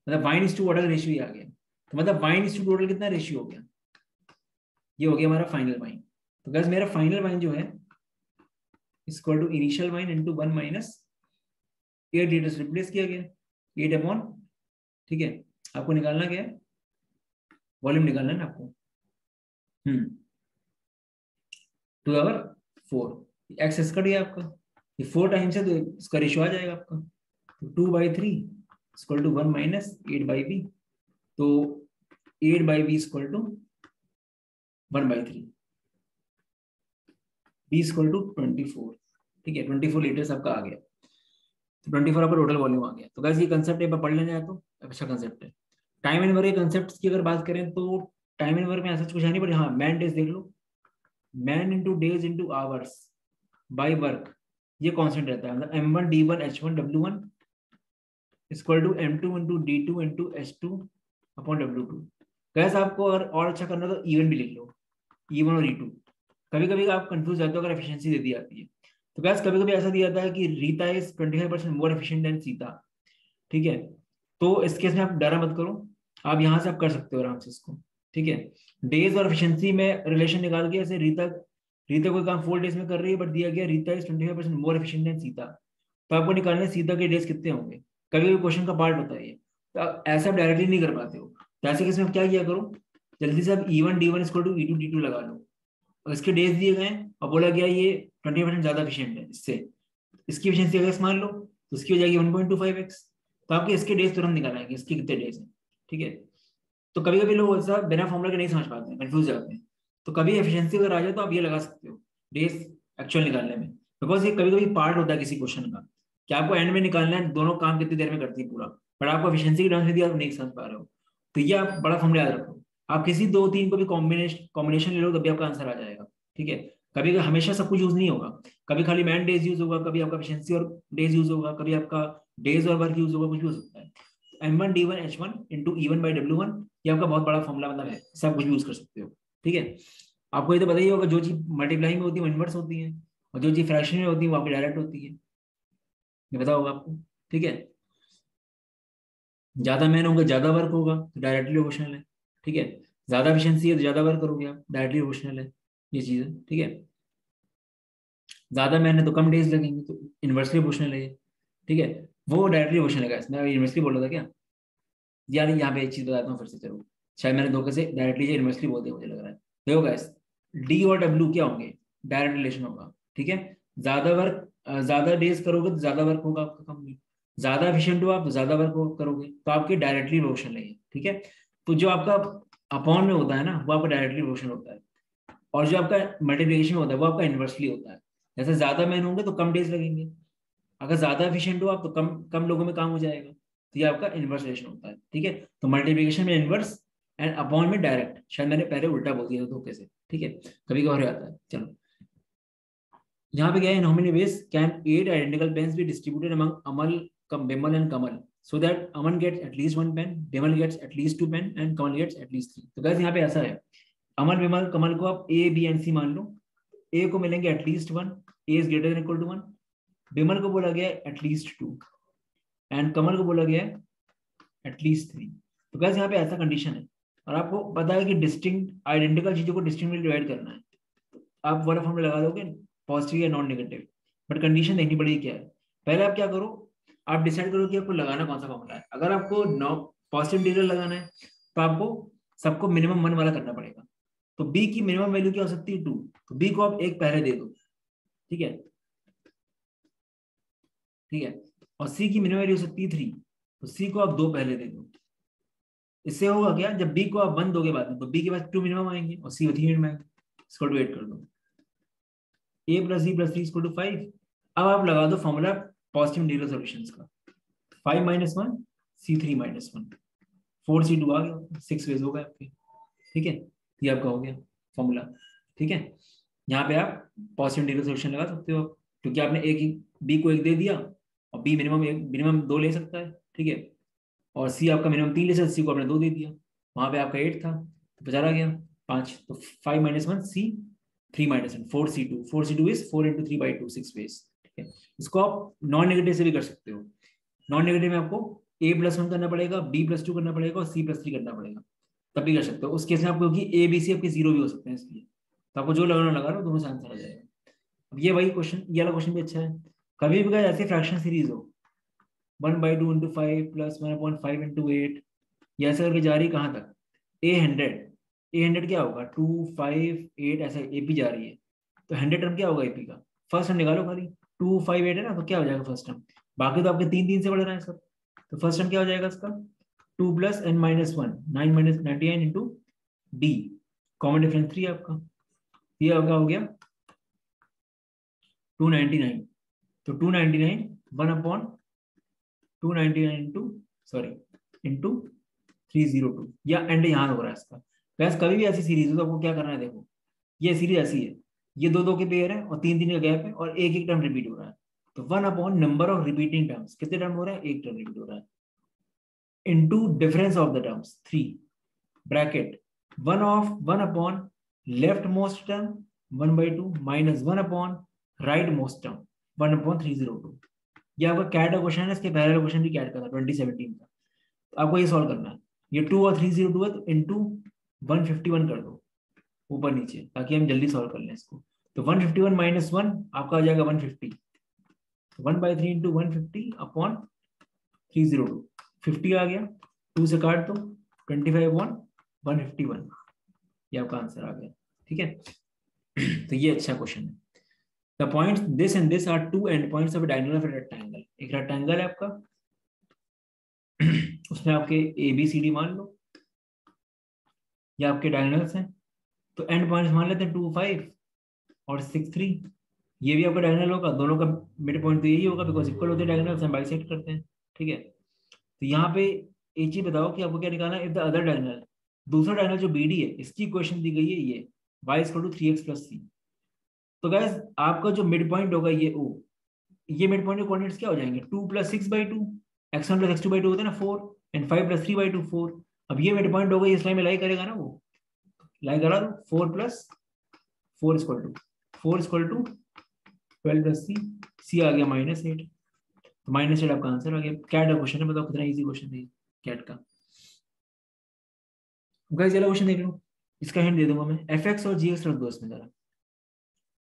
मतलब wine is to water ratio ये आ गया। तो मतलब वाइन इज़ टू टोटल कितना रेशियो हो गया? ये हो गया हमारा फाइनल वाइन तो गैस मेरा फाइनल वाइन जो है equal to initial wine into one minus eight litres replace किया गया। एट अपॉन ठीक है? आपको निकालना क्या है? वॉल्यूम निकालना है आपको? हम्म। Two over four x s cut गया आपका। ये फोर टाइम्स है तो इसका रेशियो आ जाएगा आपका। Two by three equal to one minus eight by b तो eight by b equal to one by three b equal to twenty four ठीक है ट्वेंटी फोर लीटर्स आपका आ गया। तो ट्वेंटी फोर आपका टोटल वॉल्यूम आ गया। तो कैसे ये कंसेप्ट है पढ़ लेना है तो अच्छा कंसेप्ट है। टाइम एंड वर्क के कंसेप्ट की अगर बात करें तो टाइम एंड वर्क में ऐसा कुछ नहीं बट हाँ मैन डेज़ देख लो। Man into days into hours by work ये कॉन्स्टेंट रहता है। मतलब M one D one H one W one equal to M two into D two into H two upon W two कैसे आपको अगर और अच्छा करना तो इवन भी लिख लो. ई वन और ई टू कभी कभी आप कंफ्यूज जाते हो अगर एफिशिएंसी दे दी जाती है. तो गैस कभी कभी ऐसा दिया जाता है कि Rita is twenty five percent more efficient than Sita ठीक है? तो इस केस में आप डरा मत करो. आप यहाँ से आप कर सकते हो आराम से इसको. ठीक है? डेज़ और एफिशिएंसी में रिलेशन निकाल के ऐसे रीता रीता कोई काम फोर डेज़ में कर रही है बट दिया गया Rita is twenty five percent more efficient than Sita तो आपको निकालना है सीता के डेज़ कितने होंगे? कभी कभी क्वेश्चन का पार्ट होता है ये। तो ऐसा आप डायरेक्टली नहीं कर पाते हो। तो ऐसे केस में क्या किया करो? जल्दी से आप ई वन डी वन इसको to E two D two लगा लो। और इसके डेज़ दिए गए और बोला गया ये ट्वेंटी परसेंट ज़्यादा एफिशिएंट है इससे। इसकी एफिशिएंसी अगर मान लो तो इसकी हो जाएगी one point two five x तो आपके इसके डेज़ तुरंत निकल आएँगे इसके कितने डेज़ हैं। ठीक है? तो कभी कभी लोग ऐसा बिना फॉर्मुला के नहीं समझ पाते हैं कन्फ्यूज़ जाते हैं। तो कभी एफिशिएंसी अगर आ जाए तो आप ये लगा सकते हो डेज़ एक्चुअल निकालने में। बिकॉज़ ये कभी कभी पार्ट होता है किसी क्वेश्चन का। कि आपको एंड में निकालना है, दोनों काम कितनी देर में करती है पूरा। बट आपको एफिशिएंसी की टर्म्स आप नहीं समझ पा रहे हो। तो ये आप बड़ा फॉर्मुला याद रखो। आप किसी दो तीन को भी कॉम्बिनेशन कॉम्बिनेशन ले लो, तभी आपका आंसर आ जाएगा। ठीक है? कभी हमेशा सब कुछ यूज़ नहीं होगा, कभी खाली मैन डेज़ यूज़ होगा, कभी आपका एफिशिएंसी और डेज़ यूज़ होगा, कभी आपका डेज़ और वर्क यूज़ होगा, कुछ भी हो सकता है। M one D one H one into E one by W one ये आपका बहुत बड़ा फॉर्मुला मतलब है। सब कुछ यूज़ कर सकते हो। ठीक है? आपको ये तो पता ही होगा, जो चीज़ मल्टीप्लाई में होती है, वो इनवर्स होती है। और जो चीज़ फ्रैक्शन में होती है, वो आपकी डायरेक्ट होती है। ये होगा आपको ठीक है? ज़्यादा मैन होंगे, ज़्यादा वर्क होगा तो डायरेक्टली प्रोपोर्शनल है, ठीक है? ज़्यादा एफिशिएंसी है तो ज़्यादा वर्क करोगे आप डायरेक्टली प्रोपोर्शनल है, ये चीज़ है, ठीक है? ज़्यादा मैन है तो कम डेज़ लगेंगे तो इन्वर्सली प्रोपोर्शनल है ठीक है? वो डायरेक्टली प्रोपोर्शनल है मैं यूनिवर्सली बोल रहा था क्या? यार, यहाँ पे एक चीज़ बताता हूँ फिर से, चलो। शायद मैंने धोखे से डायरेक्टली यूनिवर्सली बोल दिया, मुझे लग रहा है। देखो गैस डी और डब्ल्यू क्या होंगे? डायरेक्ट रिलेशन होगा, ठीक है? ज़्यादा वर्क ज़्यादा डेज़ करोगे तो ज़्यादा वर्क होगा आपका कम ज़्यादा एफिशिएंट हो आप ज़्यादा वर्क करोगे। तो आपके डायरेक्टली रोशन है ठीक है? तो जो आपका अपॉन में होता है ना, वो आपका डायरेक्टली रोशन होता है। और जो आपका मल्टीप्लिकेशन होता है, वो आपका इन्वर्सली होता है। जैसे ज़्यादा मैन होंगे तो कम डेज़ लगेंगे। अगर ज़्यादा एफिशिएंट हो आप तो कम कम लोगों में काम हो जाएगा। तो ये आपका इन्वर्स रिलेशन होता है, ठीक है? तो मल्टीप्लिकेशन में इन्वर्स एंड अपॉन में डायरेक्ट शायद मैंने पहले उल्टा बोल दिया धोखे से, ठीक है? कभी कभी आता है, चलो। यहाँ पे क्या है nominee ways can eight identical pens be distributed among Amal Bimal and Kamal gets at least one pen, Bimal gets at least two pen, and Kamal gets at least three. तो guys यहाँ पे ऐसा है अमल बिमल कमल को आप A B and सी मान लो a को मिलेंगे at least one a is greater than equal to one Bimal को बोला गया एटलीस्ट टू एंड कमल को बोला गया एटलीस्ट थ्री तो गैस यहाँ पे ऐसा कंडीशन है और आपको पता है कि डिस्टिंक्ट आइडेंटिकल चीज़ों को डिस्टिंक्टली डिवाइड करना है। आप वाला फॉर्म लगा दोगे? पॉजिटिव या नॉन नेगेटिव बट कंडीशन देखनी पड़ेगी क्या है? पहले आप क्या करो? आप डिसाइड करो कि आपको लगाना कौन सा फॉर्मूला है। अगर आपको नॉ पॉजिटिव इंटीग्रल लगाना है तो आपको सबको मिनिमम वन वाला करना पड़ेगा। तो बी की मिनिमम वैल्यू क्या हो सकती है? टू तो बी को आप एक पहले दे दो। ठीक है? ठीक है? और सी की मिनिमम वैल्यू हो सकती है थ्री तो सी को आप दो पहले दे दो। इससे होगा क्या? जब बी को आप वन दोगे बाद में तो बी के पास टू मिनिमम आएँगे और सी थ्री मिनिमम आएँगे। इसको वेट कर दो। A plus c plus three इसको टू फाइव अब आप लगा दो फॉर्मूला पॉजिटिव इंटीग्रल सॉल्यूशंस का। Five minus one C three minus one four C two आ गया। सिक्स वेज हो गए आपके। ठीक है? ये आपका हो गया फॉर्मूला ठीक है? यहाँ पे आप पॉजिटिव इंटीग्रल सॉल्यूशन लगा सकते हो। क्योंकि आपने एक बी को एक दे दिया और बी मिनिमम एक मिनिमम दो ले सकता है। ठीक है? और सी आपका मिनिमम तीन ले सकता सी को आपने दो दे दिया। वहाँ पे आपका एट था। तो बचा गया। पाँच। तो five minus one C three minus one four C two four C two is four into three by two six ways ठीक है इसको आप नॉन नेगेटिव से भी कर सकते हो। नॉन नेगेटिव में आपको ए प्लस वन करना पड़ेगा बी प्लस टू करना पड़ेगा और सी प्लस थ्री करना पड़ेगा। तब भी कर सकते हो। उस केस में आपको ए बी सी आपके ज़ीरो भी हो सकते हैं इसलिए। तो आपको जो लगाना लगा लो दोनों से आंसर आ जाएगा। अब ये वही क्वेश्चन ये वाला क्वेश्चन भी अच्छा है। कभी भी ऐसे फ्रैक्शन सीरीज़ हो one by two into five plus one point five into eight ये ऐसे करके जा रही है कहाँ तक? ए हंड्रेड ए हंड्रेड क्या होगा? टू फाइव एट ऐसे ए पी जा रही है। तो हंड्रेड टर्म क्या होगा ए पी का? फ़र्स्ट टर्म निकालो खाली। टू फाइव एट है ना तो क्या हो जाएगा फ़र्स्ट टर्म बाकी तो आपके तीन तीन से बढ़ रहे हैं सर तो फ़र्स्ट टर्म क्या हो जाएगा इसका? Two plus n minus one nine minus ninety nine into d common difference three आपका। ये आपका हो गया टू नाइनटी नाइन तो two ninety nine one upon two ninety nine into sorry into three zero two या and यहाँ हो रहा है इसका। वैसे कभी भी ऐसी सीरीज़ हो तो आपको क्या करना है देखो। ये सीरीज़ ऐसी है। ये दो दो के पेयर है और तीन तीन का गैप है और एक एक टर्म रिपीट हो रहा है। तो one upon number of repeating terms कितने टर्म हो रहा है? एक टर्म रिपीट हो रहा है। Into difference of the terms three bracket one of one upon left most term one by two minus one upon right most term one upon three zero two ये आपका cat का question है, इसके पहले question भी cat का था twenty seventeen का। तो आपको ये सॉल्व करना है। ये टू और थ्री ज़ीरो टू है तो इंटू वन फिफ्टी वन कर दो, ऊपर नीचे, ताकि हम जल्दी सॉल्व कर लें इसको। तो one fifty one minus one आपका आ जाएगा one fifty. One by three into one fifty upon three zero two fifty आ गया टू से काट दो twenty five one one fifty one. ये आपका आंसर आ गया, ठीक है? तो ये अच्छा क्वेश्चन है। The points this and this are two end points of diagonal of rectangle एक रेक्टेंगल है आपका, उसमें आपके ए बी सी डी मान लो। ये आपके डायगोनल्स हैं। तो एंड पॉइंट्स मान लेते हैं टू फाइव और सिक्स थ्री ये भी आपका डायगोनल होगा। दोनों का मिड पॉइंट तो यही होगा बिकॉज़ इक्वल होते हैं डायगोनल्स हम बाइसेक्ट करते हैं। ठीक है? तो यहाँ पे एक चीज़ बताओ कि आपको क्या निकालना है? इफ़ द अदर डायगोनल दूसरा डायगोनल जो बी डी है, इसकी क्वेश्चन दी गई है ये। Y equal to three x plus c तो गैस आपका जो मिड पॉइंट होगा ये ओ ये मिड पॉइंट के कोऑर्डिनेट्स क्या हो जाएँगे? Two plus six by two x one plus x two by two होता है ना four and five plus three by two four अब ये मिड पॉइंट होगा इस लाइन में लाई करेगा ना वो। लाई करा दो four plus four equal to four equal to twelve plus c c आ गया माइनस एट तो माइनस एट आपका आंसर आ गया। कैट का क्वेश्चन है, बताओ कितना इजी क्वेश्चन है कैट का। गाइस ये क्वेश्चन देख लो। इसका हिंट दे दूँगा मैं। एफ़ एक्स और जी एक्स रख दो इसमें जरा।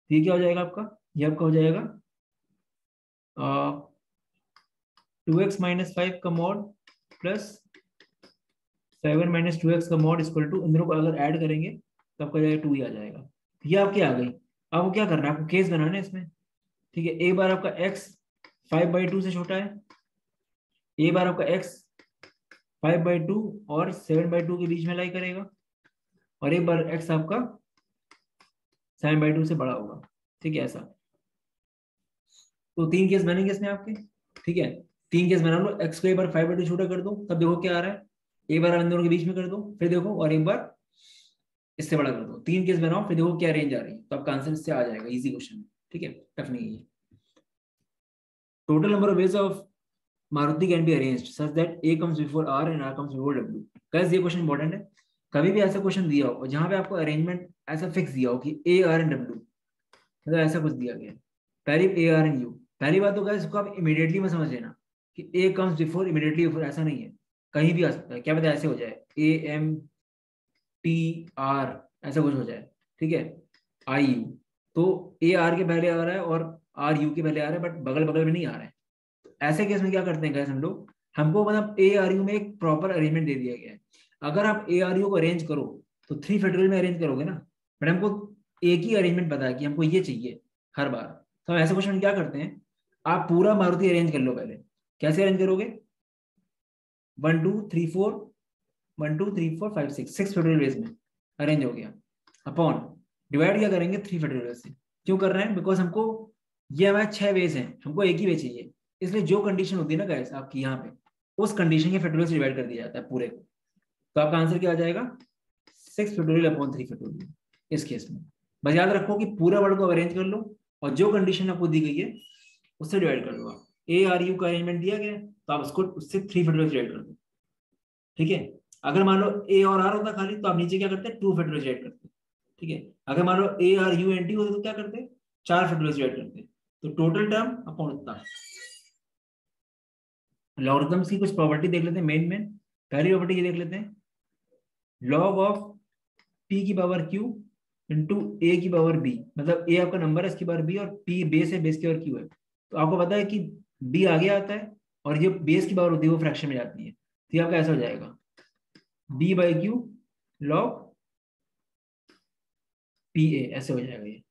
ये क्या हो जाएगा आपका? ये आपका हो जाएगा टू एक्स माइनस फाइव का mod plus seven minus two x का मॉड इक्वल टू इन दोनों को अगर ऐड करेंगे तो आपका जाएगा टू ही आ जाएगा। ये आपकी आ गई। आपको क्या करना है? आपको केस बनाना है इसमें। ठीक है ए बार आपका एक्स फाइव बाई टू से छोटा है। ए बार आपका एक्स फाइव बाई टू और सेवन बाई टू के बीच में लाई करेगा। और एक बार एक्स आपका सेवन बाई टू से बड़ा होगा। ठीक है, ऐसा। तो तीन केस बनेंगे इसमें आपके। ठीक है, तीन केस बना लो। एक्स को एक बार फाइव बाई टू छोटा कर दो। तब देखो क्या आ रहा है। एक बार आप इन दोनों के बीच में कर दो, फिर देखो, और एक बार इससे बड़ा कर दो। तीन केस बनाओ, फिर देखो क्या रेंज आ रही है। तो आपका आंसर इससे आ जाएगा इजी क्वेश्चन ठीक है? टफ नहीं है total number of ways of Maruti can be arranged such that A comes before R and R comes before W guys ये क्वेश्चन इंपॉर्टेंट है। कभी भी ऐसा क्वेश्चन दिया हो और जहाँ पे आपको अरेंजमेंट ऐसा फिक्स दिया हो कि ए आर एंड डब्ल्यू मतलब ऐसा कुछ दिया गया पहली ए आर एंड यू पहली बात तो गाइस इसको आप इमीडिएटली में समझ लेना कि A comes before immediately before ऐसा नहीं है। कहीं भी आ सकता है। क्या पता ऐसे हो जाए। ए एम टी आर ऐसा कुछ हो जाए। ठीक है? आई यू तो ए आर के पहले आ रहा है और आर यू के पहले आ रहा है बट बगल बगल में नहीं आ रहा है। तो ऐसे केस में क्या करते हैं हम लोग? हमको मतलब ए आर यू में एक प्रॉपर अरेंजमेंट दे दिया गया है। अगर आप ए आर यू को अरेंज करो तो थ्री फेडरल में अरेंज करोगे ना बट हमको एक ही अरेंजमेंट पता है कि हमको ये चाहिए हर बार। तो हम ऐसे क्वेश्चन क्या करते हैं? आप पूरा मारुति अरेंज कर लो पहले। कैसे अरेंज करोगे? One two three four one two three four five six six factorial ways में अरेंज हो गया। अपॉन डिवाइड क्या करेंगे थ्री फेडरल वेज से। क्यों कर रहे हैं? बिकॉज़ हमको ये हमारे छह वेज हैं। हमको एक ही वे चाहिए। इसलिए जो कंडीशन होती है ना गैस आपकी यहाँ पे, उस कंडीशन के फेडरल से डिवाइड कर दिया जाता है पूरे को। तो आपका आंसर क्या आ जाएगा? Six factorial upon three factorial इस केस में। बस याद रखो कि पूरा वर्ड को अरेंज कर लो और जो कंडीशन आपको दी गई है, उससे डिवाइड कर लो आप। ए आर यू का अरेंजमेंट दिया गया तो आप उसको, उससे थ्री फेडरल डिवाइड कर दो। ठीक है? अगर मान लो ए और आर होता खाली तो आप नीचे क्या करते हैं? टू फेडरल डिवाइड करते ठीक है? अगर मान लो A R U N T होता तो क्या करते चार फेडरल डिवाइड करते तो टोटल टर्म अपॉन उतना लॉगरिथम्स की कुछ प्रॉपर्टी देख लेते हैं मेन मेन पहली प्रॉपर्टी ये देख लेते हैं। लॉग ऑफ़ पी की पावर क्यू इंटू ए की पावर बी मतलब ए आपका नंबर है, इसकी पावर बी और पी बेस है बेस की पावर क्यू है। तो आपको पता है कि बी आगे आता है और ये बेस की पावर होती है, वो फ्रैक्शन में जाती है। तो आपका ऐसा हो जाएगा। D by Q log P A ऐसे हो जाएगा ये।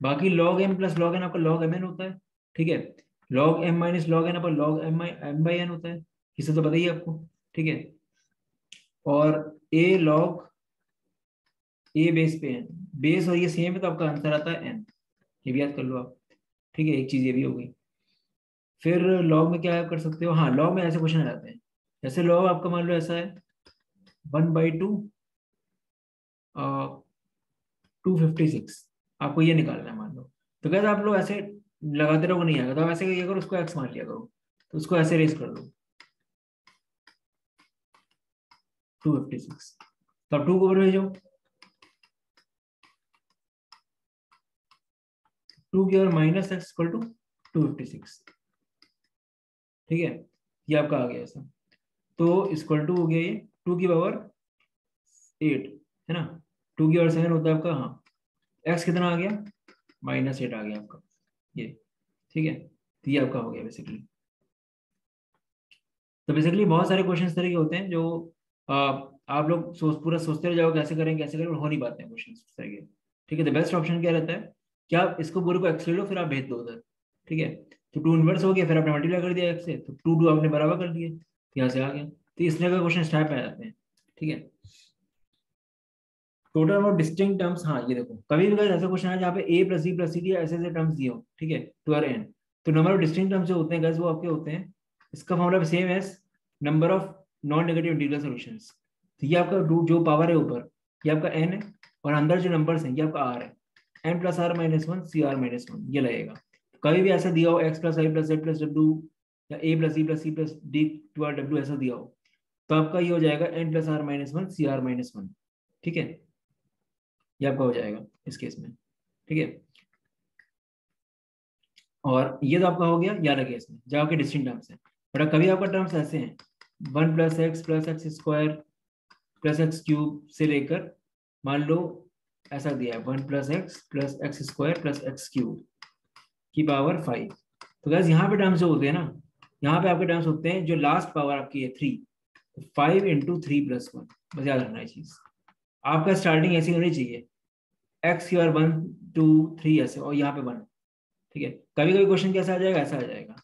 बाकी log M plus log N आपका लॉग एम एन होता है, ठीक है? Log M minus log N आपका log M M by N होता है, इसे तो बताइए आपको, ठीक है? और ए लॉग ए बेस पे एन बेस और ये सेम है तो आपका आंसर आता है एन ये भी याद कर लो आप, ठीक है? एक चीज़ ये भी हो गई। फिर लॉग में क्या कर सकते हो? हाँ लॉग में ऐसे क्वेश्चन आ जाते हैं। जैसे लॉग आपका मान लो ऐसा है one by two two fifty six आपको ये निकालना है मान लो। तो कहते आप लोग ऐसे लगाते रहो, नहीं आएगा। तो ऐसे ये करो उसको एक्स मान लिया करो तो उसको ऐसे रेस कर दो। टू फिफ्टी सिक्स तो अब टू को भेजो। टू की और minus X equal to two fifty six ठीक है? ये आपका आ गया ऐसा। तो इक्वल टू हो गया ये टू की पावर एट है ना? टू की और सेवन होता है आपका हाँ। एक्स कितना आ गया? माइनस एट आ गया आपका ये ठीक है? तो ये आपका हो गया बेसिकली तो बेसिकली बहुत सारे क्वेश्चन इस तरह के होते हैं जो आ, आप लोग सोच पूरा सोचते रह जाओ कैसे करें कैसे करें हो नहीं पाते हैं क्वेश्चन ठीक है? तो बेस्ट ऑप्शन क्या रहता है? कि आप इसको पूरे को एक्स ले लो फिर आप भेज दो उधर। ठीक है? तो टू इनवर्स हो गया, फिर आपने मल्टीप्लाई कर दिया एक्स से तो टू टू आपने बराबर कर दिए तो यहाँ से आ गया। तो इस तरह का क्वेश्चन स्टाइप आ जाते हैं, ठीक है? टोटल अमाउंट डिस्टिंग टर्म्स हाँ ये देखो, कभी भी ऐसा क्वेश्चन है जहाँ पे A plus C plus C D ऐसे ऐसे टर्म्स दिए हो, ठीक है टू आर एन तो नंबर ऑफ़ डिस्टिंग टर्म्स जो होते हैं गैस वो आपके होते हैं। इसका formula same as number of non negative integral solutions तो ये आपका जो पावर है ऊपर, ये आपका एन है, और अंदर जो नंबर्स हैं, ये आपका आर है। N plus R minus one C R minus one ये लगेगा। कभी भी ऐसा दिया हो X plus Y plus Z plus W या A plus C plus C plus D to R W ऐसा दिया हो तो आपका ये हो जाएगा N plus R minus one C R minus one ठीक है? ये आपका हो जाएगा इस केस में, ठीक है? और ये तो आपका हो गया याद रखिए इसमें जो आपके डिस्टिंग टर्म्स हैं। बट कभी आपका टर्म्स ऐसे हैं one plus X plus X square plus X cube से लेकर, मान लो ऐसा दिया है one plus X plus X square plus X cube की पावर फाइव तो गैस यहाँ पे टर्म्स होते हैं ना, यहाँ पे आपके टर्म्स होते हैं जो लास्ट पावर आपकी है three five into three plus one बस याद रखना है चीज़। आपका स्टार्टिंग ऐसी होनी चाहिए। एक्स की और वन टू थ्री ऐसे, और यहाँ पे वन ठीक है? कभी कभी क्वेश्चन कैसा आ जाएगा? ऐसा आ जाएगा।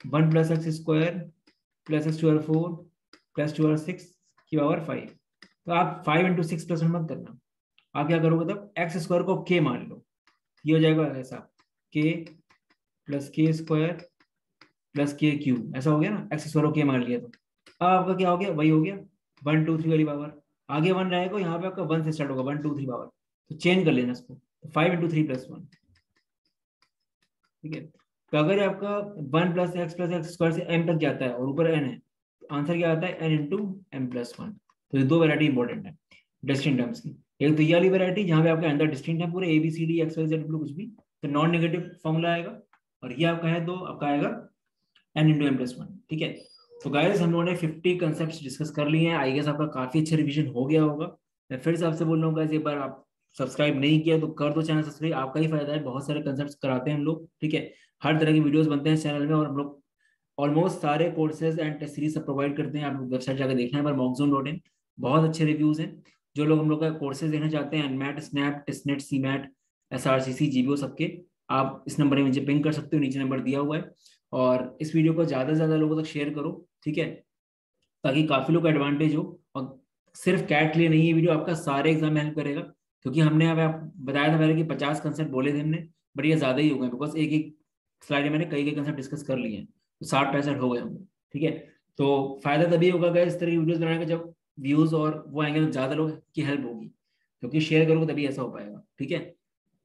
One plus X square plus X to four plus to six की पावर फाइव तो आप five into six plus one मत करना। आप क्या करोगे तब? एक्स स्क्वायर को के मान लो। ये हो जाएगा ऐसा। के प्लस के स्क्वायर प्लस के क्यूब, ऐसा हो गया ना? एक्स स्क्वायर के मान लिया तो। अब आपका क्या हो गया? वही हो गया। वन टू थ्री वाली पावर आगे वन रहेगा, यहाँ पे आपका वन से स्टार्ट होगा। वन टू थ्री पावर तो चेंज कर लेना इसको। Five into three plus one ठीक है? तो अगर आपका one plus X plus X square से एम तक जाता है और ऊपर एन है तो आंसर क्या आता है? N into M plus one तो ये दो वेरायटी इंपॉर्टेंट है डिस्टिंग टर्म्स की। एक तो ये वाली वेरायटी जहाँ पे आपके अंदर डिस्टिंग है पूरे A B C D X Y Z कुछ भी। तो नॉन नेगेटिव फॉर्मूला आएगा। और ये आपका है दो आपका आएगा N into M plus one ठीक है? तो गाइस हम लोगों ने 50 कंसेप्ट डिस्कस कर लिए हैं। आई गेस आपका काफ़ी अच्छा रिवीजन हो गया होगा। मैं फिर से आपसे बोल रहा हूँ एक बार आप सब्सक्राइब नहीं किया तो कर दो चैनल सब्सक्राइब आपका ही फ़ायदा है, बहुत सारे कंसेप्ट कराते हैं हम लोग, ठीक है? हर तरह की वीडियोस बनते हैं चैनल में और हम लोग ऑलमोस्ट सारे कोर्सेज एंड टेस्ट सीरीज़ सब प्रोवाइड करते हैं। आप लोग वेबसाइट जाकर देखना है पर मॉक्सोन डॉट इन बहुत अच्छे रिव्यूज़ हैं। जो लोग हम लोग का कोर्सेज देखना चाहते हैं NMAT SNAP TISSNET CMAT S R C C GBO सबके आप इस नंबर में मुझे पिंग कर सकते हो, नीचे नंबर दिया हुआ है। और इस वीडियो को ज़्यादा से ज़्यादा लोगों तक शेयर करो, ठीक है? ताकि काफ़ी लोग का एडवांटेज हो। और सिर्फ़ कैट लिए नहीं, ये वीडियो आपका सारे एग्ज़ाम में हेल्प करेगा। क्योंकि हमने, अब आप बताया था पहले कि पचास कंसेप्ट बोले थे हमने बट ये ज़्यादा ही हो गए बिकॉज़ एक एक स्लाइड में मैंने कई कई कंसेप्ट डिस्कस कर लिए हैं। तो साठ पैंसठ हो गए होंगे, ठीक है? तो फ़ायदा तभी होगा इस तरह की वीडियोज़ बनाने का, जब व्यूज़ और वो आएँगे तो ज़्यादा लोग की हेल्प होगी। क्योंकि शेयर करोगे तभी ऐसा हो पाएगा, ठीक है?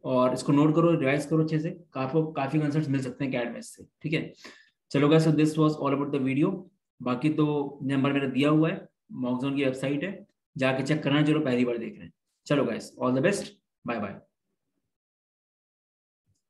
और इसको नोट करो रिवाइज करो अच्छे से। आपको काफ़ी कंसर्ट मिल सकते हैं कैड में इससे, ठीक है? चलो guys this was all about the video बाकी तो नंबर मेरा दिया हुआ है मॉकजोन की वेबसाइट है। जाके चेक करना जो पहली बार देख रहे हैं। चलो guys all the best bye bye